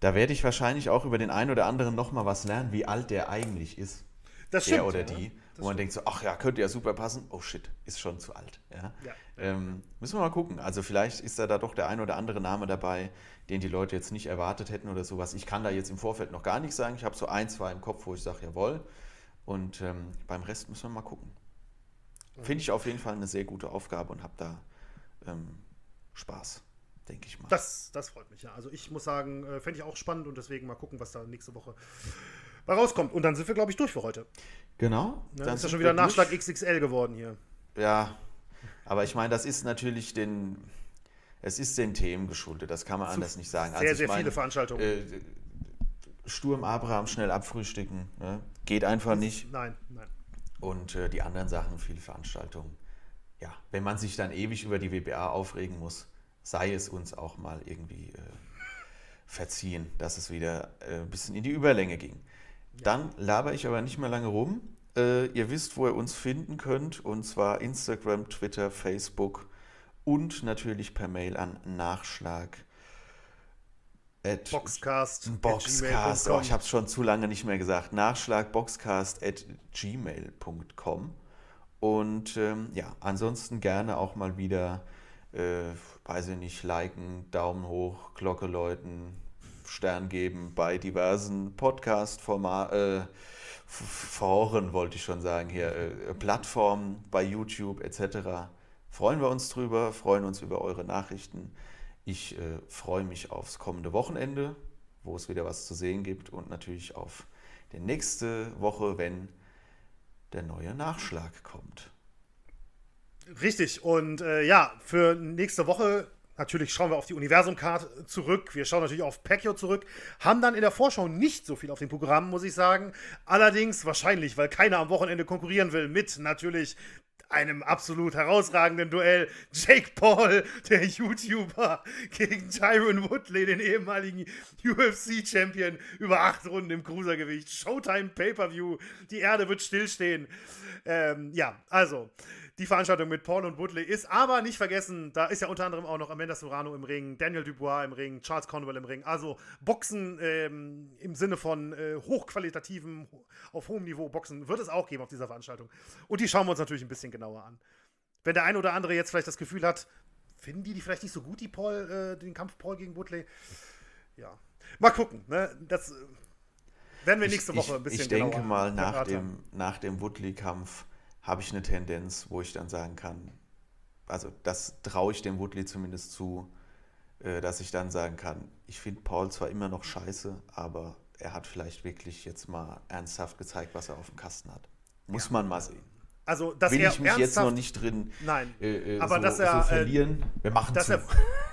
da werde ich wahrscheinlich auch über den einen oder anderen nochmal was lernen, wie alt der eigentlich ist. Das stimmt. Der oder die. Das wo man denkt so, ach ja, könnte ja super passen. Oh shit, ist schon zu alt. Ja? ja. Ähm, müssen wir mal gucken. Also vielleicht ist da, da doch der ein oder andere Name dabei, den die Leute jetzt nicht erwartet hätten oder sowas. Ich kann da jetzt im Vorfeld noch gar nichts sagen. Ich habe so ein, zwei im Kopf, wo ich sage, jawohl. Und ähm, beim Rest müssen wir mal gucken. Finde ich auf jeden Fall eine sehr gute Aufgabe und habe da ähm, Spaß, denke ich mal. Das, das freut mich, ja. Also ich muss sagen, äh, fände ich auch spannend und deswegen mal gucken, was da nächste Woche bei rauskommt. Und dann sind wir, glaube ich, durch für heute. Genau. Ja, dann ist ja schon wieder Nachschlag. XXL geworden hier. Ja, aber ich meine, das ist natürlich den, es ist den Themen geschuldet, das kann man anders nicht sagen. Sehr, also sehr meine, viele Veranstaltungen. Äh, Sturm Abraham schnell abfrühstücken, ne? geht einfach das, nicht. Nein, nein. Und äh, die anderen Sachen, viele Veranstaltungen. Ja, wenn man sich dann ewig über die WBA aufregen muss, sei es uns auch mal irgendwie äh, verziehen, dass es wieder äh, ein bisschen in die Überlänge ging. Dann laber ich aber nicht mehr lange rum. Äh, ihr wisst, wo ihr uns finden könnt, und zwar Instagram, Twitter, Facebook und natürlich per Mail an Nachschlag. At Boxcast. Boxcast. Oh, ich habe es schon zu lange nicht mehr gesagt. Nachschlag boxcast at gmail.com. Und ähm, ja, ansonsten gerne auch mal wieder, äh, weiß ich nicht, liken, Daumen hoch, Glocke läuten, Stern geben bei diversen Podcast-Foren, äh, Foren wollte ich schon sagen hier, äh, Plattformen bei YouTube etc. Freuen wir uns drüber, freuen uns über eure Nachrichten. Ich äh, freue mich aufs kommende Wochenende, wo es wieder was zu sehen gibt und natürlich auf die nächste Woche, wenn der neue Nachschlag kommt. Richtig. Und äh, ja, für nächste Woche Natürlich schauen wir auf die Universum-Card zurück. Wir schauen natürlich auf Pacquiao zurück. Haben dann in der Vorschau nicht so viel auf dem Programm, muss ich sagen. Allerdings wahrscheinlich, weil keiner am Wochenende konkurrieren will, mit natürlich einem absolut herausragenden Duell. Jake Paul, der YouTuber, gegen Tyron Woodley, den ehemaligen UFC-Champion, über acht Runden im Cruisergewicht. Showtime Pay-Per-View. Die Erde wird stillstehen. Ähm, ja, also die Veranstaltung mit Paul und Woodley ist. Aber nicht vergessen, da ist ja unter anderem auch noch Amanda Serrano im Ring, Daniel Dubois im Ring, Charles Conwell im Ring. Also Boxen ähm, im Sinne von äh, hochqualitativen, auf hohem Niveau Boxen wird es auch geben auf dieser Veranstaltung. Und die schauen wir uns natürlich ein bisschen genauer an. Wenn der ein oder andere jetzt vielleicht das Gefühl hat, finden die die vielleicht nicht so gut, die Paul, äh, den Kampf Paul gegen Woodley? Ja. Mal gucken. Ne? Das äh, werden wir nächste Woche ein bisschen Ich, ich denke mal, nach dem, nach dem Woodley-Kampf habe ich eine Tendenz, wo ich dann sagen kann, also das traue ich dem Woodley zumindest zu, äh, dass ich dann sagen kann, ich finde Paul zwar immer noch scheiße, aber er hat vielleicht wirklich jetzt mal ernsthaft gezeigt, was er auf dem Kasten hat. Muss ja. man mal sehen. Also, dass Will er ich mich jetzt noch nicht drin Nein, äh, äh aber so, dass er, so verlieren. Wir machen dass zu. Er,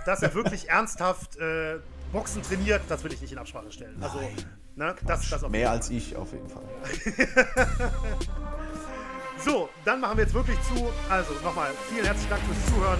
dass er wirklich ernsthaft äh, Boxen trainiert, das will ich nicht in Absprache stellen. Also, Nein. Also, ne, das, das Mehr als ich auf jeden Fall. So, dann machen wir jetzt wirklich zu. Also nochmal vielen herzlichen Dank fürs Zuhören